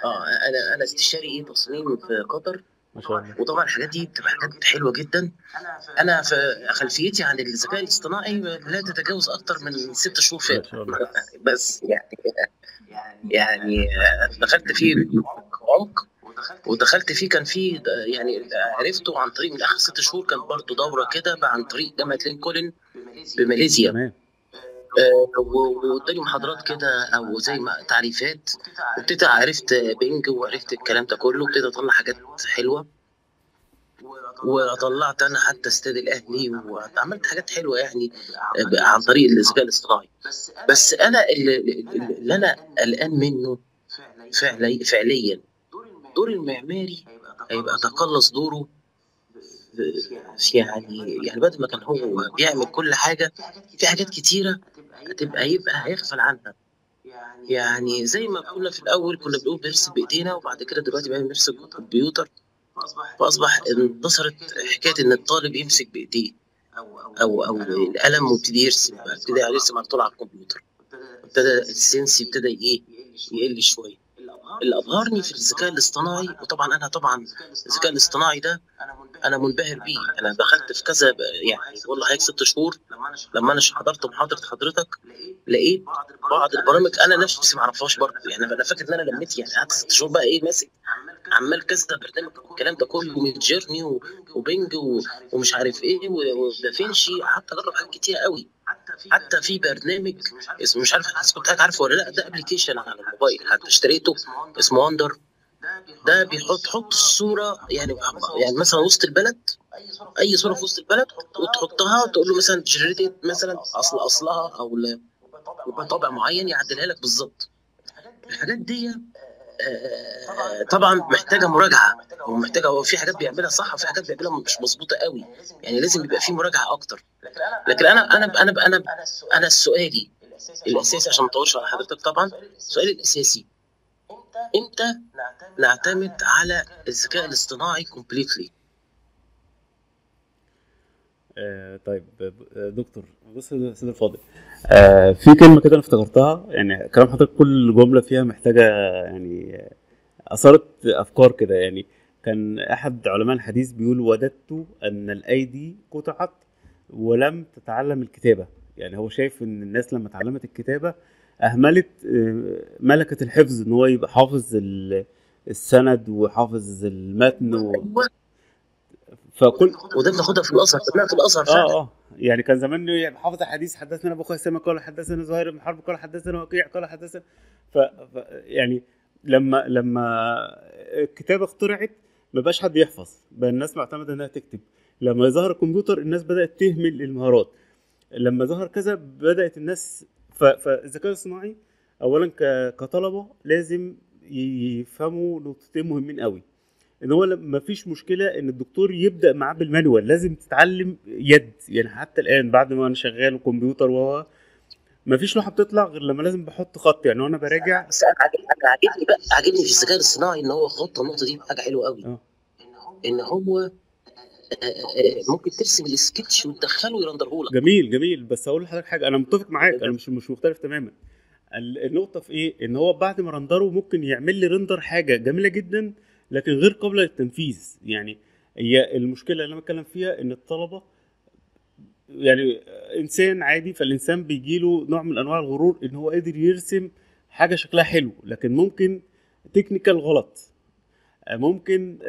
آه أنا أنا استشاري إيه تصميم في قطر. ما شاء الله. وطبعا الحاجات دي بتبقى حاجات حلوة جدا. أنا في خلفيتي عن الذكاء الاصطناعي لا تتجاوز أكتر من ست شهور الله. بس يعني يعني آه، دخلت فيه عمق ودخلت فيه كان فيه يعني عرفته عن طريق من آخر ست شهور كان برضه دورة كده عن طريق جامعة لينكولن بماليزيا. تمام. آه، و- واداني محاضرات كده أو زي ما تعريفات وابتدى عرفت بينج وعرفت الكلام ده كله وابتدى أطلع حاجات حلوة. وطلعت أنا حتى استاد الأهلي وعملت حاجات حلوة يعني آه، عن طريق الذكاء الاصطناعي. بس أنا اللي, اللي أنا قلقان منه فعلي فعليا دور المعماري هيبقى تقلص دوره. يعني يعني بدل ما كان هو بيعمل كل حاجة في حاجات كتيرة هتبقى يبقى هيغفل عنها. يعني زي ما كنا في الأول كنا بنقول بنرسم بإيدينا وبعد كده دلوقتي بقى بنرسم بالكمبيوتر فأصبح انتصرت حكاية إن الطالب يمسك بإيديه. أو أو القلم ويبتدي يرسم بقى ابتدى يرسم على طول على الكمبيوتر. ابتدى السنس ابتدى إيه؟ يقل شوية. اللي ابهرني في الذكاء الاصطناعي وطبعا أنا طبعا الذكاء الاصطناعي ده أنا منبهر بيه. أنا دخلت في كذا يعني بقول لحضرتك ست شهور لما أنا حضرت محاضرة حضرتك لقيت بعض البرامج أنا نفسي ما أعرفهاش برضه. يعني أنا فاكر إن أنا لميت يعني قعدت ست شهور بقى إيه ماسك عمال كذا برنامج الكلام ده كله من Journey و Bing ومش عارف إيه ودافنشي قعدت أجرب حاجات كتير قوي. حتى في برنامج اسمه مش عارف كنت عارفه ولا لا ده application على الموبايل حتى اشتريته اسمه وندر ده بيحط حط الصورة يعني يعني مثلا وسط البلد أي صورة في وسط البلد وتحطها تقول له مثلا جنريت مثلا اصل أصلها أو ل- بطابع معين يعدلها لك بالظبط. الحاجات دي طبعا محتاجة مراجعة ومحتاجة هو في حاجات بيعملها صح وفي حاجات بيعملها مش مظبوطة قوي. يعني لازم يبقى في مراجعة أكتر. لكن أنا أنا أنا أنا أنا سؤالي الأساسي عشان ما أطولش على حضرتك طبعا. سؤالي الأساسي إمتى نعتمد على الذكاء الاصطناعي كومبليتلي آه طيب آه، دكتور بص يا سيدي الفاضل. آه في كلمة كده أنا افتكرتها يعني كلام حضرتك كل جملة فيها محتاجة يعني أثارت أفكار كده. يعني كان أحد علماء الحديث بيقول وددت أن الأيدي قطعت ولم تتعلم الكتابة. يعني هو شايف إن الناس لما اتعلمت الكتابة أهملت آه، ملكة الحفظ إن هو يبقى حافظ ال- السند وحافظ المتن و... فكل وده بناخدها في الازهر خدناها في الازهر آه فعلا. آه. يعني كان زمان يعني حافظ الحديث حدثنا أبو خيثمه قال حدثنا زهير بن حرب قال حدثنا وكيع قال حدثنا. ف... ف يعني لما لما الكتابه اخترعت ما بقاش حد يحفظ بقى الناس معتمدة إنها تكتب. لما ظهر الكمبيوتر الناس بدأت تهمل المهارات. لما ظهر كذا بدأت الناس ف... فالذكاء الصناعي اولا ك... كطلبة لازم يفهموا نقطتين مهمين قوي. إن هو ما فيش مشكلة إن الدكتور يبدأ معاه بالمانوال لازم تتعلم يد. يعني حتى الآن بعد ما أنا شغال كمبيوتر وهو مفيش لوحة بتطلع غير لما لازم بحط خط. يعني وأنا براجع بس أنا عاجبني بقى عاجبني في الذكاء الصناعي إن هو خط النقطة دي حاجة حلوة قوي آه. إن هو آه، آه، ممكن ترسم السكتش وتدخله يرندره لك جميل جميل. بس هقول لحضرتك حاجة أنا متفق معاك أنا مش مش مختلف تماما. ال- النقطة في إيه؟ إن هو بعد ما رندره ممكن يعمل لي رندر حاجة جميلة جدا لكن غير قابلة للتنفيذ. يعني هي المشكلة اللي أنا بتكلم فيها إن الطلبة يعني إنسان عادي فالإنسان بيجي له نوع من أنواع الغرور إن هو قادر يرسم حاجة شكلها حلو لكن ممكن technical غلط. ممكن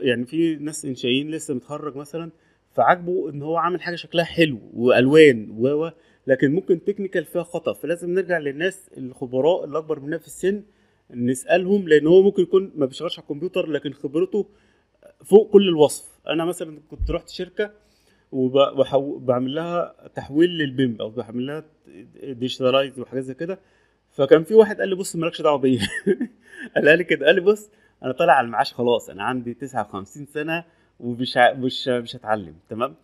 يعني في ناس إنشائيين لسه متخرج مثلا فعاجبه إن هو عامل حاجة شكلها حلو وألوان و و لكن ممكن technical فيها خطأ. فلازم نرجع للناس الخبراء اللي اكبر مننا في السن نسألهم لأن هو ممكن يكون ما بيشتغلش على الكمبيوتر لكن خبرته فوق كل الوصف. أنا مثلا كنت رحت شركة وبعمل لها تحويل لل BIM أو بعمل لها digitalize وحاجات زي كده. فكان في واحد قال لي بص مالكش دعوة بيا. قال لي كده قال لي بص أنا طالع على المعاش خلاص أنا عندي 59 سنة ومش ع- مش مش هتعلم. تمام؟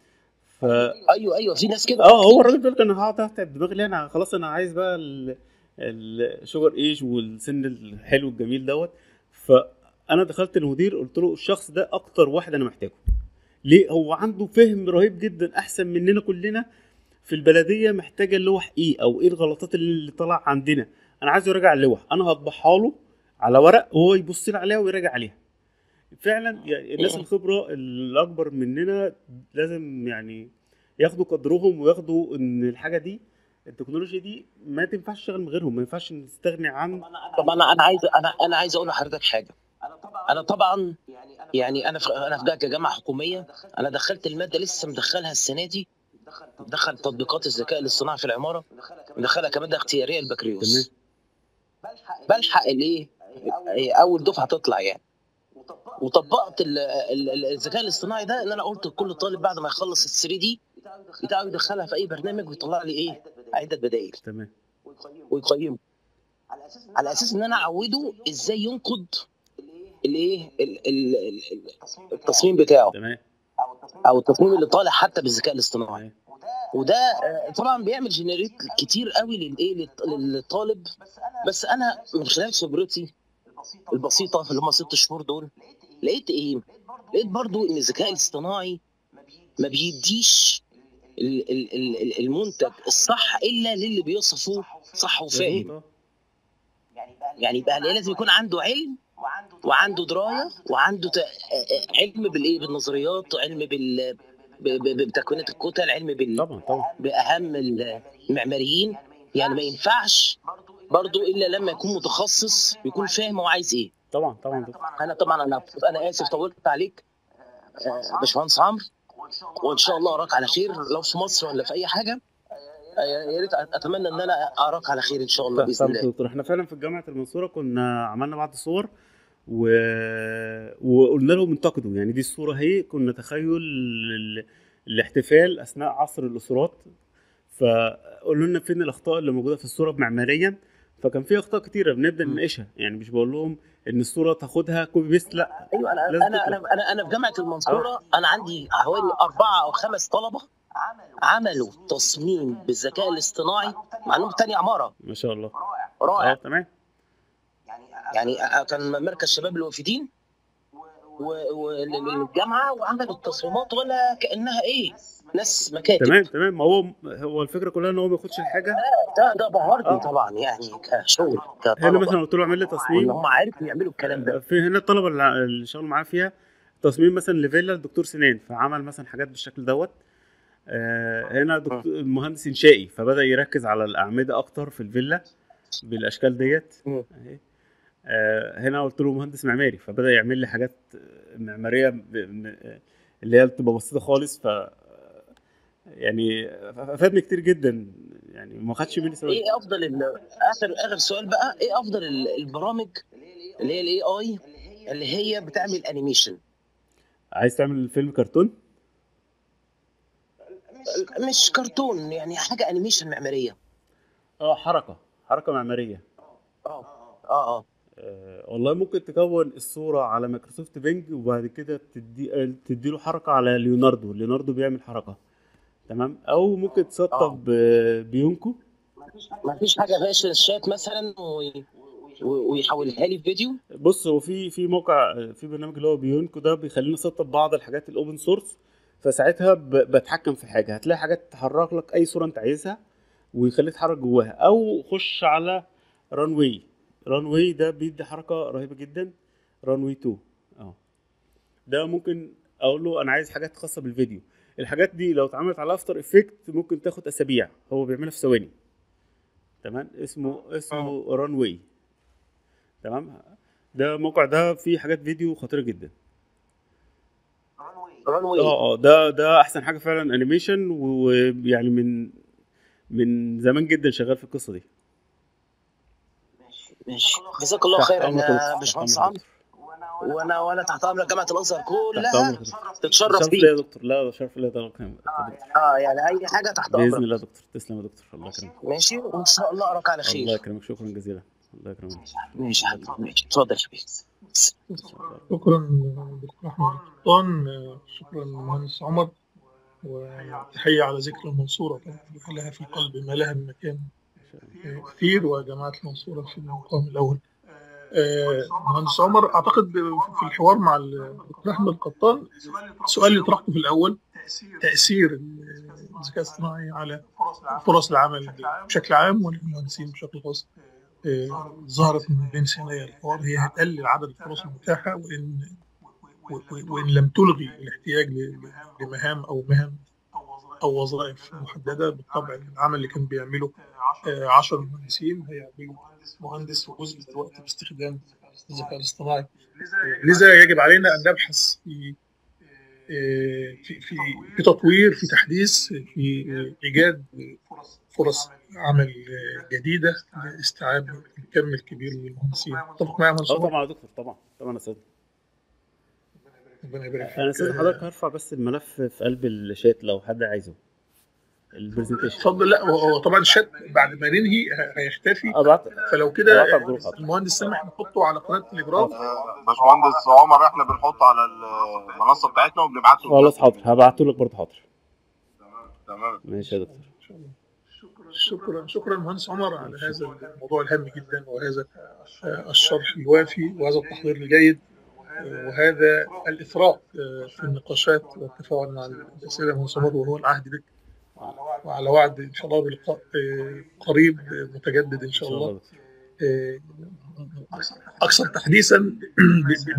ف أيوه أيوه في ناس كده. آه هو الراجل بيقول أنا هقعد أتعب دماغي ليه أنا خلاص أنا عايز بقى ال- ال sugar age والسن الحلو الجميل دوت. فأنا دخلت المدير قلت له الشخص ده أكتر واحد أنا محتاجه. ليه؟ هو عنده فهم رهيب جدا أحسن مننا كلنا في البلدية محتاجة اللوح إيه أو إيه الغلطات اللي طالعه عندنا. أنا عايز يراجع اللوح. أنا هطبعها له على ورق وهو يبص لي عليها ويراجع عليها. فعلا يعني الناس الخبرة الأكبر مننا لازم يعني ياخدوا قدرهم وياخدوا إن الحاجة دي التكنولوجيا دي ما تنفعش تشتغل من غيرهم ما ينفعش نستغني عن طب أنا أنا عايز أنا أنا عايز أقول لحضرتك حاجة. أنا طبعا يعني أنا في أنا في جا- كجامعة حكومية أنا دخلت المادة لسه مدخلها السنة دي. دخل تطبيقات الذكاء الاصطناعي في العمارة مدخلها كماده اختياريه البكالوريوس. بلحق الايه أول دفعة تطلع يعني. وطبقت ال- ال- ال- الذكاء الاصطناعي ده إن أنا قلت لكل طالب بعد ما يخلص ال 3 دي بتاعه يدخلها في أي برنامج ويطلع لي إيه؟ عدة بدائل. تمام. ويقيمه. على أساس إن أنا أعوده إزاي ينقد الإيه؟ ال- ال- ال- التصميم بتاعه. تمام. أو التصميم اللي طالع حتى بالذكاء الاصطناعي. وده آه، طبعا بيعمل جنريت كتير قوي للايه للط- للطالب. بس أنا من خلال خبرتي البسيطة اللي هم ست شهور دول لقيت إيه؟ لقيت برضو إن الذكاء الاصطناعي ما بيديش المنتج الصح إلا للي بيوصفه صح وفاهم. يعني بقى لازم يكون عنده علم وعنده دراية وعنده ت- علم بالإيه؟ بالنظريات علم بال بتكوينة الكتل علم آه. بال... طبعا طبعا. بأهم المعماريين. يعني ما ينفعش برضو إلا لما يكون متخصص يكون فاهم هو عايز إيه. طبعا طبعا. أنا طبعا أنا أنا آسف طولت عليك. آه، باشمهندس عمرو. وإن شاء الله أراك على خير لو في مصر ولا في أي حاجة آه، يا ريت أتمنى إن أنا أراك على خير إن شاء الله بإذن الله. دكتور إحنا فعلا في جامعة المنصورة كنا عملنا بعض الصور و... وقلنا لهم انتقدوا. يعني دي الصورة أهي كنا تخيل ال... الاحتفال أثناء عصر الأسرات. فقولوا لنا فين الأخطاء اللي موجودة في الصورة معماريا. فكان في أخطاء كتيرة بنبدأ. نناقشها. يعني مش بقول لهم إن الصورة تاخدها copy paste لا. أيوه أنا أنا تطلع. أنا أنا, أنا في جامعة المنصورة أنا عندي حوالي أربعة أو خمس طلبة عملوا تصميم بالذكاء الاصطناعي مع إنهم تاني عمارة. ما شاء الله. آه رائع تمام. يعني كان مركز شباب الوافدين والجامعة وعملوا التصميمات ولا كأنها إيه؟ ناس مكاتب. تمام تمام. ما هو هو الفكرة كلها إن هو ما ياخدش الحاجة؟ ده ده بهرني آه. طبعا يعني كشغل هنا كطلبه مثلا قلت له اعمل لي تصميم. هم عارفوا يعملوا الكلام ده. في هنا الطلبة اللي شغالوا معاه فيها تصميم مثلا لفيلا الدكتور سنان فعمل مثلا حاجات بالشكل دوت. آه، هنا دكتور مهندس إنشائي فبدأ يركز على الأعمدة أكتر في الفيلا بالأشكال ديت. مم. آه، هنا قلت له مهندس معماري فبدأ يعمل لي حاجات معمارية اللي هي بتبقى بسيطة خالص ف يعني افادني كتير جدا يعني ما خدش مني ثواني إيه أفضل ال- آخر آخر سؤال بقى إيه أفضل ال- البرامج اللي هي ال AI اللي هي بتعمل animation عايز تعمل فيلم كرتون؟ مش كرتون يعني حاجة animation معمارية. آه حركة حركة معمارية. آه آه آه. والله ممكن تكون الصورة على Microsoft Bing وبعد كده تدي آه، تديله حركة على Leonardo. Leonardo بيعمل حركة. تمام؟ أو ممكن آه. تسطب آه، Pinokio. ما فيش حاجة فيها شاشات مثلا ويحولها لي فيديو. بص هو في في موقع في برنامج اللي هو Pinokio ده بيخليني أسطب بعض الحاجات ال open source فساعتها بتحكم في حاجة. هتلاقي حاجات تحرك لك أي صورة أنت عايزها ويخليك تتحرك جواها. أو خش على Runway Runway ده بيدي حركة رهيبة جدا. Runway 2 آه. ده ممكن أقول له أنا عايز حاجات خاصة بالفيديو. الحاجات دي لو اتعملت على After Effect ممكن تاخد أسابيع. هو بيعملها في ثواني. تمام؟ اسمه اسمه Runway تمام؟ ده الموقع ده فيه حاجات فيديو خطيرة جدا. Runway آه آه ده ده أحسن حاجة فعلا animation ويعني من من زمان جدا شغال في القصة دي. ماشي. جزاك الله أمرك يا باشمهندس عمرو. وأنا وأنا تحت أمر جامعة الازهر كلها. تتشرف شرف ليا يا بيك دكتور. لا ده شرف ليا ده رقم آه يعني أي حاجة تحت بإذن امرك الله يا دكتور. تسلم يا دكتور. الله يكرمك. ماشي. وإن شاء الله أراك على الله خير يكرمك. شكرا جزيلا. الله يكرمك. ماشي يا حبيبي. ماشي اتفضل يا حبيبي. شكرا دكتور احمد القطان شكرا مهندس عمر. وتحية على ذكر المنصورة. كانت لها في القلب. ما لها من مكان كثير وجماعة المنصورة في المقام الأول. آه، مهندس عمر أعتقد في الحوار مع أحمد القطان السؤال اللي طرحته في الأول تأثير الذكاء الاصطناعي على فرص العمل بشكل عام والمهندسين بشكل خاص. آه، ظهرت من بين ثنايا الحوار هي هتقلل عدد الفرص المتاحة وإن و- و- وإن لم تلغي الاحتياج لمهام أو مهن أو وظائف محددة بالطبع العمل اللي كان بيعمله 10 مهندسين. هيعملوا مهندس وجزء من الوقت باستخدام الذكاء الاصطناعي. لذا يجب علينا أن نبحث في آه، في في في تطوير في تحديث في آه، إيجاد فرص عمل آه، جديدة لاستيعاب الكم الكبير من المهندسين. عمر؟ طبعا يا دكتور طبعا. طبعا أستاذ ربنا يبارك فيك. أنا أستاذ حضرتك هرفع بس الملف في قلب الشات لو حد عايزه. ال presentation. اتفضل. لا هو طبعا الشات بعد ما ننهي هيختفي. ابعت فلو كده حاضر المهندس سامح نحطه على قناة تليجرام. باشمهندس عمر إحنا بنحط على المنصة بتاعتنا وبنبعت له خلاص حاضر. هبعته لك برضه حاضر. تمام ماشي يا دكتور. إن شاء الله. شكرا شكرا. مهندس عمر على هذا الموضوع الهام جدا وهذا الشرح الوافي وهذا التحضير الجيد. وهذا الاثراء آه، في النقاشات والتفاعل مع المهندس عمر وهو العهد بك. وعلى وعد إن شاء الله بلقاء آه، قريب آه، متجدد إن شاء الله. أكثر تحديثا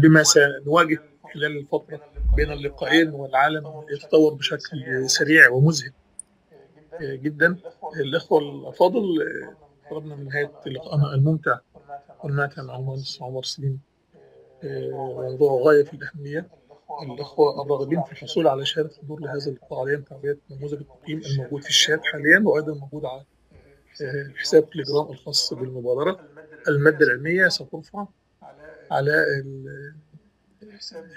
بما سنواجه خلال الفترة بين اللقاءين والعالم يتطور بشكل سريع ومذهل جدا. الإخوة الأفاضل آه، قربنا من نهاية لقائنا الممتع. والماتع مع المهندس عمر سليم. موضوع غاية في الاهميه الأخوة الراغبين في الحصول على شهادة حضور لهذا اللقاء عليهم تعبئه نموذج التقييم الموجود في الشات حاليا وأيضا موجود على آه، حساب تليجرام الخاص بالمبادرة. المادة العلمية سترفع على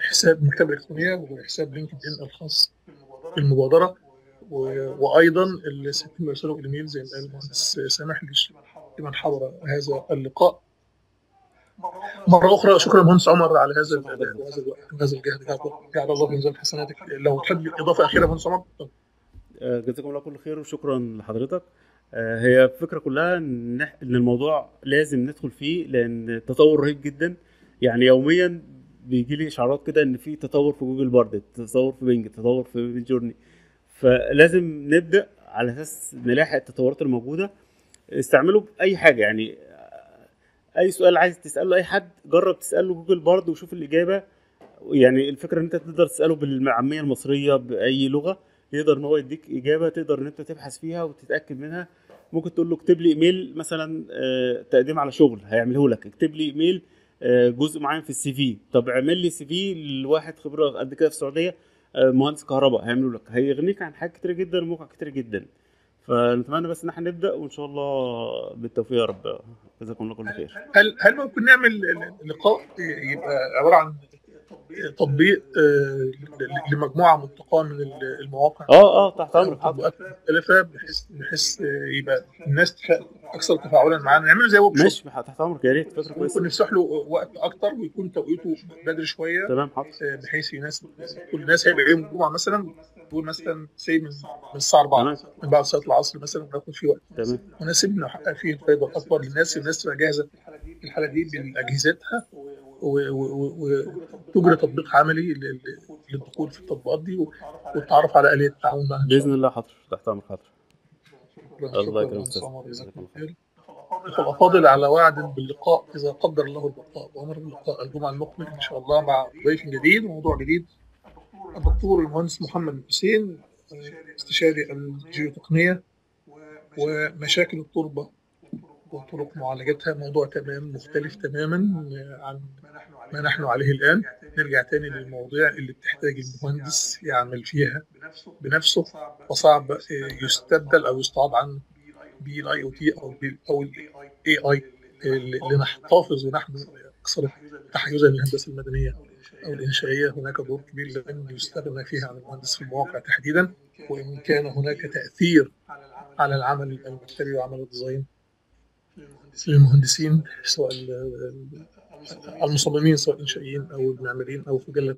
حساب المكتبة الإلكترونية وحساب لينكد إن الخاص بالمبادرة. و- وأيضا اللي سيتم ارساله الايميل زي ما قال المهندس سامح لمن حضر هذا اللقاء. مرة أخرى شكرا مهندس عمر على هذا الأداء وهذا الوقت وهذا الجهد. جعل الله في ميزان حسناتك. لو تحب إضافة أخيرة مهندس عمر. آه، جزاكم الله كل خير وشكرا لحضرتك. آه، هي الفكرة كلها إن إن الموضوع لازم ندخل فيه لأن التطور رهيب جدا. يعني يوميا بيجي لي إشعارات كده إن في تطور في Google Bard تطور في Bing تطور في Midjourney. فلازم نبدأ على أساس نلاحق التطورات الموجودة. استعمله بأي حاجة يعني. أي سؤال عايز تسأله أي حد جرب تسأله Google Bard وشوف الإجابة. يعني الفكرة إن أنت تقدر تسأله بالعامية المصرية بأي لغة يقدر إن هو يديك إجابة تقدر إن أنت تبحث فيها وتتأكد منها. ممكن تقول له اكتب لي إيميل مثلا آه، تقديم على شغل هيعمله لك. اكتب لي إيميل آه، جزء معين في ال CV. طب اعمل لي CV لواحد خبرة قد كده في السعودية آه، مهندس كهرباء هيعملوا لك. هيغنيك عن حاجات كتير جدا ومواقع كتير جدا. فنتمنى بس إن إحنا نبدأ وإن شاء الله بالتوفيق يا رب. جزاكم الله كل خير. هل هل ممكن نعمل لقاء يبقى عبارة عن تطبيق آه، لمجموعة منتقاه من ال- المواقع. آه آه تحت أمرك. تطبيقات مختلفه بحيث بحيث يبقى الناس أكثر تفاعلا معانا. نعمله زي ورك ماشي تحت أمرك. يا ريت. فكرة ممكن كويسة. نفتح له وقت أكتر ويكون توقيته بدري شوية. تمام حاضر. آه، بحيث يناسب كل الناس هيبقى يوم الجمعه مثلا نقول مثلا سي من الساعة 4 تمام. من بعد صلاة العصر مثلا ناخد فيه وقت. تمام. مناسب نحقق فيه الفائده الاكبر للناس. الناس تبقى جاهزة الحالة دي بأجهزتها. و- وتجري تطبيق عملي لل- للدخول في التطبيقات دي والتعرف على آلية التعاون معها بإذن الله. حاضر. تحت أمرك حاضر. الله يكرمك خير. الأفاضل على وعد باللقاء إذا قدر الله البقاء وأمر باللقاء الجمعة المقبل إن شاء الله مع ضيف جديد وموضوع جديد. الدكتور المهندس محمد حسين استشاري الجيوتقنية ومشاكل التربة. وطرق معالجتها موضوع تمام مختلف تماما عن ما نحن عليه الآن. نرجع تاني للمواضيع اللي بتحتاج المهندس يعمل فيها بنفسه وصعب يستبدل أو يستعاض عنه بال IoT أو أو ال AI لنحتفظ ونحن أكثر تحيزا للهندسة المدنية أو الإنشائية. هناك دور كبير لن يستغنى فيه عن المهندس في المواقع تحديدا وإن كان هناك تأثير على العمل المكتبي وعمل الديزاين. للمهندسين سواء ال- المصممين سواء انشائيين أو المعماريين أو في مجال